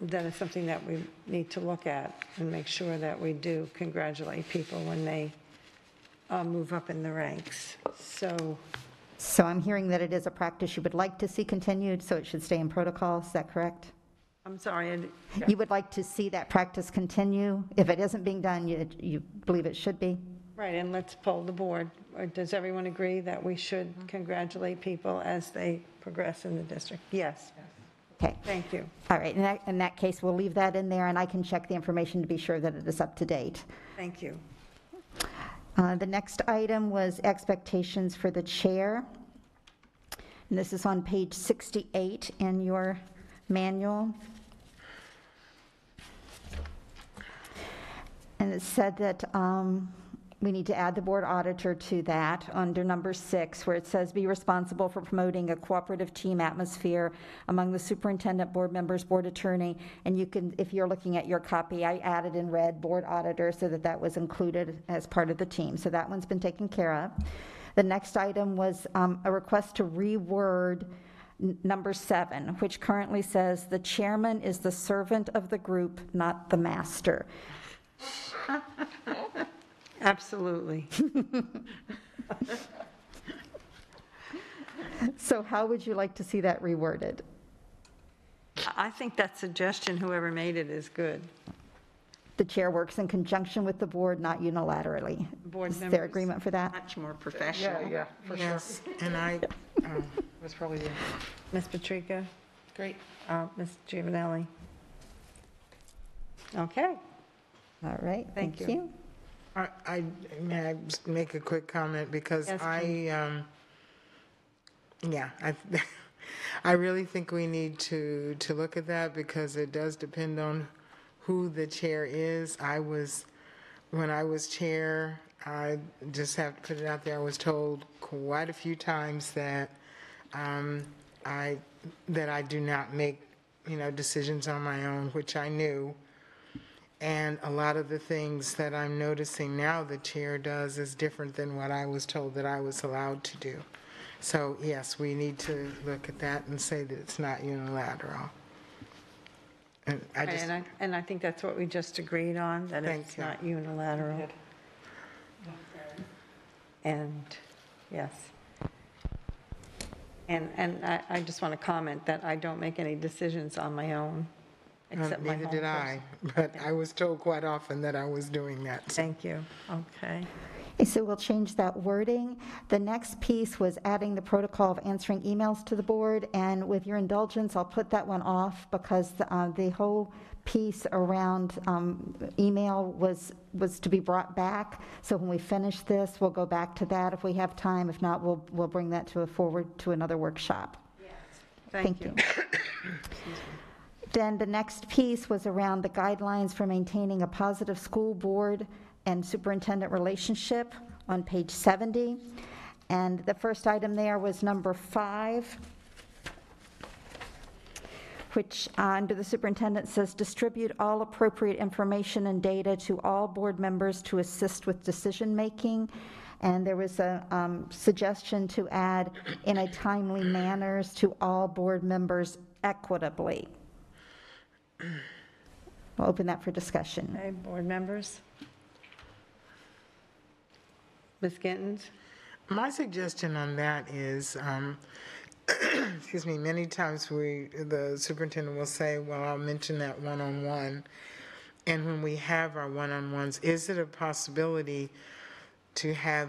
that is something that we need to look at and make sure that we do congratulate people when they uh, move up in the ranks. So, So I'm hearing that it is a practice you would like to see continued, so it should stay in protocol, is that correct? I'm sorry, I- You would like to see that practice continue? If it isn't being done, you, you believe it should be? right, and let's poll the board. Or Does everyone agree that we should congratulate people as they progress in the district? Yes, Okay, thank you. all right, in that, in that case, we'll leave that in there, and I can check the information to be sure that it is up to date. Thank you. Uh, The next item was expectations for the chair. And this is on page 68 in your manual. And it said that um, we need to add the board auditor to that under number six, where it says, "Be responsible for promoting a cooperative team atmosphere among the superintendent, board members, board attorney." And you can, if you're looking at your copy, I added in red, board auditor, so that that was included as part of the team. So that one's been taken care of. The next item was um, a request to reword number seven, which currently says, "The chairman is the servant of the group, not the master." Absolutely. So how would you like to see that reworded? I think that suggestion, whoever made it, is good. The chair works in conjunction with the board, not unilaterally. Board Is there members? agreement for that? Much more professional. Yeah, yeah, for sure. Yes, and I, um, That's probably the. Ms. Patricca? Great. Uh, Ms. Giovannelli? Okay, All right, Thank thank you. you. I, I, may I just make a quick comment, because Yes, I, um, yeah, I, I really think we need to, to look at that, because it does depend on who the chair is. I was, when I was chair, I just have to put it out there, I was told quite a few times that, um, I, that I do not make, you know, decisions on my own, which I knew. And a lot of the things that I'm noticing now the chair does is different than what I was told that I was allowed to do. So yes, we need to look at that and say that it's not unilateral. And I just, and I, and I think that's what we just agreed on, that Thank it's you. not unilateral. And, yes. And, and I, I just want to comment that I don't make any decisions on my own, except my neither home did I, but I was told quite often that I was doing that. So Thank you, okay. Okay, So we'll change that wording. The next piece was adding the protocol of answering emails to the board, and with your indulgence, I'll put that one off because uh, the whole piece around um, email was, was to be brought back. So when we finish this, we'll go back to that if we have time. If not, we'll, we'll bring that to a forward to another workshop. Thank you. Then the next piece was around the guidelines for maintaining a positive school board and superintendent relationship on page 70. And the first item there was number five, which uh, under the superintendent says, distribute all appropriate information and data to all board members to assist with decision-making. And there was a um, suggestion to add in a timely manners to all board members equitably. We'll open that for discussion. Okay, board members? Ms. Gittens? My suggestion on that is, um, excuse me, many times we, the superintendent will say, well, I'll mention that one-on-one. And when we have our one-on-ones, is it a possibility to have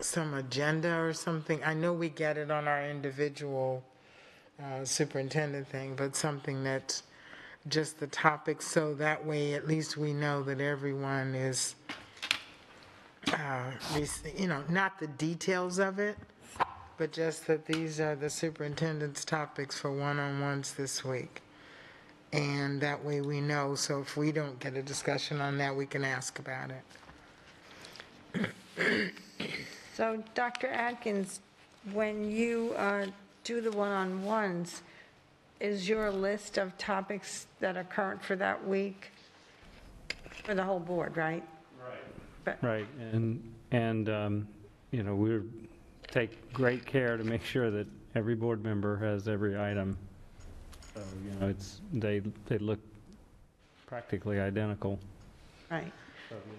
some agenda or something? I know we get it on our individual uh, superintendent thing, but something that's just the topic, so that way at least we know that everyone is, uh, you know, not the details of it, but just that these are the superintendent's topics for one-on-ones this week. And that way we know, so if we don't get a discussion on that, we can ask about it. So, Dr. Adkins, when you uh, do the one-on-ones, is your list of topics that are current for that week for the whole board, right? Right, Right. and, and, um, you know, we take great care to make sure that every board member has every item. So, you know, it's, they, they look practically identical. Right.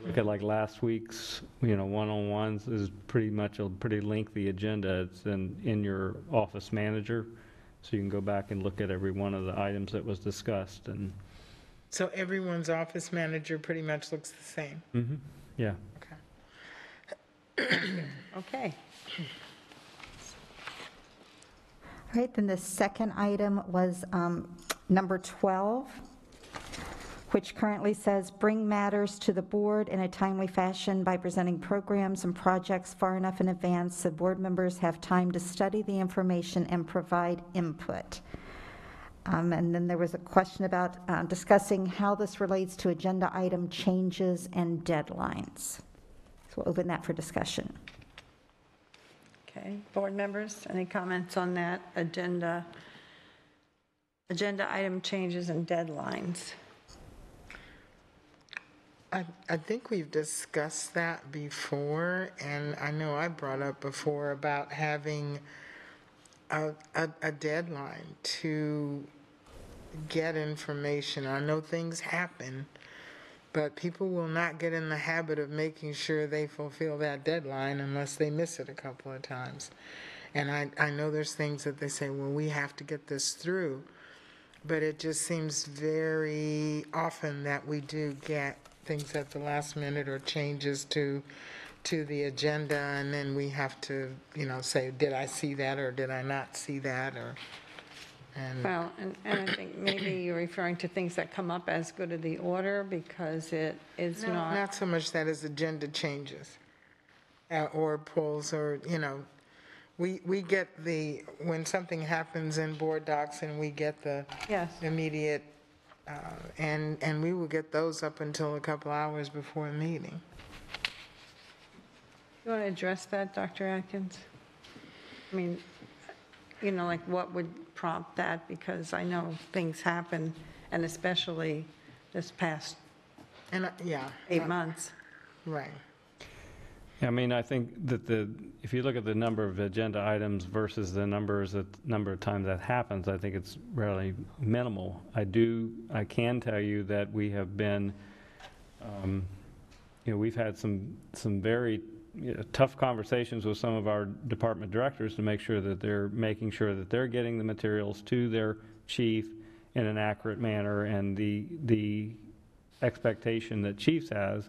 Look at like last week's, you know, one-on-ones is pretty much a pretty lengthy agenda. It's in, in your office manager, so you can go back and look at every one of the items that was discussed, and, So everyone's office manager pretty much looks the same. mhm, yeah. Okay. All right, then the second item was um, number 12, which currently says, "Bring matters to the board in a timely fashion by presenting programs and projects far enough in advance so board members have time to study the information and provide input." Um, And then there was a question about uh, discussing how this relates to agenda item changes and deadlines. So we'll open that for discussion. Okay, board members, any comments on that agenda? Agenda item changes and deadlines. I, I think we've discussed that before, and I know I brought up before about having a, a, a deadline to get information. I know things happen, but people will not get in the habit of making sure they fulfill that deadline unless they miss it a couple of times. And I, I know there's things that they say, well, we have to get this through. But it just seems very often that we do get things at the last minute or changes to, to the agenda, and then we have to, you know, say, did I see that, or did I not see that, or, and, Well, and, and I think maybe you're referring to things that come up as good of the order because it is no, not. not so much that as agenda changes, uh, or polls, or, you know, we, we get the, when something happens in board docs and we get the Yes. immediate, uh, and, and we will get those up until a couple hours before a meeting. You want to address that, Dr. Adkins? I mean, you know, like what would prompt that? Because I know things happen, and especially this past And, uh, yeah. eight months. Right. I mean, I think that the, if you look at the number of agenda items versus the numbers, that number of times that happens, I think it's really minimal. I do, I can tell you that we have been, um, you know, we've had some, some very you know, tough conversations with some of our department directors to make sure that they're making sure that they're getting the materials to their chief in an accurate manner, and the, the expectation that chiefs has,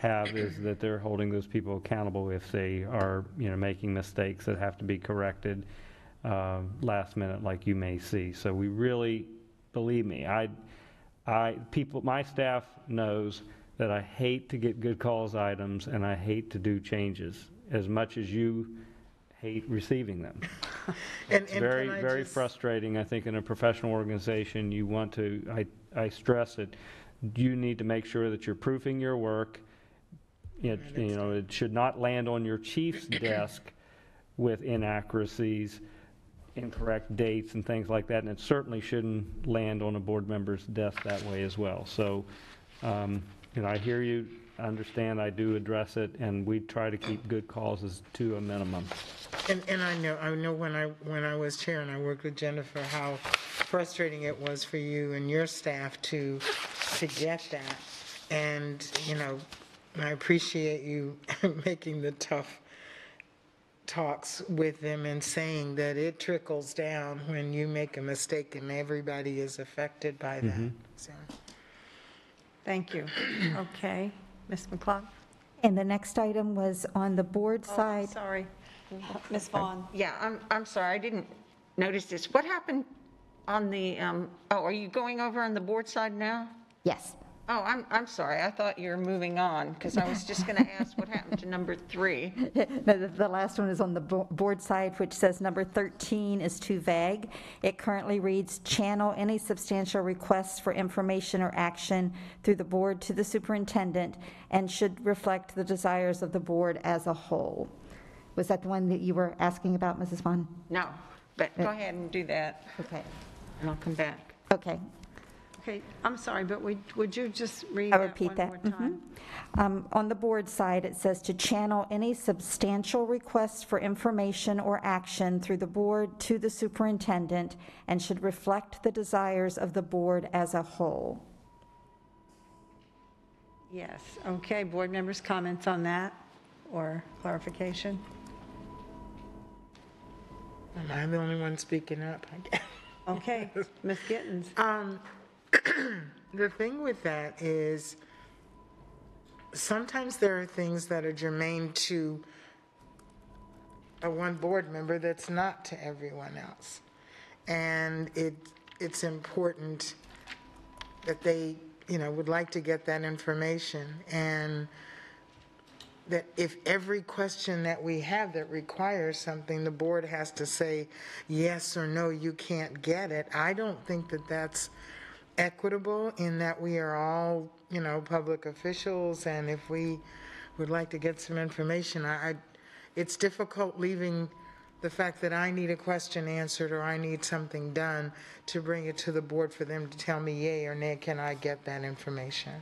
have is that they're holding those people accountable if they are, you know, making mistakes that have to be corrected uh, last minute, like you may see. So we really, believe me, I, I, people, my staff knows that I hate to get good calls items and I hate to do changes as much as you hate receiving them. And, It's and very, can I very just- frustrating. I think in a professional organization, you want to, I, I stress it, you need to make sure that you're proofing your work. It, you know, it should not land on your chief's desk with inaccuracies, incorrect dates and things like that, and it certainly shouldn't land on a board member's desk that way as well. So, um, you know, I hear you, understand I do address it, and we try to keep good causes to a minimum. And, and I know, I know when I, when I was chair and I worked with Jennifer, how frustrating it was for you and your staff to, to get that. And, you know, I appreciate you making the tough talks with them and saying that it trickles down when you make a mistake and everybody is affected by that. So, Thank you. Okay, Ms. McClung? And the next item was on the board Oh, side. Sorry. Ms. Vaughn? Yeah, I'm, I'm sorry, I didn't notice this. What happened on the, um, oh, are you going over on the board side now? Yes. Oh, I'm, I'm sorry, I thought you were moving on, because I was just going to ask what happened to number three. The, the- the last one is on the bo- board side, which says number 13 is too vague. It currently reads, "Channel any substantial requests for information or action through the board to the superintendent and should reflect the desires of the board as a whole." Was that the one that you were asking about, Mrs. Vaughn? No, but go ahead and do that, Okay. and I'll come back. Okay. Okay, I'm sorry, but would, would you just read I'll that repeat one that. more time? Mhm. Um, On the board side, it says to channel any substantial requests for information or action through the board to the superintendent and should reflect the desires of the board as a whole. Yes, okay, board members' comments on that or clarification? Am I the only one speaking up? I guess. Okay, Ms. Gittens? Um, the thing with that is sometimes there are things that are germane to a one board member that's not to everyone else. And it, it's important that they, you know, would like to get that information. And that if every question that we have that requires something, the board has to say yes or no, you can't get it. I don't think that that's equitable in that we are all, you know, public officials, and if we would like to get some information, I, I- it's difficult leaving the fact that I need a question answered or I need something done to bring it to the board for them to tell me yay or nay, can I get that information?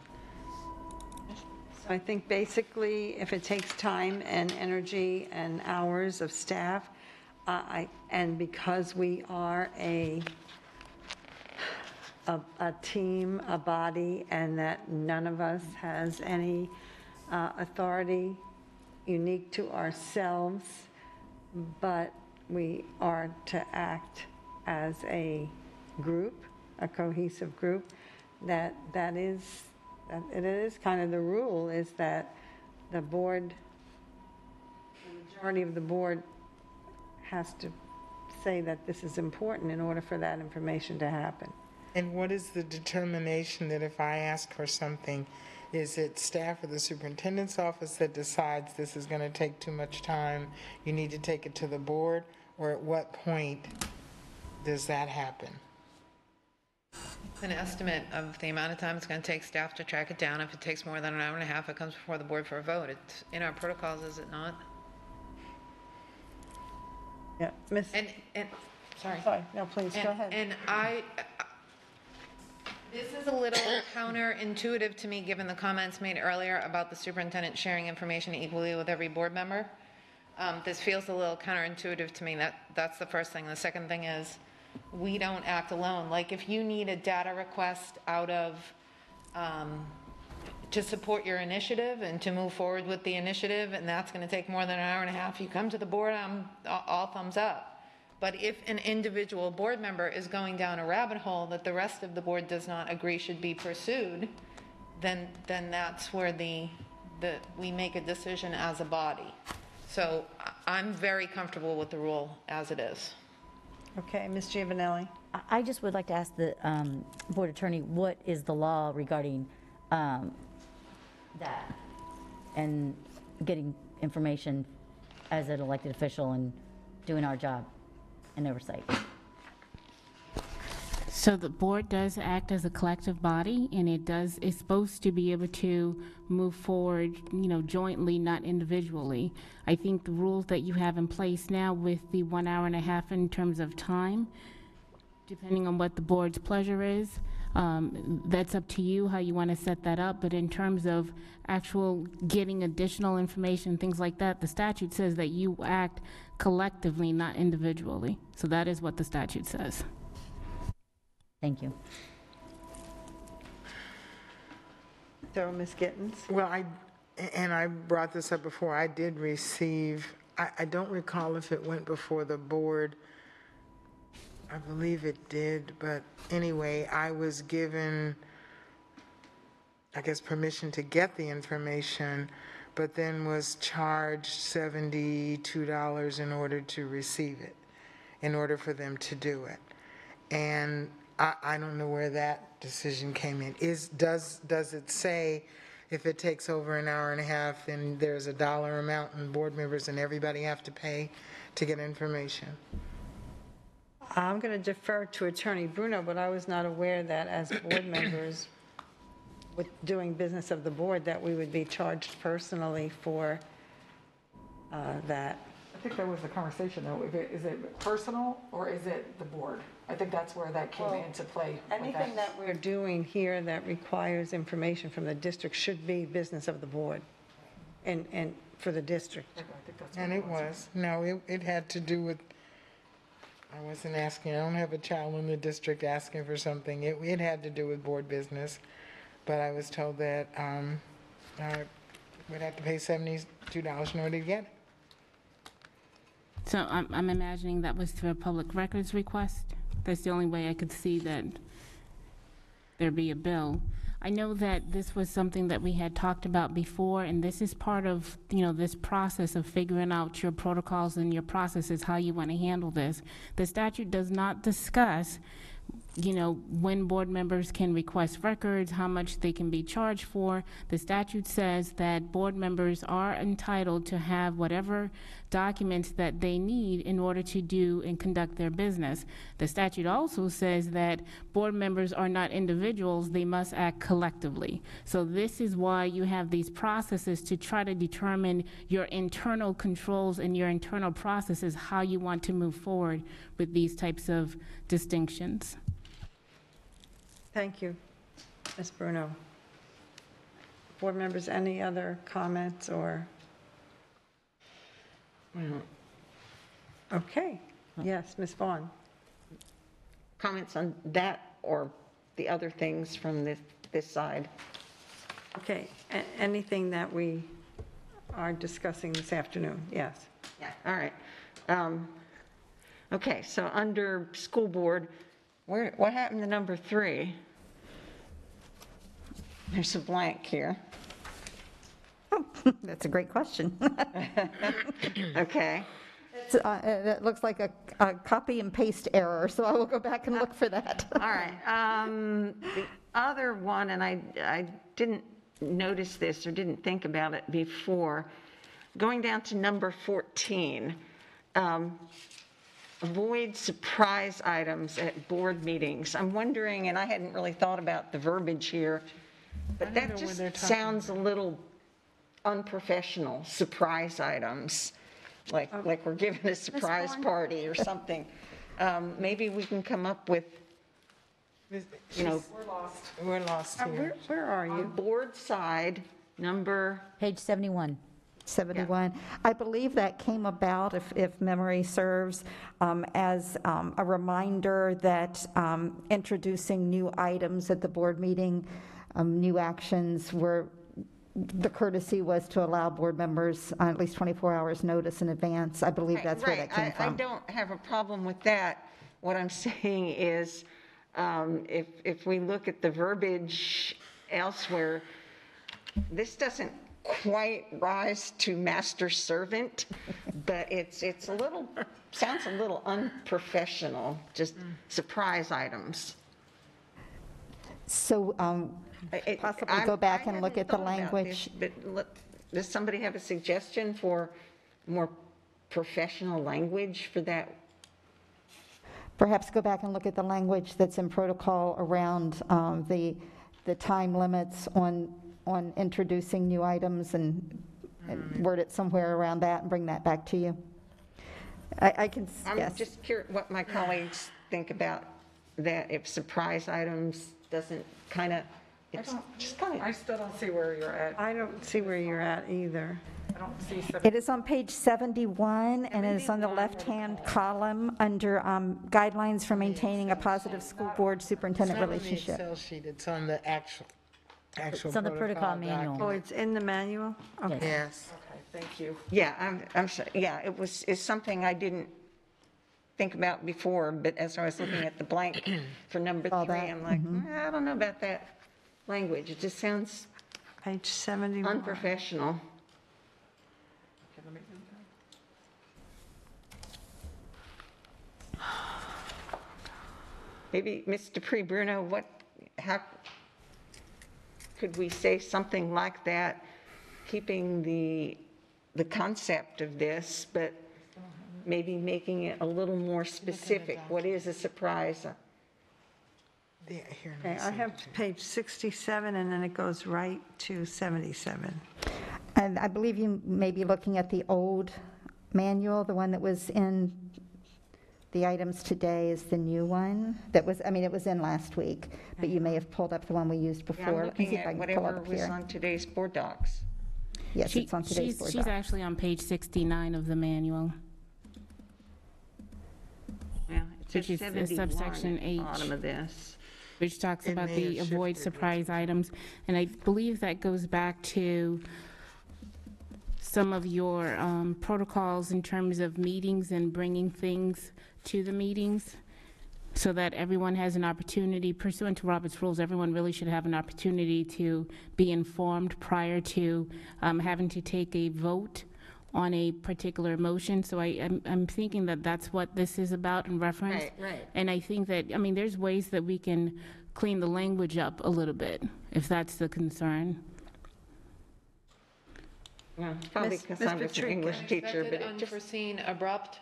So I think basically, if it takes time and energy and hours of staff, uh, I, and because we are a, a, a team, a body, and that none of us has any uh, authority unique to ourselves, but we are to act as a group, a cohesive group, that, that is, that it is kind of the rule, is that the board, the majority of the board has to say that this is important in order for that information to happen. And what is the determination that if I ask for something, is it staff or the superintendent's office that decides this is going to take too much time, you need to take it to the board? Or at what point does that happen? It's an estimate of the amount of time it's going to take staff to track it down. If it takes more than an hour and a half, it comes before the board for a vote. It's in our protocols, is it not? Yeah, Ms. And, and, sorry. Sorry, no, please, go And- ahead. And I, this is a little counterintuitive to me, given the comments made earlier about the superintendent sharing information equally with every board member. Um, This feels a little counterintuitive to me. That, that's the first thing. The second thing is, we don't act alone. Like, if you need a data request out of, um, to support your initiative and to move forward with the initiative, and that's going to take more than an hour and a half, you come to the board, I'm a- all thumbs up. But if an individual board member is going down a rabbit hole that the rest of the board does not agree should be pursued, then, then that's where the, the, we make a decision as a body. So I- I'm very comfortable with the rule as it is. Okay, Ms. Giovannelli? I- I just would like to ask the um, board attorney, what is the law regarding um, that? And getting information as an elected official and doing our job and oversight? So the board does act as a collective body, and it does, it's supposed to be able to move forward, you know, jointly, not individually. I think the rules that you have in place now with the one hour and a half in terms of time, depending on what the board's pleasure is, Um, That's up to you, how you want to set that up, but in terms of actual getting additional information, things like that, the statute says that you act collectively, not individually. So that is what the statute says. Thank you. So, Ms. Gittens? Well, I, and I brought this up before, I did receive, I, I don't recall if it went before the board. I believe it did, but anyway, I was given, I guess, permission to get the information, but then was charged $72 in order to receive it, in order for them to do it. And I, I don't know where that decision came in. Is, does, does it say if it takes over an hour and a half, then there's a dollar amount and board members and everybody have to pay to get information? I'm going to defer to Attorney Bruno, but I was not aware that as board members with doing business of the board, that we would be charged personally for uh, that. I think that was the conversation, though. If it, is it personal or is it the board? I think that's where that came Well, into play. with Anything that we're doing here that requires information from the district should be business of the board and, and for the district. I think that's what And it was, no, it, it had to do with, I wasn't asking, I don't have a child in the district asking for something. It, it had to do with board business. But I was told that, um, I would have to pay seventy-two dollars in order to get it. So I'm, I'm imagining that was through a public records request? That's the only way I could see that there be a bill. I know that this was something that we had talked about before, and this is part of, you know, this process of figuring out your protocols and your processes, how you want to handle this. The statute does not discuss you know, when board members can request records, how much they can be charged for. The statute says that board members are entitled to have whatever documents that they need in order to do and conduct their business. The statute also says that board members are not individuals, they must act collectively. So this is why you have these processes to try to determine your internal controls and your internal processes, how you want to move forward with these types of distinctions. Thank you, Ms. Bruno. Board members, any other comments or? Okay, yes, Ms. Vaughn. Comments on that or the other things from this, this side? Okay, a- anything that we are discussing this afternoon? Yes. Yeah, all right. Um, Okay, so under school board, where, what happened to number three? There's a blank here. That's a great question. Okay, It's, uh, It looks like a a copy and paste error, so I will go back and look for that. all right. Um, The other one, and I, I didn't notice this or didn't think about it before, going down to number 14, um, avoid surprise items at board meetings. I'm wondering, and I hadn't really thought about the verbiage here, but that just sounds a little unprofessional, surprise items, like, like we're giving a surprise party or something. Um, Maybe we can come up with, you know, We're lost. We're lost Uh, Where, here. where are on you? board side, number, Page 71. 71. I believe that came about, if, if memory serves, um, as um, a reminder that um, introducing new items at the board meeting, um, new actions were, the courtesy was to allow board members uh, at least 24 hours' notice in advance. I believe that's where right, that came I, I don't have a problem with that. What I'm saying is, um, if, if we look at the verbiage elsewhere, this doesn't quite rise to master servant, but it's, it's a little, sounds a little unprofessional, just surprise items. So um, I- possibly I'm- go back I and look at the thought about this, language. But look, does somebody have a suggestion for more professional language for that? Perhaps go back and look at the language that's in protocol around um, the, the time limits on, on introducing new items and and word it somewhere around that and bring that back to you. I, I can, s- I'm yes. just curious what my colleagues think about that, if surprise items doesn't kind of, it's just kind I of, still don't see where you're at. I don't see where you're at either. I don't see seven. It is on page 71, and it is on the left-hand column under um, guidelines for maintaining a positive school board superintendent It's not on the relationship. Excel sheet, it's on the actual, actual It's on the protocol doc. manual. Oh, it's in the manual? Okay. Yes. Okay, thank you. yeah, I'm, I'm, so- yeah, it was, it's something I didn't think about before, but as I was looking at the blank for number All three, that, I'm like, "Eh, I don't know about that language. It just sounds Page 71. unprofessional. Maybe, Ms. Dupuy Bruno, what, how, could we say something like that, keeping the, the concept of this, but maybe making it a little more specific? What is a surprise? Yeah, here, Okay, I have page 67, and then it goes right to 77. And I believe you may be looking at the old manual, the one that was in the items today is the new one. That was, I mean, it was in last week, but you may have pulled up the one we used Yeah, before. I'm Let me looking if I at can pull whatever up was here. on today's board docs. Yes, She- it's on today's she's- board She's doc. actually on page 69 of the manual. Yeah, it Which says is the 71 subsection at the H. bottom of this. Which talks It about may the have avoid shifted, surprise items. And I believe that goes back to some of your um, protocols in terms of meetings and bringing things to the meetings so that everyone has an opportunity pursuant to Robert's rules, everyone really should have an opportunity to be informed prior to um, having to take a vote on a particular motion. So I, I'm, I'm thinking that that's what this is about in reference. Right, right. And I think that, I mean, there's ways that we can clean the language up a little bit, if that's the concern. Yeah, Probably Miss- because Ms. I was an Patricca. English teacher, but Unexpected, it just, unforeseen, abrupt.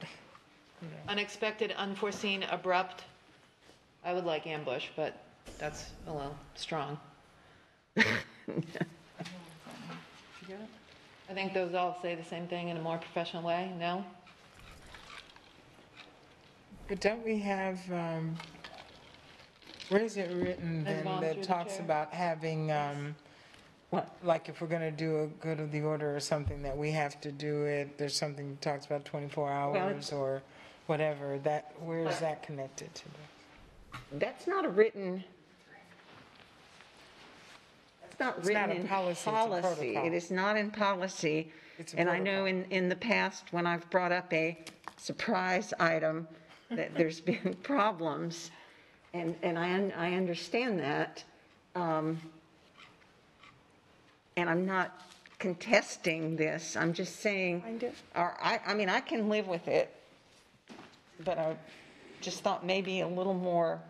Unexpected, unforeseen, abrupt. I would like ambush, but that's a little strong. I think those all say the same thing in a more professional way, no? But don't we have, um, where is it written then gone that the talks chair. about having, um, what? like if we're gonna do a good of the order or something, that we have to do it, there's something that talks about 24 hours or whatever, that, where is that connected to? That's not a written, that's not It's not written a in policy, it's a policy. protocol. It is not in policy. It's a And I know protocol. in, in the past, when I've brought up a surprise item, that there's been problems. And, and I, un- I understand that. Um, And I'm not contesting this, I'm just saying. Or, I, I mean, I can live with it, but I just thought maybe a little more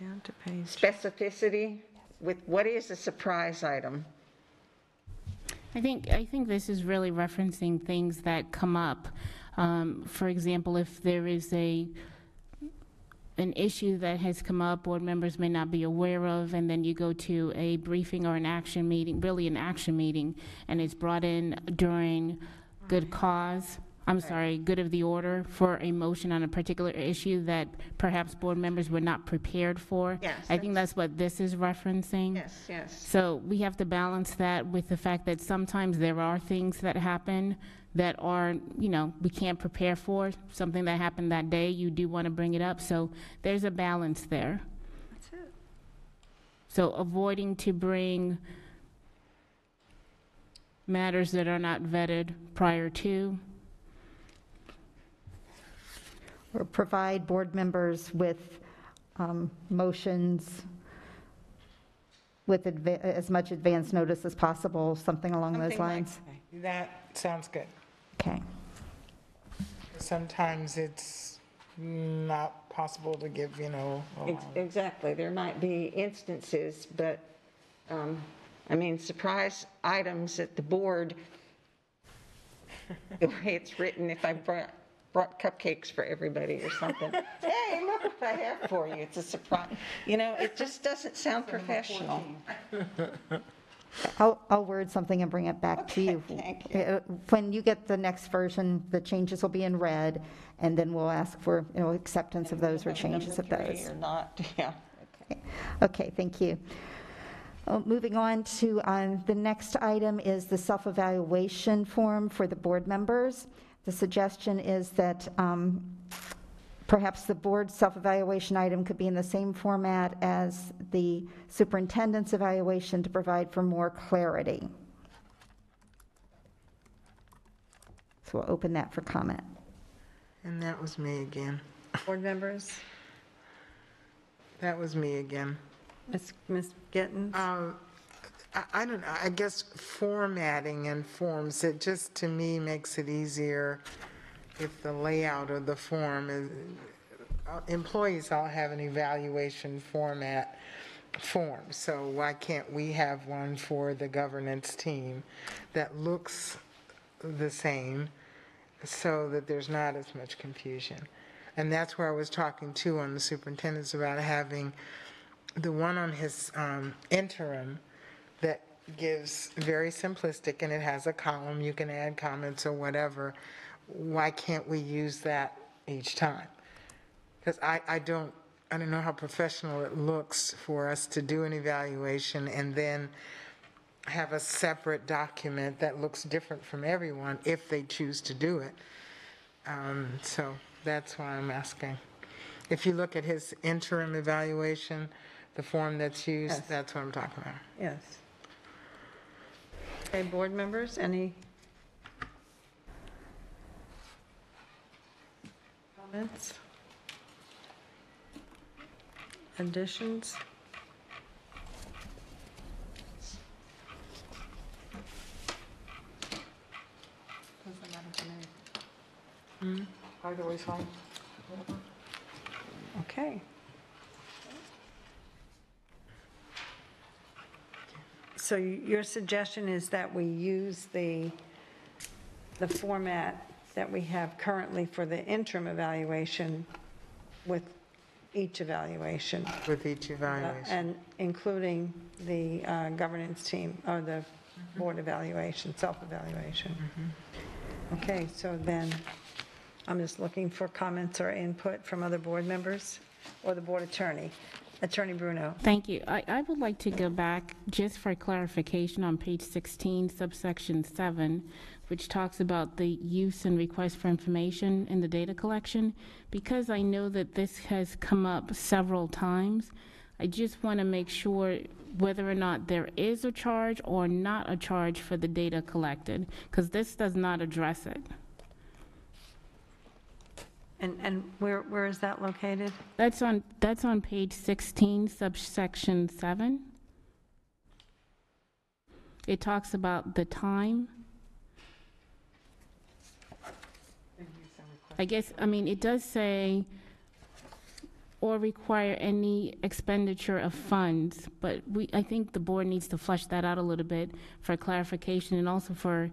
Down to page, specificity with what is a surprise item? I think, I think this is really referencing things that come up. Um, For example, if there is a, an issue that has come up, board members may not be aware of, and then you go to a briefing or an action meeting, really an action meeting, and it's brought in during good cause, I'm sorry, good of the order for a motion on a particular issue that perhaps board members were not prepared for. Yes, I think that's what this is referencing. Yes, yes. So we have to balance that with the fact that sometimes there are things that happen that are, you know, we can't prepare for. Something that happened that day, you do want to bring it up. So there's a balance there. that's it. So avoiding to bring matters that are not vetted prior to. Or provide board members with um, motions with adva- as much advance notice as possible, something along those Something like- lines. That sounds good. Okay. Sometimes it's not possible to give, you know, a Ex- Exactly, there might be instances, but, um, I mean, surprise items at the board, the way it's written, if I brought, brought cupcakes for everybody or something, hey, look what I have for you, it's a surprise. You know, it just doesn't sound professional. I'll, I'll word something and bring it back to you. Uh, When you get the next version, the changes will be in red, and then we'll ask for, you know, acceptance of those or changes of Number three those. Or not, yeah. Okay, thank you. Uh, Moving on to, um, the next item is the self-evaluation form for the board members. The suggestion is that um, perhaps the board self-evaluation item could be in the same format as the superintendent's evaluation to provide for more clarity. So we'll open that for comment. And that was me again. Board members, That was me again. Ms. Ms. Gittens? Uh, I I don't, know. I guess formatting and forms, it just, to me, makes it easier if the layout of the form is, uh, employees all have an evaluation format form, so why can't we have one for the governance team that looks the same so that there's not as much confusion? And that's where I was talking too on the superintendent's about having the one on his um, interim that gives very simplistic and it has a column, you can add comments or whatever. Why can't we use that each time? Because I, I don't, I don't know how professional it looks for us to do an evaluation and then have a separate document that looks different from everyone if they choose to do it. Um, So that's why I'm asking. If you look at his interim evaluation, the form that's used, Yes. that's what I'm talking about. Yes. Okay, board members, any comments? Additions? Hmm? Either way's fine. Okay. So your suggestion is that we use the, the format that we have currently for the interim evaluation with each evaluation? With each uh, evaluation. And including the uh, governance team, or the board evaluation, self-evaluation? Okay, so then, I'm just looking for comments or input from other board members or the board attorney. Attorney Bruno? Thank you. I, I would like to go back just for clarification on page 16, subsection 7, which talks about the use and request for information in the data collection. Because I know that this has come up several times, I just want to make sure whether or not there is a charge or not a charge for the data collected, because this does not address it. And, and where, where is that located? That's on, that's on page 16, subsection 7. It talks about the time. I guess, I mean, it does say, or require any expenditure of funds, but we, I think the board needs to flesh that out a little bit for clarification and also for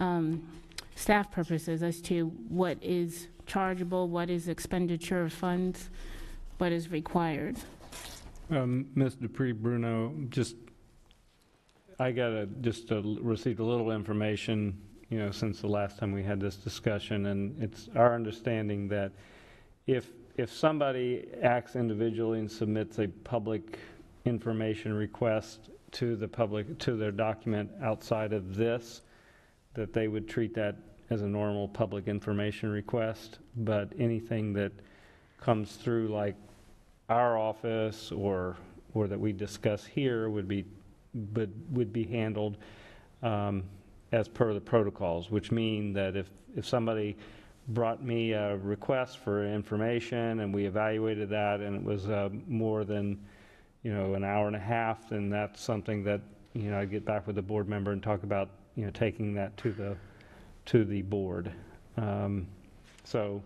um, staff purposes as to what is chargeable, what is expenditure of funds, what is required. Um, Ms. Dupuy Bruno, just, I got a, just received a little information, you know, since the last time we had this discussion, and it's our understanding that if, if somebody acts individually and submits a public information request to the public, to their document outside of this, that they would treat that as a normal public information request, but anything that comes through like our office or, or that we discuss here would be, would, would be handled um, as per the protocols, which mean that if, if somebody brought me a request for information and we evaluated that and it was uh, more than, you know, an hour and a half, then that's something that, you know, I'd get back with the board member and talk about, you know, taking that to the, to the board. Um, So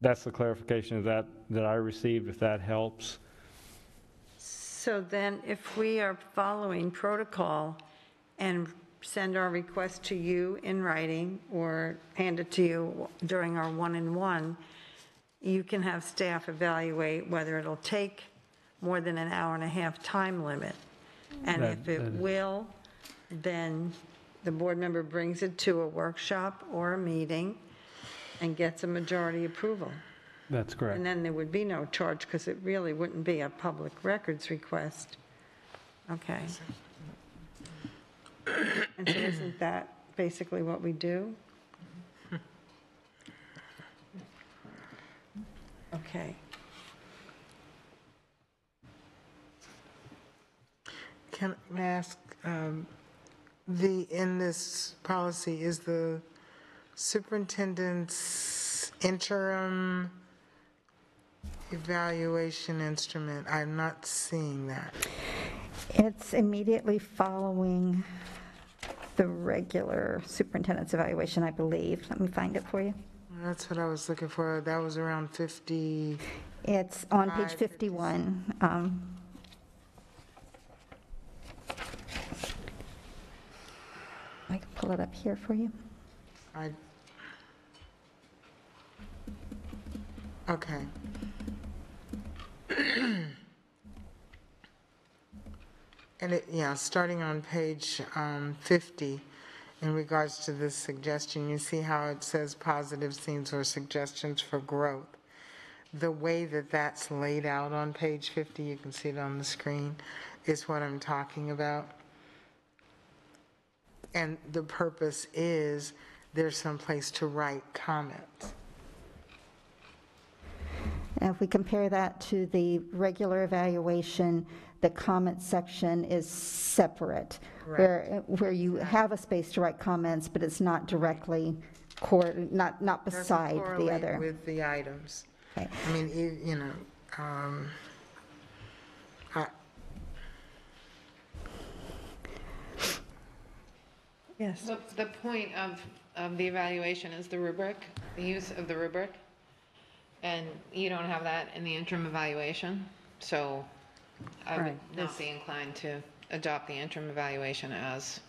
that's the clarification of that, that I received, if that helps. So then, if we are following protocol and send our request to you in writing or hand it to you during our one-in-one, you can have staff evaluate whether it'll take more than an hour and a half time limit. And That- if it that- will, then the board member brings it to a workshop or a meeting and gets a majority approval. That's correct. And then there would be no charge because it really wouldn't be a public records request. Okay. And so isn't that basically what we do? Okay. Can I ask, um, the, in this policy, is the superintendent's interim evaluation instrument? I'm not seeing that. It's immediately following the regular superintendent's evaluation, I believe. Let me find it for you. That's what I was looking for. That was around 50. It's on page Five, 51. um, I can pull it up here for you. I. Okay. And it, yeah, starting on page um, 50, in regards to this suggestion, you see how it says positive scenes or suggestions for growth. The way that that's laid out on page 50, you can see it on the screen, is what I'm talking about. And the purpose is there's some place to write comments. And if we compare that to the regular evaluation, the comment section is separate, where, where you have a space to write comments, but it's not directly, cor- not, not beside the other. With the items. Okay. I mean, you you know, um, I- Yes. The, the point of, of the evaluation is the rubric, the use of the rubric. And you don't have that in the interim evaluation, so I would Right, not this- be inclined to adopt the interim evaluation as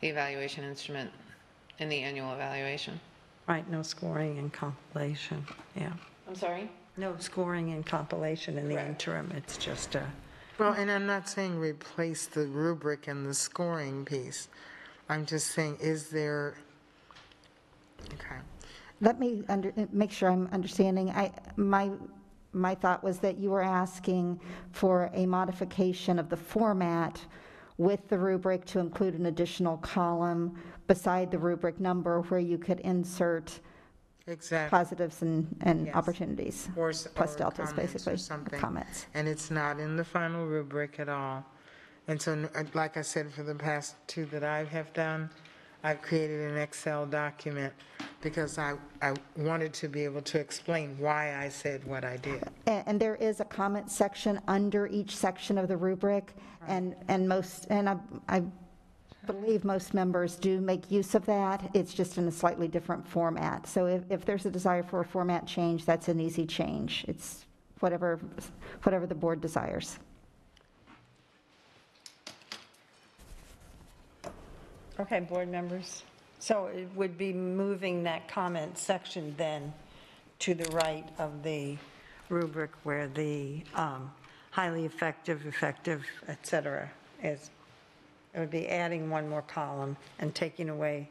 the evaluation instrument in the annual evaluation. Right, no scoring and compilation, yeah. I'm sorry? No scoring and compilation in the interim, it's just a, well, and I'm not saying replace the rubric and the scoring piece. I'm just saying, is there, okay. Let me under, make sure I'm understanding. I, my, my thought was that you were asking for a modification of the format with the rubric to include an additional column beside the rubric number where you could insert Exactly. positives and, and Yes. opportunities. Or s- Plus or deltas, comments or basically, or something. comments. And it's not in the final rubric at all. And so, like I said, for the past two that I have done, I've created an Excel document because I, I wanted to be able to explain why I said what I did. A- And there is a comment section under each section of the rubric, and, and most, and I, I believe most members do make use of that, it's just in a slightly different format. So if, if there's a desire for a format change, that's an easy change. It's whatever, whatever the board desires. Okay, board members. So it would be moving that comment section then to the right of the rubric where the um, highly effective, effective, et cetera, is. It would be adding one more column and taking away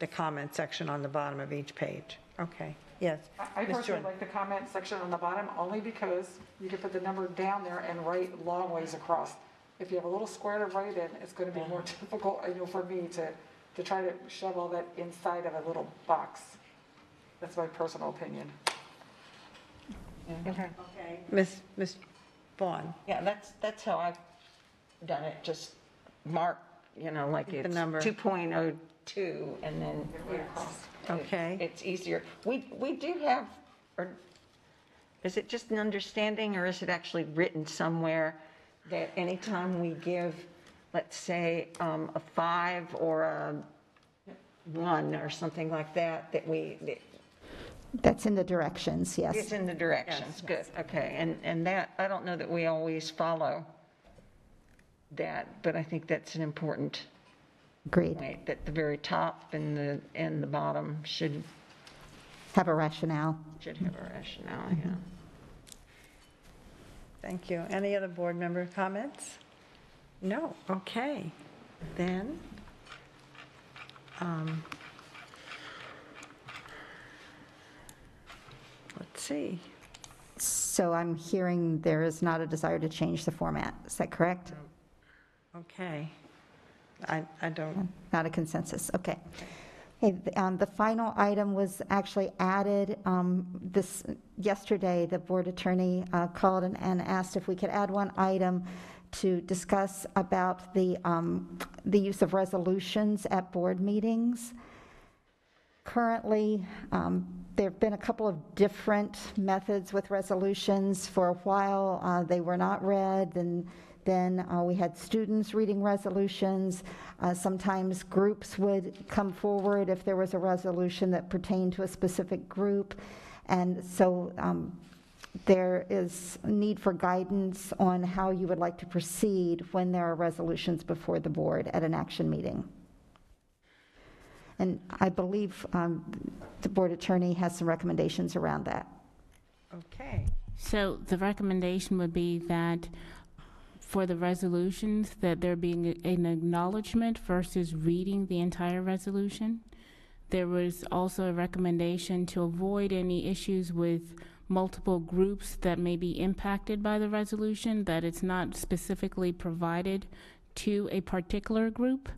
the comment section on the bottom of each page. Okay, yes. I- I Ms. personally Jordan. like the comment section on the bottom only because you can put the number down there and write long ways across. If you have a little square to write in, it's going to be more difficult, I know, for me to, to try to shove all that inside of a little box. That's my personal opinion. Okay. Ms. Ms. Vaughn, Yeah, that's, that's how I've done it, just mark, you know, like The it's number. 2.02 and then. Okay. It's easier. We, we do have, or is it just an understanding or is it actually written somewhere that anytime we give, let's say, um, a five or a one or something like that, that we, that That's in the directions, yes. it's in the directions, good, okay. And, and that, I don't know that we always follow that, but I think that's an important Agreed. point, that the very top and the, and the bottom should, Have a rationale. should have a rationale, yeah. Thank you. Any other board member comments? No, okay. Then, um, let's see. So I'm hearing there is not a desire to change the format. Is that correct? Okay. I, I don't, Not a consensus, okay. Okay, the um, the final item was actually added um, this, yesterday, the board attorney uh, called and- and asked if we could add one item to discuss about the, um, the use of resolutions at board meetings. Currently, um, there've been a couple of different methods with resolutions. For a while, uh, they were not read, and then uh, we had students reading resolutions. Uh, Sometimes groups would come forward if there was a resolution that pertained to a specific group. And so um, there is need for guidance on how you would like to proceed when there are resolutions before the board at an action meeting. And I believe um, the board attorney has some recommendations around that. okay. So the recommendation would be that for the resolutions, that there being an acknowledgement versus reading the entire resolution. There was also a recommendation to avoid any issues with multiple groups that may be impacted by the resolution, that it's not specifically provided to a particular group.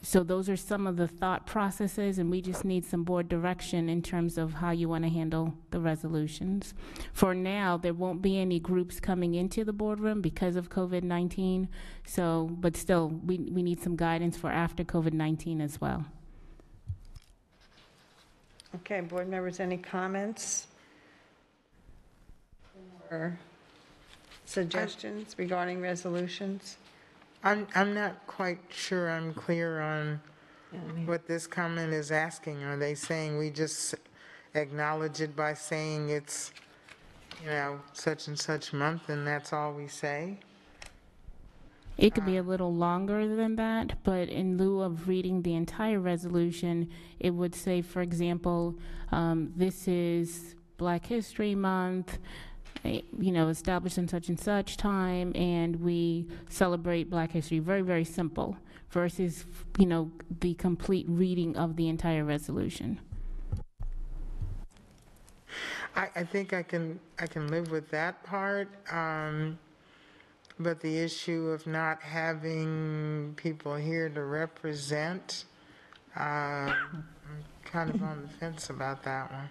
So those are some of the thought processes, and we just need some board direction in terms of how you want to handle the resolutions. For now, there won't be any groups coming into the boardroom because of COVID-19, so, but still, we, we need some guidance for after COVID-19 as well. Okay, board members, any comments? Or suggestions regarding resolutions? I'm, I'm not quite sure I'm clear on what this comment is asking. Are they saying we just acknowledge it by saying it's, you know, such and such month, and that's all we say? It could be a little longer than that, but in lieu of reading the entire resolution, it would say, for example, um, this is Black History Month, eh, you know, established in such and such time, and we celebrate Black History. Very, very simple, versus, you know, the complete reading of the entire resolution. I, I think I can, I can live with that part. um, But the issue of not having people here to represent, uh, I'm kind of on the fence about that one.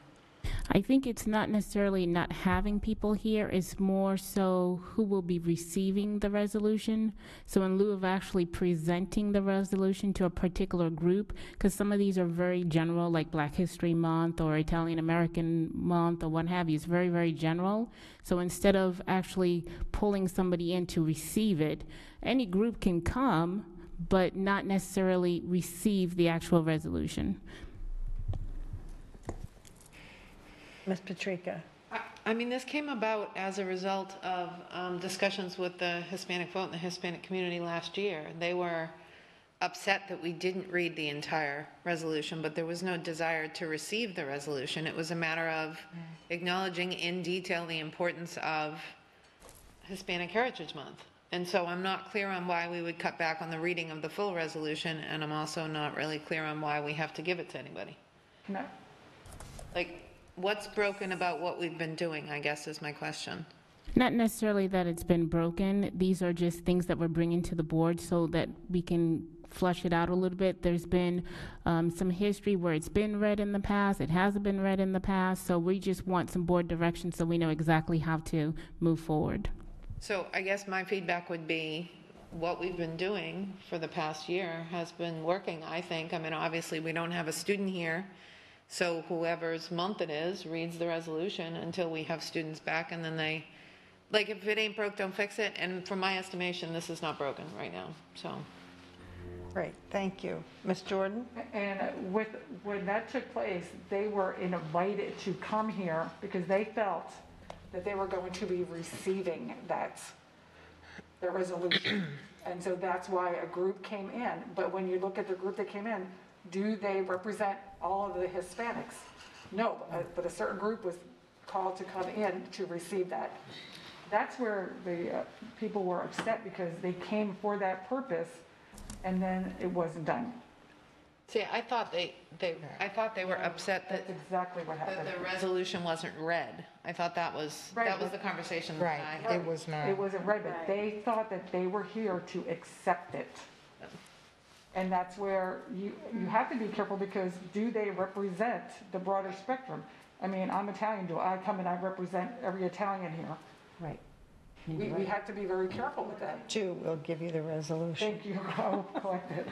I think it's not necessarily not having people here, it's more so who will be receiving the resolution. So in lieu of actually presenting the resolution to a particular group, because some of these are very general, like Black History Month or Italian American Month or what have you, it's very, very general. So instead of actually pulling somebody in to receive it, any group can come, but not necessarily receive the actual resolution. Ms. Patricca? I- I mean, this came about as a result of um, discussions with the Hispanic vote and the Hispanic community last year. They were upset that we didn't read the entire resolution, but there was no desire to receive the resolution. It was a matter of acknowledging in detail the importance of Hispanic Heritage Month. And so I'm not clear on why we would cut back on the reading of the full resolution, and I'm also not really clear on why we have to give it to anybody. No. Like, what's broken about what we've been doing, I guess is my question. Not necessarily that it's been broken. These are just things that we're bringing to the board so that we can flush it out a little bit. There's been um, some history where it's been read in the past, it hasn't been read in the past, so we just want some board direction so we know exactly how to move forward. So I guess my feedback would be, what we've been doing for the past year has been working, I think. I mean, obviously, we don't have a student here, so whoever's month it is reads the resolution until we have students back, and then they, like, if it ain't broke, don't fix it, and from my estimation, this is not broken right now, so. Great, thank you. Ms. Jordan? And with, when that took place, they were invited to come here because they felt that they were going to be receiving that, the resolution. And so that's why a group came in. But when you look at the group that came in, do they represent all of the Hispanics? No, uh, but a certain group was called to come in to receive that. That's where the uh, people were upset because they came for that purpose and then it wasn't done. See, I thought they, they, I thought they were upset that, That's exactly what that happened. the resolution wasn't read. I thought that was, Right, that was but- the conversation that Right, I had. it was not. It wasn't right, but they thought that they were here to accept it. And that's where you, you have to be careful because do they represent the broader spectrum? I mean, I'm Italian, do I come and I represent every Italian here? Right. We, we have to be very careful with that. Two, we'll give you the resolution. Thank you, I'll collect it.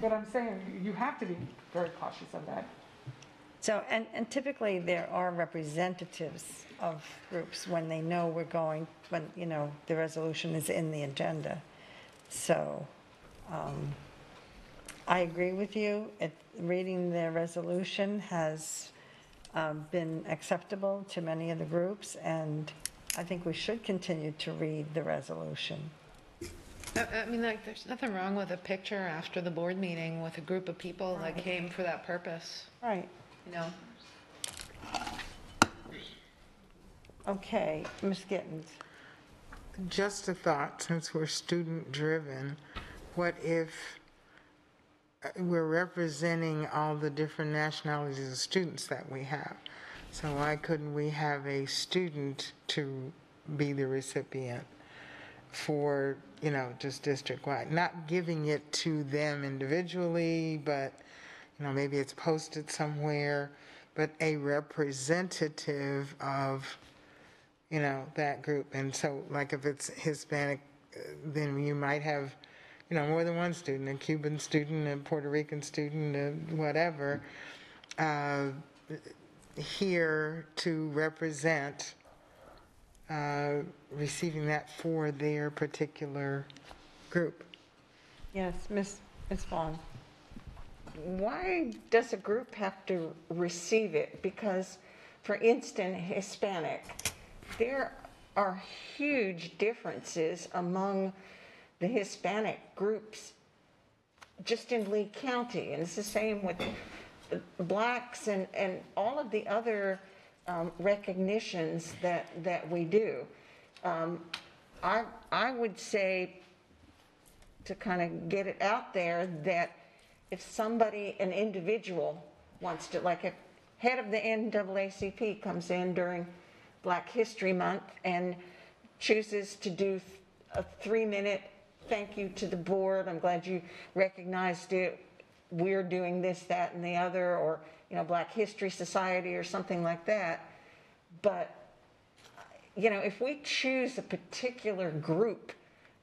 But I'm saying, you have to be very cautious of that. So, and, and typically there are representatives of groups when they know we're going, when, you know, the resolution is in the agenda. So, um, I agree with you. It, reading the resolution has, um, been acceptable to many of the groups, and I think we should continue to read the resolution. I I mean, like, there's nothing wrong with a picture after the board meeting with a group of people that came for that purpose, Right. you know? Okay, Ms. Gittens. Just a thought, since we're student-driven, what if we're representing all the different nationalities of students that we have? So why couldn't we have a student to be the recipient for, you know, just district-wide? Not giving it to them individually, but, you know, maybe it's posted somewhere, but a representative of you know, that group. And so, like, if it's Hispanic, then you might have, you know, more than one student, a Cuban student, a Puerto Rican student, whatever, uh, here to represent uh, receiving that for their particular group. Yes, Ms. Ms. Vaughn. Why does a group have to receive it? Because, for instance, Hispanic, there are huge differences among the Hispanic groups just in Lee County. And it's the same with blacks and, and all of the other um, recognitions that, that we do. Um, I, I would say to kind of get it out there that if somebody, an individual, wants to, like a head of the NAACP comes in during Black History Month and chooses to do a three-minute thank you to the board, I'm glad you recognized it, we're doing this, that, and the other, or, you know, Black History Society or something like that. But you know, if we choose a particular group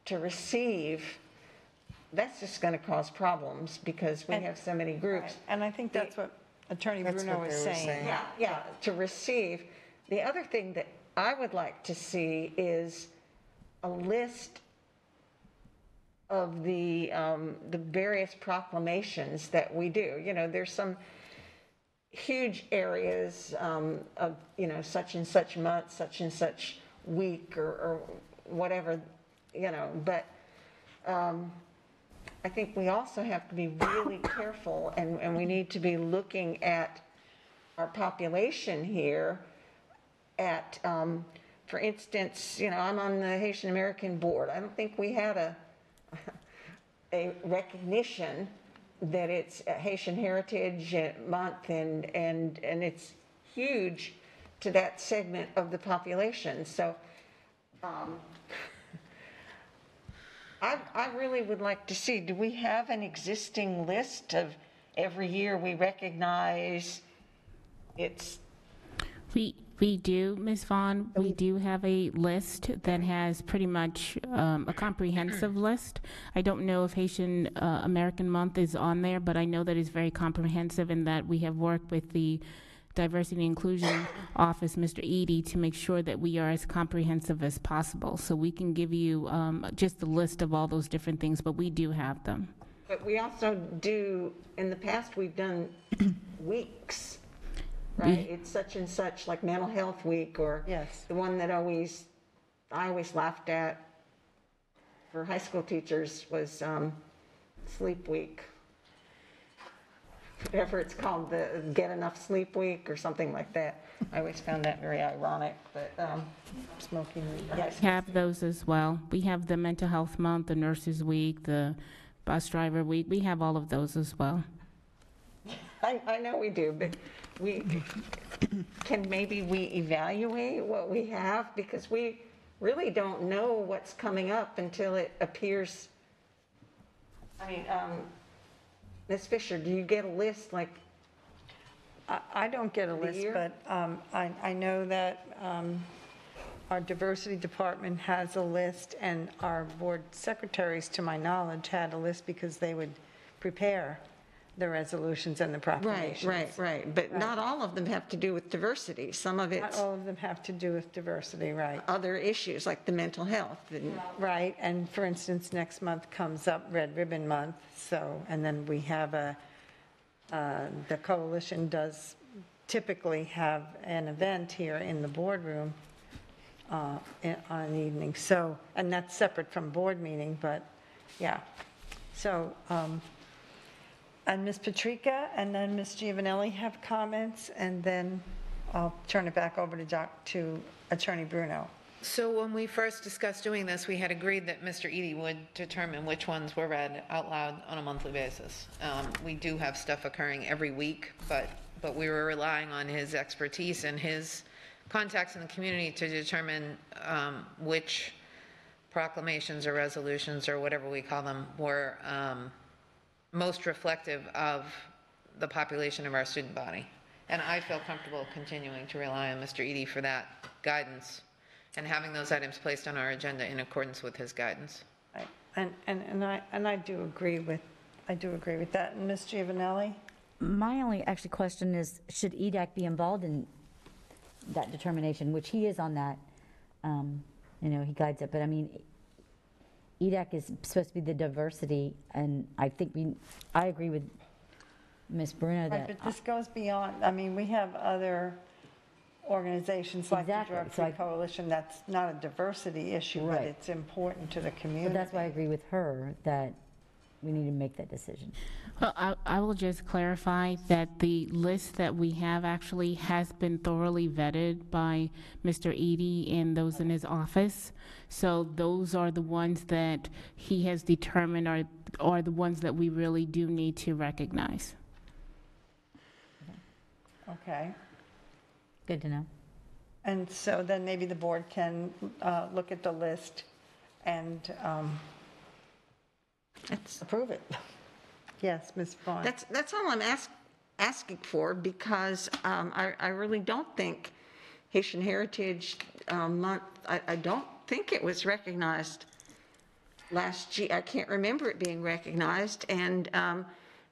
to receive, that's just going to cause problems because we And- have so many groups. And I think that's what Attorney That's Bruno what was saying. saying. Yeah, yeah, to receive. The other thing that I would like to see is a list of the, um, the various proclamations that we do. You know, there's some huge areas um, of, you know, such and such month, such and such week, or, or whatever, you know, but um, I think we also have to be really careful, and, and we need to be looking at our population here at, um, for instance, you know, I'm on the Haitian American Board. I don't think we had a, a recognition that it's Haitian Heritage Month and, and, and it's huge to that segment of the population. So, um, I, I really would like to see, do we have an existing list of every year we recognize it's We, we do, Ms. Vaughn, we do have a list that has pretty much um, a comprehensive list. I don't know if Haitian uh, American Month is on there, but I know that it's very comprehensive and that we have worked with the Diversity and Inclusion Office, Mr. Eady, to make sure that we are as comprehensive as possible. So we can give you um, just a list of all those different things, but we do have them. But we also do, in the past, we've done weeks, right? It's such and such, like Mental Health Week, or Yes. the one that always, I always laughed at for high school teachers was um, Sleep Week. whatever it's called, the Get Enough Sleep Week or something like that. I always found that very ironic, but, um, Smoking, yes. Have those as well. We have the Mental Health Month, the Nurses Week, the Bus Driver Week. We have all of those as well. I, I know we do, but we, can maybe we evaluate what we have? Because we really don't know what's coming up until it appears. I mean, um, Ms. Fischer, do you get a list like, I I don't get a list, year? but um, I I know that um, our diversity department has a list, and our board secretaries, to my knowledge, had a list because they would prepare the resolutions and the right, proclamations. right, right, but not all of them have to do with diversity. Some of it. Not it's all of them have to do with diversity, right? other issues like the mental health and, Right, and for instance, next month comes up Red Ribbon Month, so, and then we have a, uh, the coalition does typically have an event here in the boardroom uh, in- on an evening, so, and that's separate from board meeting, but, yeah. So, um, and Ms. Patricca and then Ms. Giovannelli have comments, and then I'll turn it back over to Doc, to Attorney Bruno. So when we first discussed doing this, we had agreed that Mr. Eady would determine which ones were read out loud on a monthly basis. Um, We do have stuff occurring every week, but, but we were relying on his expertise and his contacts in the community to determine um, which proclamations or resolutions, or whatever we call them, were um, most reflective of the population of our student body. And I feel comfortable continuing to rely on Mr. Eady for that guidance and having those items placed on our agenda in accordance with his guidance. Right. And, and, and I, and I do agree with, I do agree with that. And Ms. Giovannelli? My only actually question is, should EDAC be involved in that determination, which he is on that, um, you know, he guides it, but I mean, EDAC is supposed to be the diversity, and I think we, I agree with Ms. Bruno Right, that, but this goes beyond, I mean, we have other organizations like the Exactly, Drug Free I- Coalition, that's not a diversity issue, but Right. it's important to the but community. that's why I agree with her, that we need to make that decision. Well, I, I will just clarify that the list that we have actually has been thoroughly vetted by Mr. Eady and those in his office. So those are the ones that he has determined are, are the ones that we really do need to recognize. Okay. Good to know. And so then maybe the board can uh, look at the list and um, that's, approve it. Yes, Ms. Vaughn? that's, that's all I'm ask, asking for because um, I, I really don't think Haitian Heritage um, Month, I, I don't think it was recognized last year. I can't remember it being recognized. And um,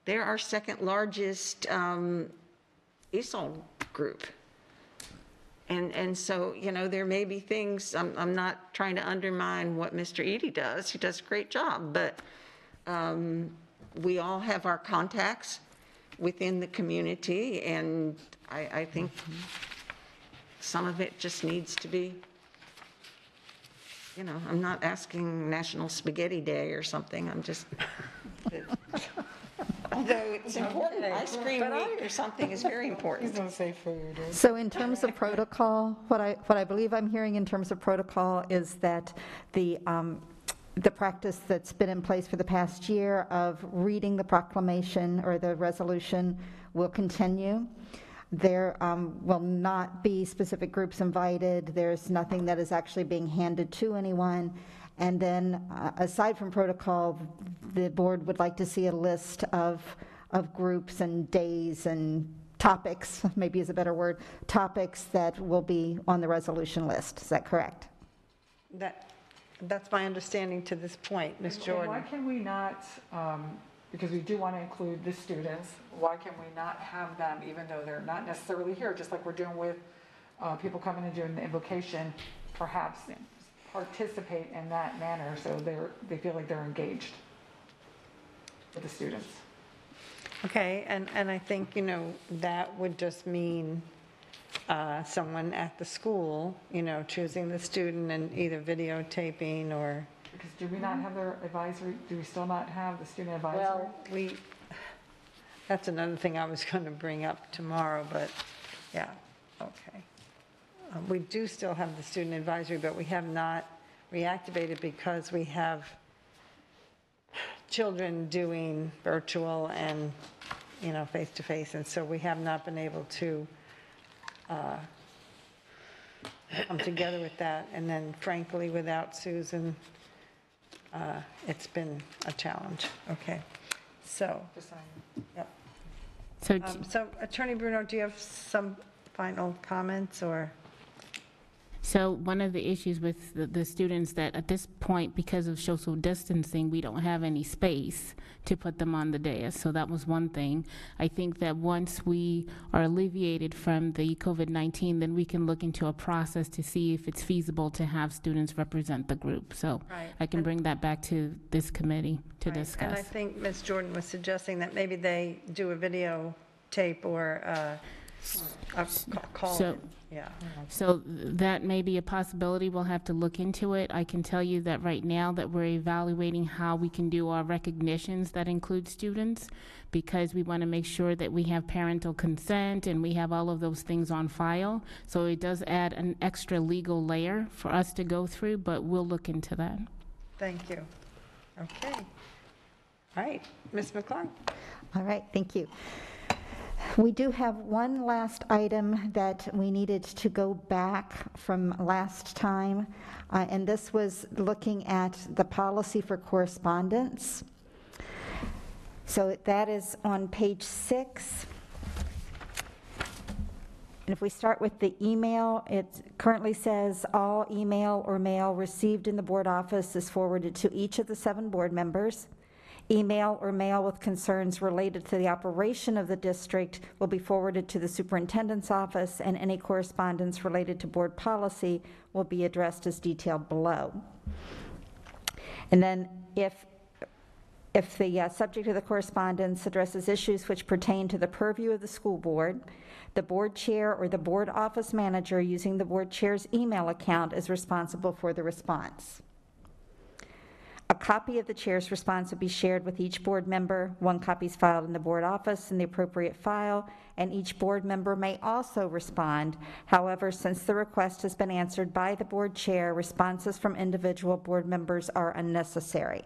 they're our second largest um, ESOL group. And, and so, you know, there may be things, I'm, I'm not trying to undermine what Mr. Eady does. He does a great job, but um, we all have our contacts within the community, and I, I think some of it just needs to be, you know, I'm not asking National Spaghetti Day or something, I'm just, although it's important, ice cream week or something is very He's important. going to say food. So in terms of protocol, what I, what I believe I'm hearing in terms of protocol is that the, um, the practice that's been in place for the past year of reading the proclamation or the resolution will continue. There um, will not be specific groups invited. There's nothing that is actually being handed to anyone. And then, uh, aside from protocol, the board would like to see a list of, of groups and days and topics, maybe is a better word, topics that will be on the resolution list. Is that correct? That, that's my understanding to this point, Ms. And Why Jordan. can we not, um, because we do want to include the students, why can we not have them, even though they're not necessarily here, just like we're doing with uh, people coming and doing the invocation, perhaps participate in that manner so they're, they feel like they're engaged with the students? Okay, and, and I think, you know, that would just mean uh, someone at the school, you know, choosing the student and either videotaping or, Because do we not have their advisory, do we still not have the student advisory? well, we, That's another thing I was going to bring up tomorrow, but, yeah, okay. Uh, We do still have the student advisory, but we have not reactivated because we have children doing virtual and, you know, face-to-face, and so we have not been able to uh, come together with that. And then frankly, without Susan, uh, it's been a challenge. Okay, so, yep. So Um, So Attorney Bruno, do you have some final comments, or? So one of the issues with the, the students that at this point, because of social distancing, we don't have any space to put them on the dais. So that was one thing. I think that once we are alleviated from the COVID-19, then we can look into a process to see if it's feasible to have students represent the group. So Right. I can bring that back to this committee to Right, discuss. And I think Ms. Jordan was suggesting that maybe they do a video tape or uh, a ca- call. So- Yeah. So th- that may be a possibility. We'll have to look into it. I can tell you that right now that we're evaluating how we can do our recognitions that include students because we want to make sure that we have parental consent and we have all of those things on file. So it does add an extra legal layer for us to go through, but we'll look into that. Thank you. Okay. All right, Ms. McClung? All right, thank you. We do have one last item that we needed to go back from last time, uh, and this was looking at the policy for correspondence. So that is on page six. And if we start with the email, it currently says, "All email or mail received in the board office is forwarded to each of the seven board members. Email or mail with concerns related to the operation of the district will be forwarded to the superintendent's office, and any correspondence related to board policy will be addressed as detailed below." And then if if the uh, subject of the correspondence addresses issues which pertain to the purview of the school board, the board chair or the board office manager using the board chair's email account is responsible for the response. A copy of the chair's response will be shared with each board member. One copy is filed in the board office in the appropriate file, and each board member may also respond. However, since the request has been answered by the board chair, responses from individual board members are unnecessary.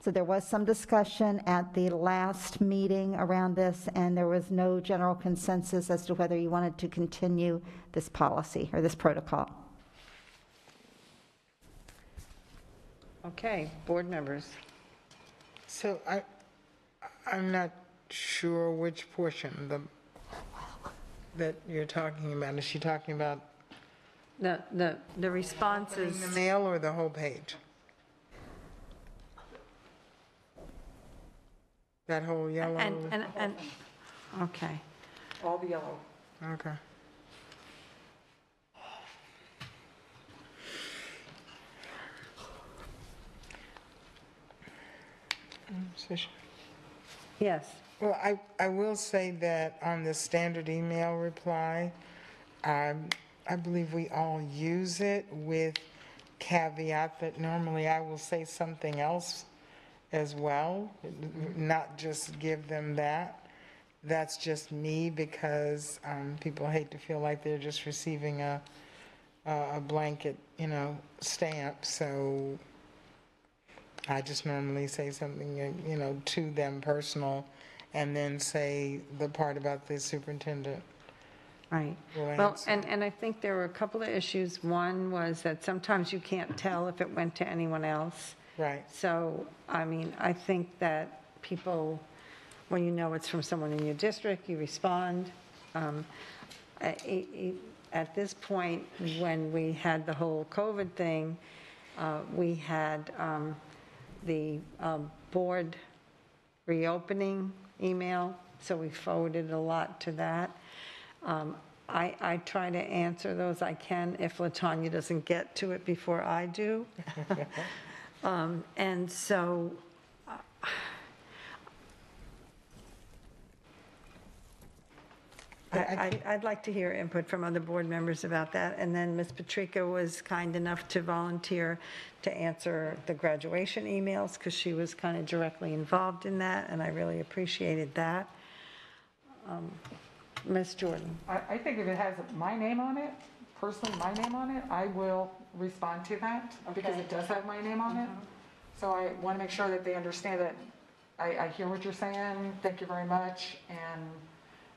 So there was some discussion at the last meeting around this, and there was no general consensus as to whether you wanted to continue this policy or this protocol. Okay, board members. So I, I'm not sure which portion, the, that you're talking about. Is she talking about The, the, the responses, the mail or the whole page? That whole yellow? and, and, and, okay. All the yellow. Okay. Yes, Well, I, I will say that on the standard email reply, um, I believe we all use it with caveat that normally I will say something else as well, not just give them that. That's just me because um, people hate to feel like they're just receiving a, a blanket, you know, stamp. So I just normally say something, you know, to them personal, and then say the part about the superintendent. right. will Well, answer. and, and I think there were a couple of issues. One was that sometimes you can't tell if it went to anyone else. Right. So, I mean, I think that people, when you know it's from someone in your district, you respond. Um, I- I- At this point, when we had the whole COVID thing, uh, we had um, the um, board reopening email, so we forwarded a lot to that. Um, I, I try to answer those I can if Latanya doesn't get to it before I do. Um, And so, uh, I, I- I'd like to hear input from other board members about that. And then Ms. Patricca was kind enough to volunteer to answer the graduation emails, because she was kind of directly involved in that, and I really appreciated that. um, Ms. Jordan? I, I think if it has my name on it, personally, my name on it, I will respond to that because it does have my name on it. So I want to make sure that they understand that I, I hear what you're saying, thank you very much, and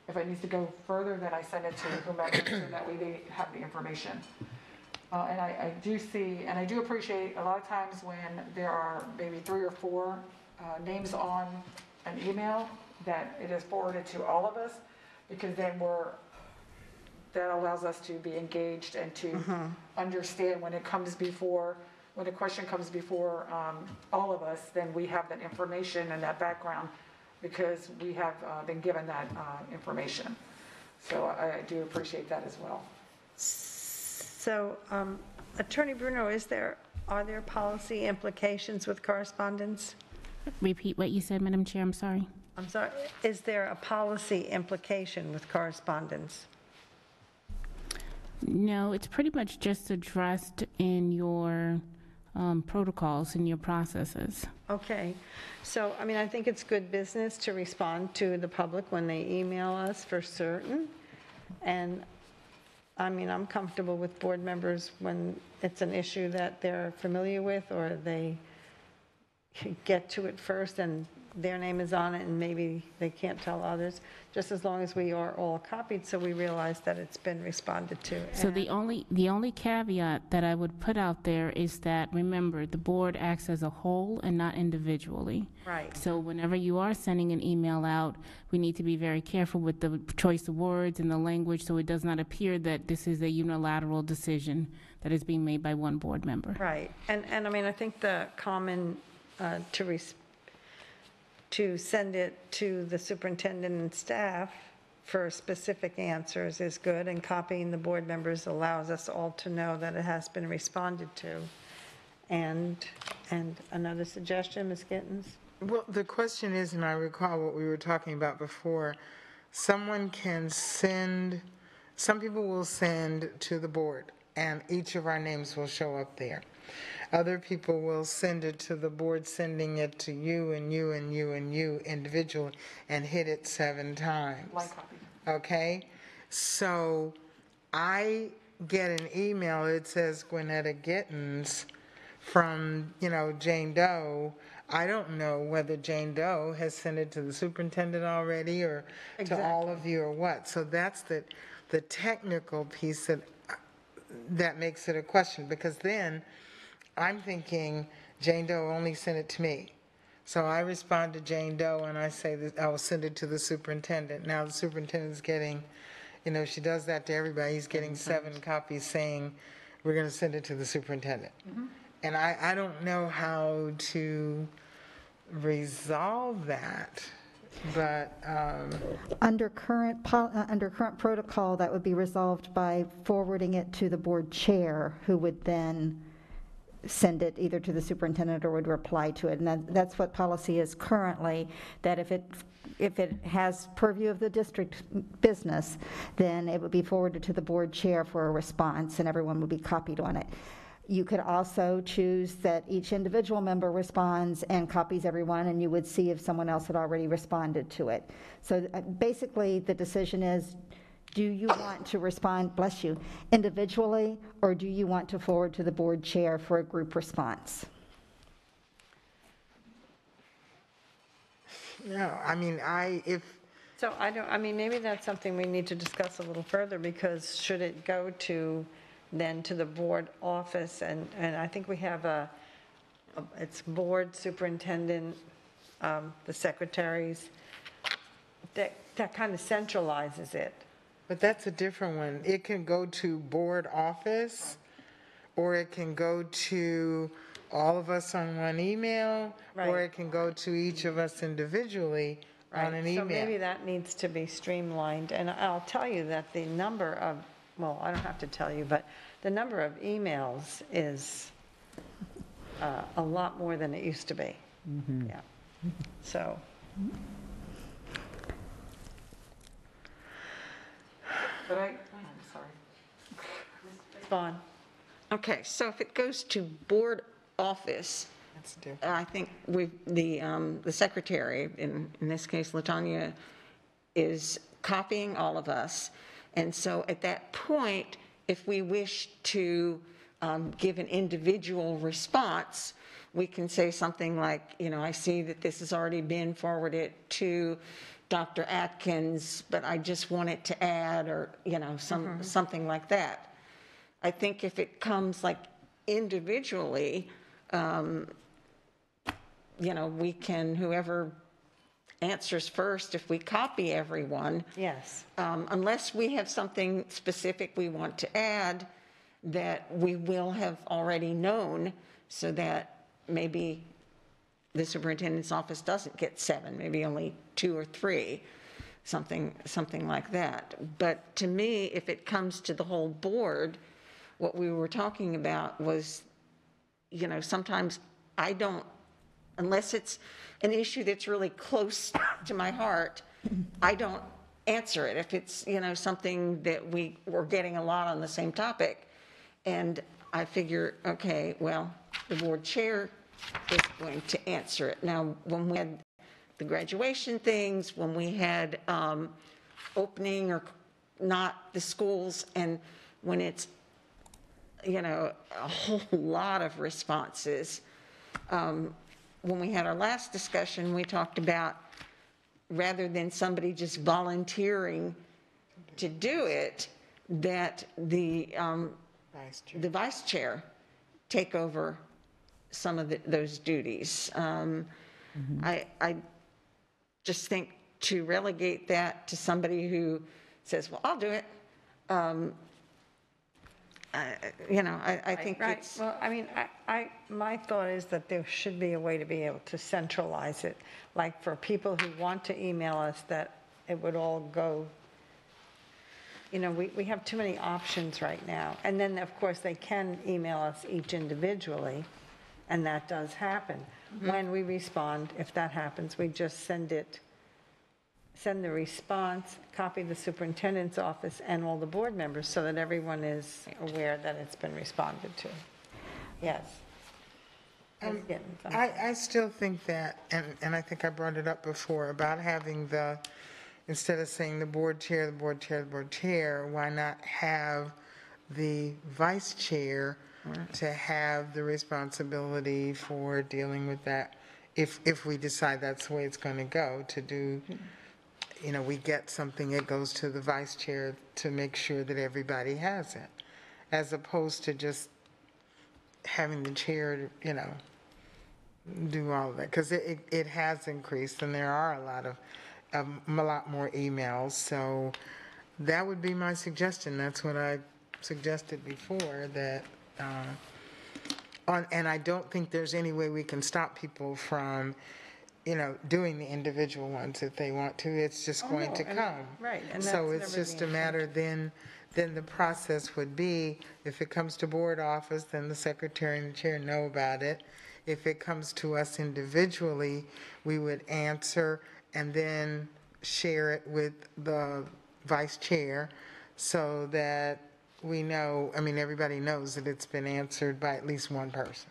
if it needs to go further, then I send it to whomever, so that way they have the information. Uh, and I, I do see, and I do appreciate a lot of times when there are maybe three or four, uh, names on an email, that it is forwarded to all of us, because then we're, that allows us to be engaged and to understand when it comes before, when a question comes before, um, all of us, then we have that information and that background, because we have, uh, been given that, uh, information. So I I do appreciate that as well. So, um, Attorney Bruno, is there, are there policy implications with correspondence? Repeat what you said, Madam Chair, I'm sorry. I'm sorry, is there a policy implication with correspondence? No, it's pretty much just addressed in your um, protocols and your processes. Okay, so, I mean, I think it's good business to respond to the public when they email us for certain. And, I mean, I'm comfortable with board members when it's an issue that they're familiar with or they get to it first and their name is on it and maybe they can't tell others, just as long as we are all copied so we realize that it's been responded to. So the only, the only caveat that I would put out there is that, remember, the board acts as a whole and not individually. Right. So whenever you are sending an email out, we need to be very careful with the choice of words and the language, so it does not appear that this is a unilateral decision that is being made by one board member. Right, and, and I mean, I think the common, uh, to, res- to send it to the superintendent and staff for specific answers is good, and copying the board members allows us all to know that it has been responded to. And, and another suggestion, Ms. Gittens? Well, the question is, and I recall what we were talking about before, someone can send, some people will send to the board, and each of our names will show up there. Other people will send it to the board, sending it to you and you and you and you individually, and hit it seven times. Copy. Okay? So I get an email, it says Gwynetta Gittens from, you know, Jane Doe. I don't know whether Jane Doe has sent it to the superintendent already or to all of you or what. So that's the, the technical piece that, that makes it a question, because then I'm thinking Jane Doe only sent it to me. So I respond to Jane Doe and I say that I will send it to the superintendent. Now the superintendent's getting, you know, she does that to everybody. He's getting seven copies saying, we're going to send it to the superintendent. And I, I don't know how to resolve that, but, um, Under current, pol- uh, under current protocol, that would be resolved by forwarding it to the board chair, who would then send it either to the superintendent or would reply to it. And that- that's what policy is currently, that if it, if it has purview of the district business, then it would be forwarded to the board chair for a response, and everyone would be copied on it. You could also choose that each individual member responds and copies everyone, and you would see if someone else had already responded to it. So uh, basically, the decision is, do you want to respond, bless you, individually, or do you want to forward to the board chair for a group response? no, I mean, I, if, So I don't, I mean, maybe that's something we need to discuss a little further, because should it go to, then to the board office, and, and I think we have a, a- it's board superintendent, um, the secretaries, that, that kind of centralizes it. But that's a different one. It can go to board office, or it can go to all of us on one email, or Right. it can go to each of us individually on an So maybe email. that needs to be streamlined, and I'll tell you that the number of, well, I don't have to tell you, but the number of emails is uh, a lot more than it used to be. Yeah, so. But I, I'm sorry. Vaughn? Okay, so if it goes to board office, That's different. I think we, the, um, the secretary, in, in this case Latanya, is copying all of us. And so at that point, if we wish to um, give an individual response, we can say something like, you know, I see that this has already been forwarded to Dr. Adkins, but I just wanted to add, or, you know, some, something like that. I think if it comes like individually, um, you know, we can, whoever answers first, if we copy everyone, Yes. um, unless we have something specific we want to add that we will have already known, so that maybe the superintendent's office doesn't get seven, maybe only two or three, something, something like that. But to me, if it comes to the whole board, what we were talking about was, you know, sometimes I don't, unless it's an issue that's really close to my heart, I don't answer it. If it's, you know, something that we, we're getting a lot on the same topic, and I figure, okay, well, the board chair is going to answer it. Now, when we had the graduation things, when we had um, opening or not the schools, and when it's, you know, a whole lot of responses. Um, When we had our last discussion, we talked about, rather than somebody just volunteering to do it, that the, um, Vice Chair. the vice chair take over some of the- those duties. Um, I, I just think to relegate that to somebody who says, well, I'll do it, um, I- you know, I, I think Right, it's, well, I mean, I, I, my thought is that there should be a way to be able to centralize it, like for people who want to email us, that it would all go, you know, we, we have too many options right now. And then, of course, they can email us each individually, and that does happen. When we respond, if that happens, we just send it, send the response, copy the superintendent's office and all the board members so that everyone is aware that it's been responded to. Yes. Ms. Gittens, I'm Um, I, I still think that, and, and I think I brought it up before, about having the, instead of saying the board chair, the board chair, the board chair, why not have the vice chair to have the responsibility for dealing with that, if, if we decide that's the way it's going to go, to do, you know, we get something, it goes to the vice chair to make sure that everybody has it, as opposed to just having the chair, you know, do all of that, because it, it- it has increased, and there are a lot of, um, a lot more emails, so that would be my suggestion, that's what I suggested before, that, uh, on, and I don't think there's any way we can stop people from, you know, doing the individual ones if they want to, it's just going to Oh, and- come. right, and So that's it's never just the a matter then, then the process would be, if it comes to board office, then the secretary and the chair know about it. If it comes to us individually, we would answer and then share it with the vice chair so that we know, I mean, everybody knows that it's been answered by at least one person.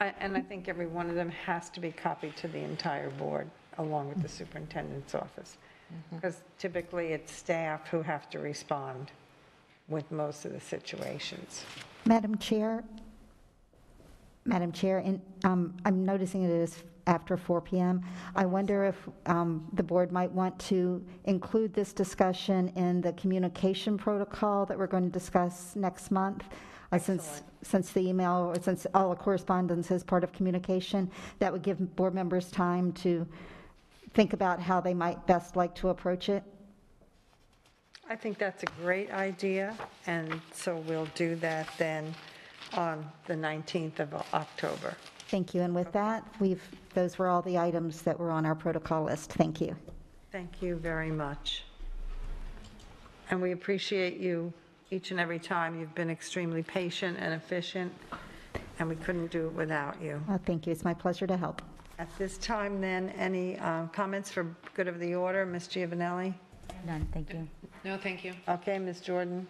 I- And I think every one of them has to be copied to the entire board, along with the superintendent's office. Because typically, it's staff who have to respond with most of the situations. Madam Chair, Madam Chair, and um, I'm noticing it is after 4 PM. I wonder if um, the board might want to include this discussion in the communication protocol that we're going to discuss next month, uh, since, since the email, or since all the correspondence is part of communication, that would give board members time to think about how they might best like to approach it. I think that's a great idea, and so we'll do that then on the 19th of October. Thank you, and with that, we've, those were all the items that were on our protocol list. Thank you. Thank you very much. And we appreciate you each and every time. You've been extremely patient and efficient, and we couldn't do it without you. Uh, Thank you, it's my pleasure to help. At this time, then, any uh, comments for good of the order? Ms. Giovannelli? None, thank you. No, thank you. Okay, Ms. Jordan?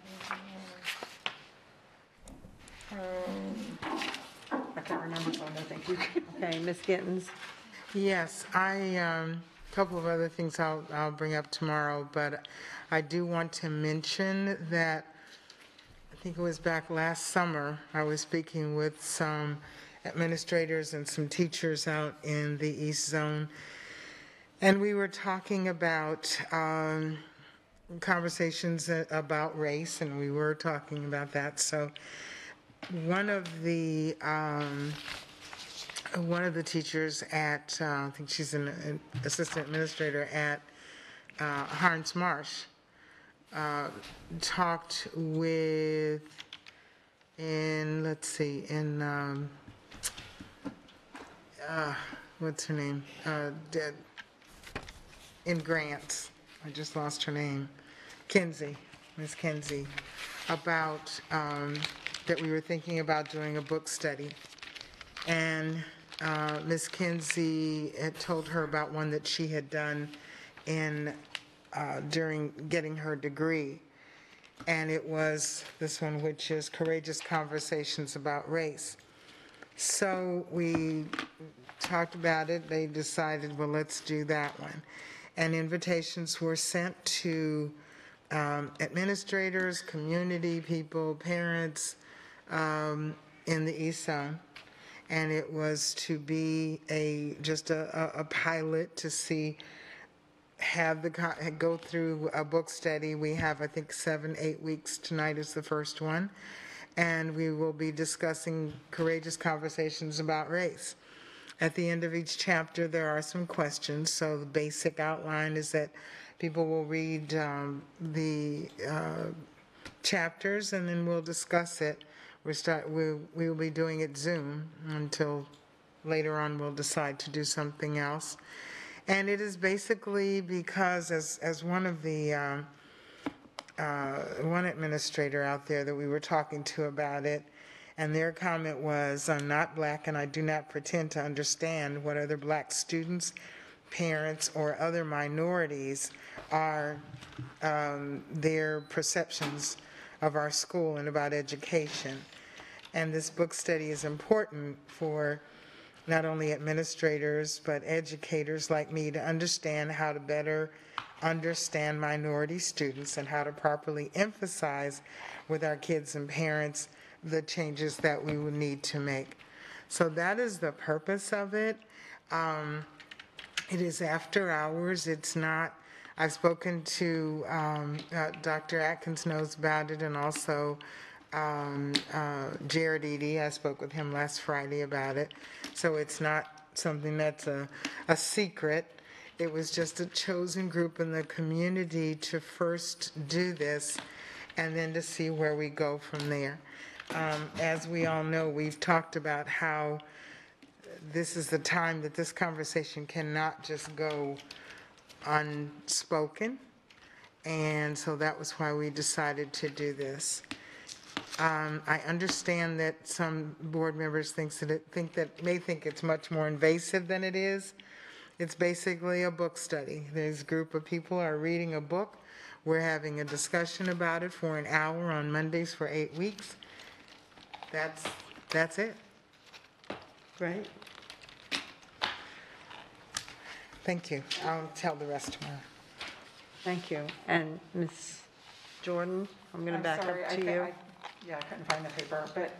I can't remember, so no, thank you. Okay, Ms. Gittens? Yes, I, um, couple of other things I'll, I'll bring up tomorrow, but I do want to mention that, I think it was back last summer, I was speaking with some administrators and some teachers out in the East Zone, and we were talking about um, conversations about race, and we were talking about that. So one of the um, one of the teachers at uh, I think she's an, an assistant administrator at uh, Harns Marsh uh, talked with in let's see in um, uh, what's her name uh, dead in grants. I just lost her name. Kinsey, Miss Kinsey, about um, that we were thinking about doing a book study. And uh, Ms. Kinsey had told her about one that she had done in, uh, during getting her degree. And it was this one, which is Courageous Conversations About Race. So we talked about it. They decided, well, let's do that one. And invitations were sent to um, administrators, community people, parents um, in the East. And it was to be a, just a, a- a pilot to see, have the, go through a book study. We have, I think, seven, eight weeks. Tonight is the first one. And we will be discussing courageous conversations about race. At the end of each chapter, there are some questions. So the basic outline is that people will read um, the uh, chapters and then we'll discuss it. We start, we, we will be doing it Zoom until later on we'll decide to do something else. And it is basically because as, as one of the, um, uh, one administrator out there that we were talking to about it, and their comment was, I'm not black and I do not pretend to understand what other black students, parents, or other minorities are, um, their perceptions of our school and about education. And this book study is important for not only administrators, but educators like me to understand how to better understand minority students and how to properly emphasize with our kids and parents the changes that we will need to make. So that is the purpose of it. Um, It is after hours. It's not, I've spoken to, um, uh, Dr. Adkins knows about it and also um, uh, Jared Eady. I spoke with him last Friday about it. So it's not something that's a, a secret. It was just a chosen group in the community to first do this and then to see where we go from there. Um, As we all know, we've talked about how this is the time that this conversation cannot just go unspoken. And so that was why we decided to do this. Um, I understand that some board members thinks that it, think that, may think it's much more invasive than it is. It's basically a book study. There's a group of people are reading a book. We're having a discussion about it for an hour on Mondays for eight weeks. That's, that's it. Great. Thank you. I'll tell the rest tomorrow. Thank you. And Ms. Jordan, I'm going to I'm back sorry, up I to ca- you. I- Yeah, I couldn't find the paper, but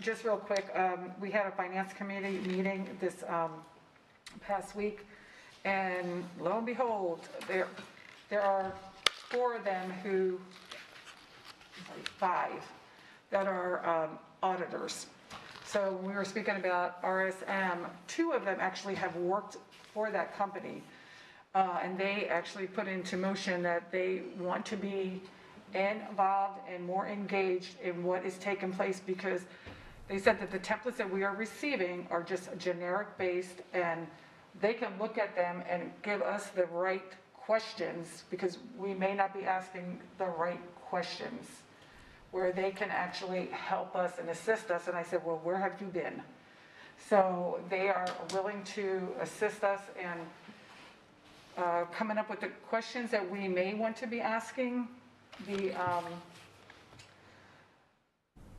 just real quick, um, we had a finance committee meeting this um, past week, and lo and behold, there, there are four of them who, sorry, five, that are um, auditors. So we were speaking about RSM, two of them actually have worked for that company. Uh, And they actually put into motion that they want to be involved and more engaged in what is taking place because they said that the templates that we are receiving are just generic based and they can look at them and give us the right questions because we may not be asking the right questions where they can actually help us and assist us. And I said, well, where have you been? So they are willing to assist us in uh, coming up with the questions that we may want to be asking the um,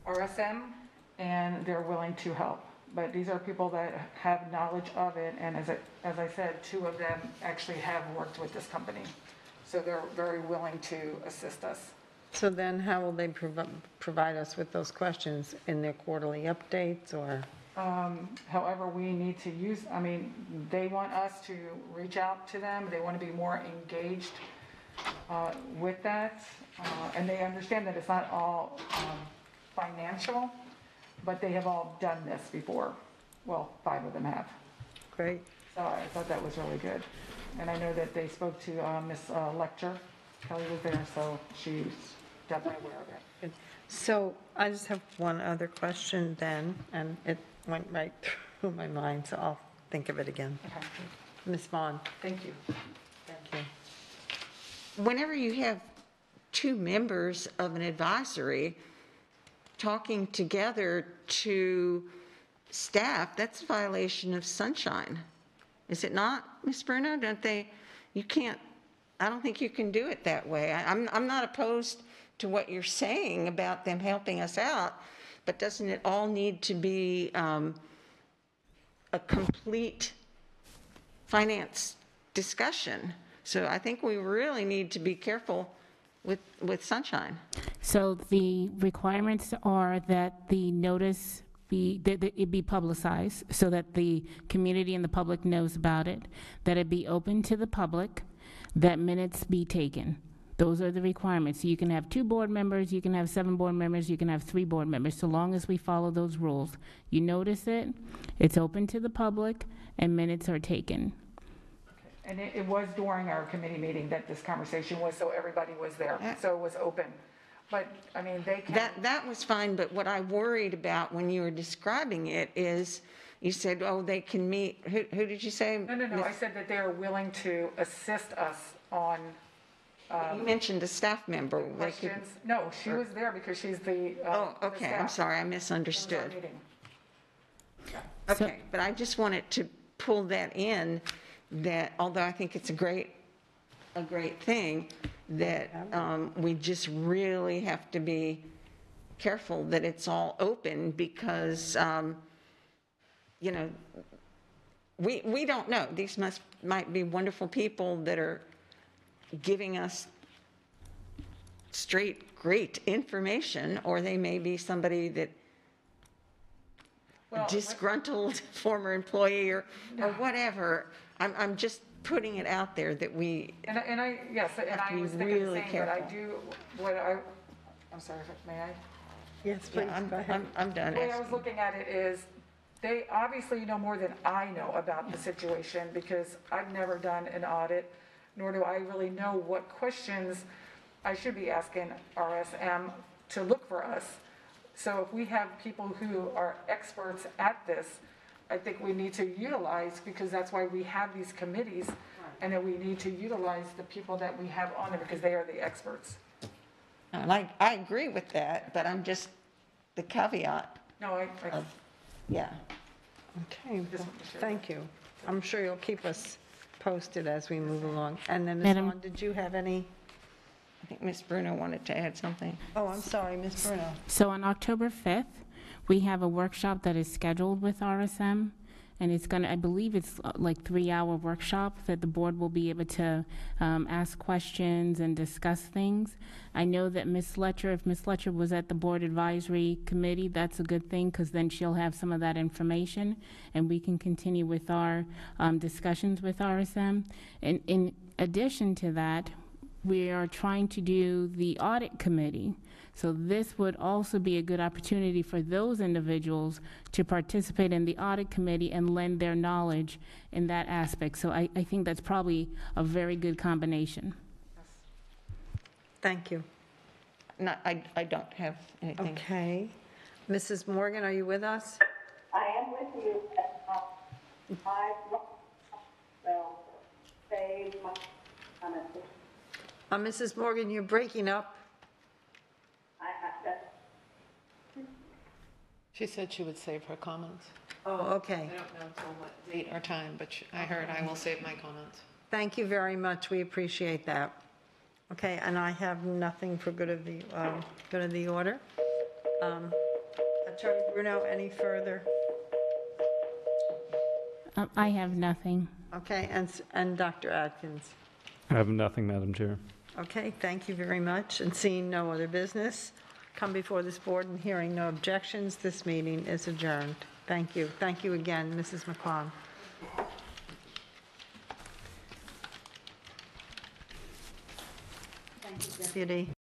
RSM, and they're willing to help. but these are people that have knowledge of it, and as I, as I said, two of them actually have worked with this company. So they're very willing to assist us. So then how will they provi- provide us with those questions in their quarterly updates or? Um, However, we need to use, I mean, they want us to reach out to them, they want to be more engaged uh, with that, uh, and they understand that it's not all um, financial, but they have all done this before. Well, five of them have. Great. So I thought that was really good. And I know that they spoke to uh, Ms. uh, Letcher, Kelly was there, so she's definitely aware of it. So I just have one other question then, and it went right through my mind, so I'll think of it again. Okay, Ms. Vaughn? thank you. Thank you. Whenever you have two members of an advisory talking together to staff, that's a violation of sunshine. Is it not, Ms. Bruno? Don't they, you can't, I don't think you can do it that way. I- I'm, I'm not opposed to what you're saying about them helping us out, but doesn't it all need to be um, a complete finance discussion? So I think we really need to be careful with, with sunshine. So the requirements are that the notice be, that that it be publicized so that the community and the public knows about it, that it be open to the public, that minutes be taken. Those are the requirements. You can have two board members, you can have seven board members, you can have three board members, so long as we follow those rules. You notice it, it's open to the public, and minutes are taken. And it, it was during our committee meeting that this conversation was, so everybody was there, so it was open. But, I mean, they can. That, that was fine, but what I worried about when you were describing it is, you said, oh, they can meet, who, who did you say? No, no, no, I said that they are willing to assist us on You mentioned a staff member. They could- questions. No, she was there because she's the. uh, Oh, the okay, I'm staff. sorry, I It was our misunderstood. meeting. Okay, but I just wanted to pull that in, that although I think it's a great, a great thing, that um, we just really have to be careful that it's all open because, um, you know, we, we don't know. These must, might be wonderful people that are giving us straight, great information, or they may be somebody that Well, disgruntled former employee or, or whatever. I'm, I'm just putting it out there that we, And, I- and I, yes, and Have to I be was thinking the really same, but I careful. do, what I, I'm sorry, may I? Yes, please, yeah, I'm, go ahead. I'm, I'm done. The way I was asking. looking at it is, they obviously know more than I know about the situation because I've never done an audit, nor do I really know what questions I should be asking RSM to look for us. So if we have people who are experts at this, I think we need to utilize, because that's why we have these committees, and that we need to utilize the people that we have on there because they are the experts. Uh, and I, I agree with that, but I'm just, the caveat No, I, I, of, yeah. Okay, well, want to share thank you. I'm sure you'll keep us posted as we move along. And then, Ms. Madam- Vaughn, did you have any? I think Ms. Bruno wanted to add something. Oh, I'm sorry, Ms. Bruno. So on October 5th, we have a workshop that is scheduled with RSM, and it's going to, I believe it's uh, like three-hour workshop that the board will be able to um, ask questions and discuss things. I know that Ms. Letcher, if Ms. Letcher was at the board advisory committee, that's a good thing, because then she'll have some of that information, and we can continue with our um, discussions with RSM. And in addition to that, we are trying to do the audit committee. So this would also be a good opportunity for those individuals to participate in the audit committee and lend their knowledge in that aspect. So I, I think that's probably a very good combination. Thank you. No, I, I don't have anything. Okay. Mrs. Morgan, are you with us? I am with you. uh, I will save my comments. Uh, Mrs. Morgan, you're breaking up. I have that. She said she would save her comments. Oh, okay. I don't know until what date or time, but sh- I heard I will save my comments. Thank you very much. We appreciate that. Okay, and I have nothing for good of the, um, good of the order. Um, Attorney Bruno, any further Um, I have nothing. Okay, and, s- and Dr. Adkins? I have nothing, Madam Chair. Okay, thank you very much. And seeing no other business, come before this board and hearing no objections, this meeting is adjourned. Thank you. Thank you again, Mrs. McClung. Thank you, Deputy.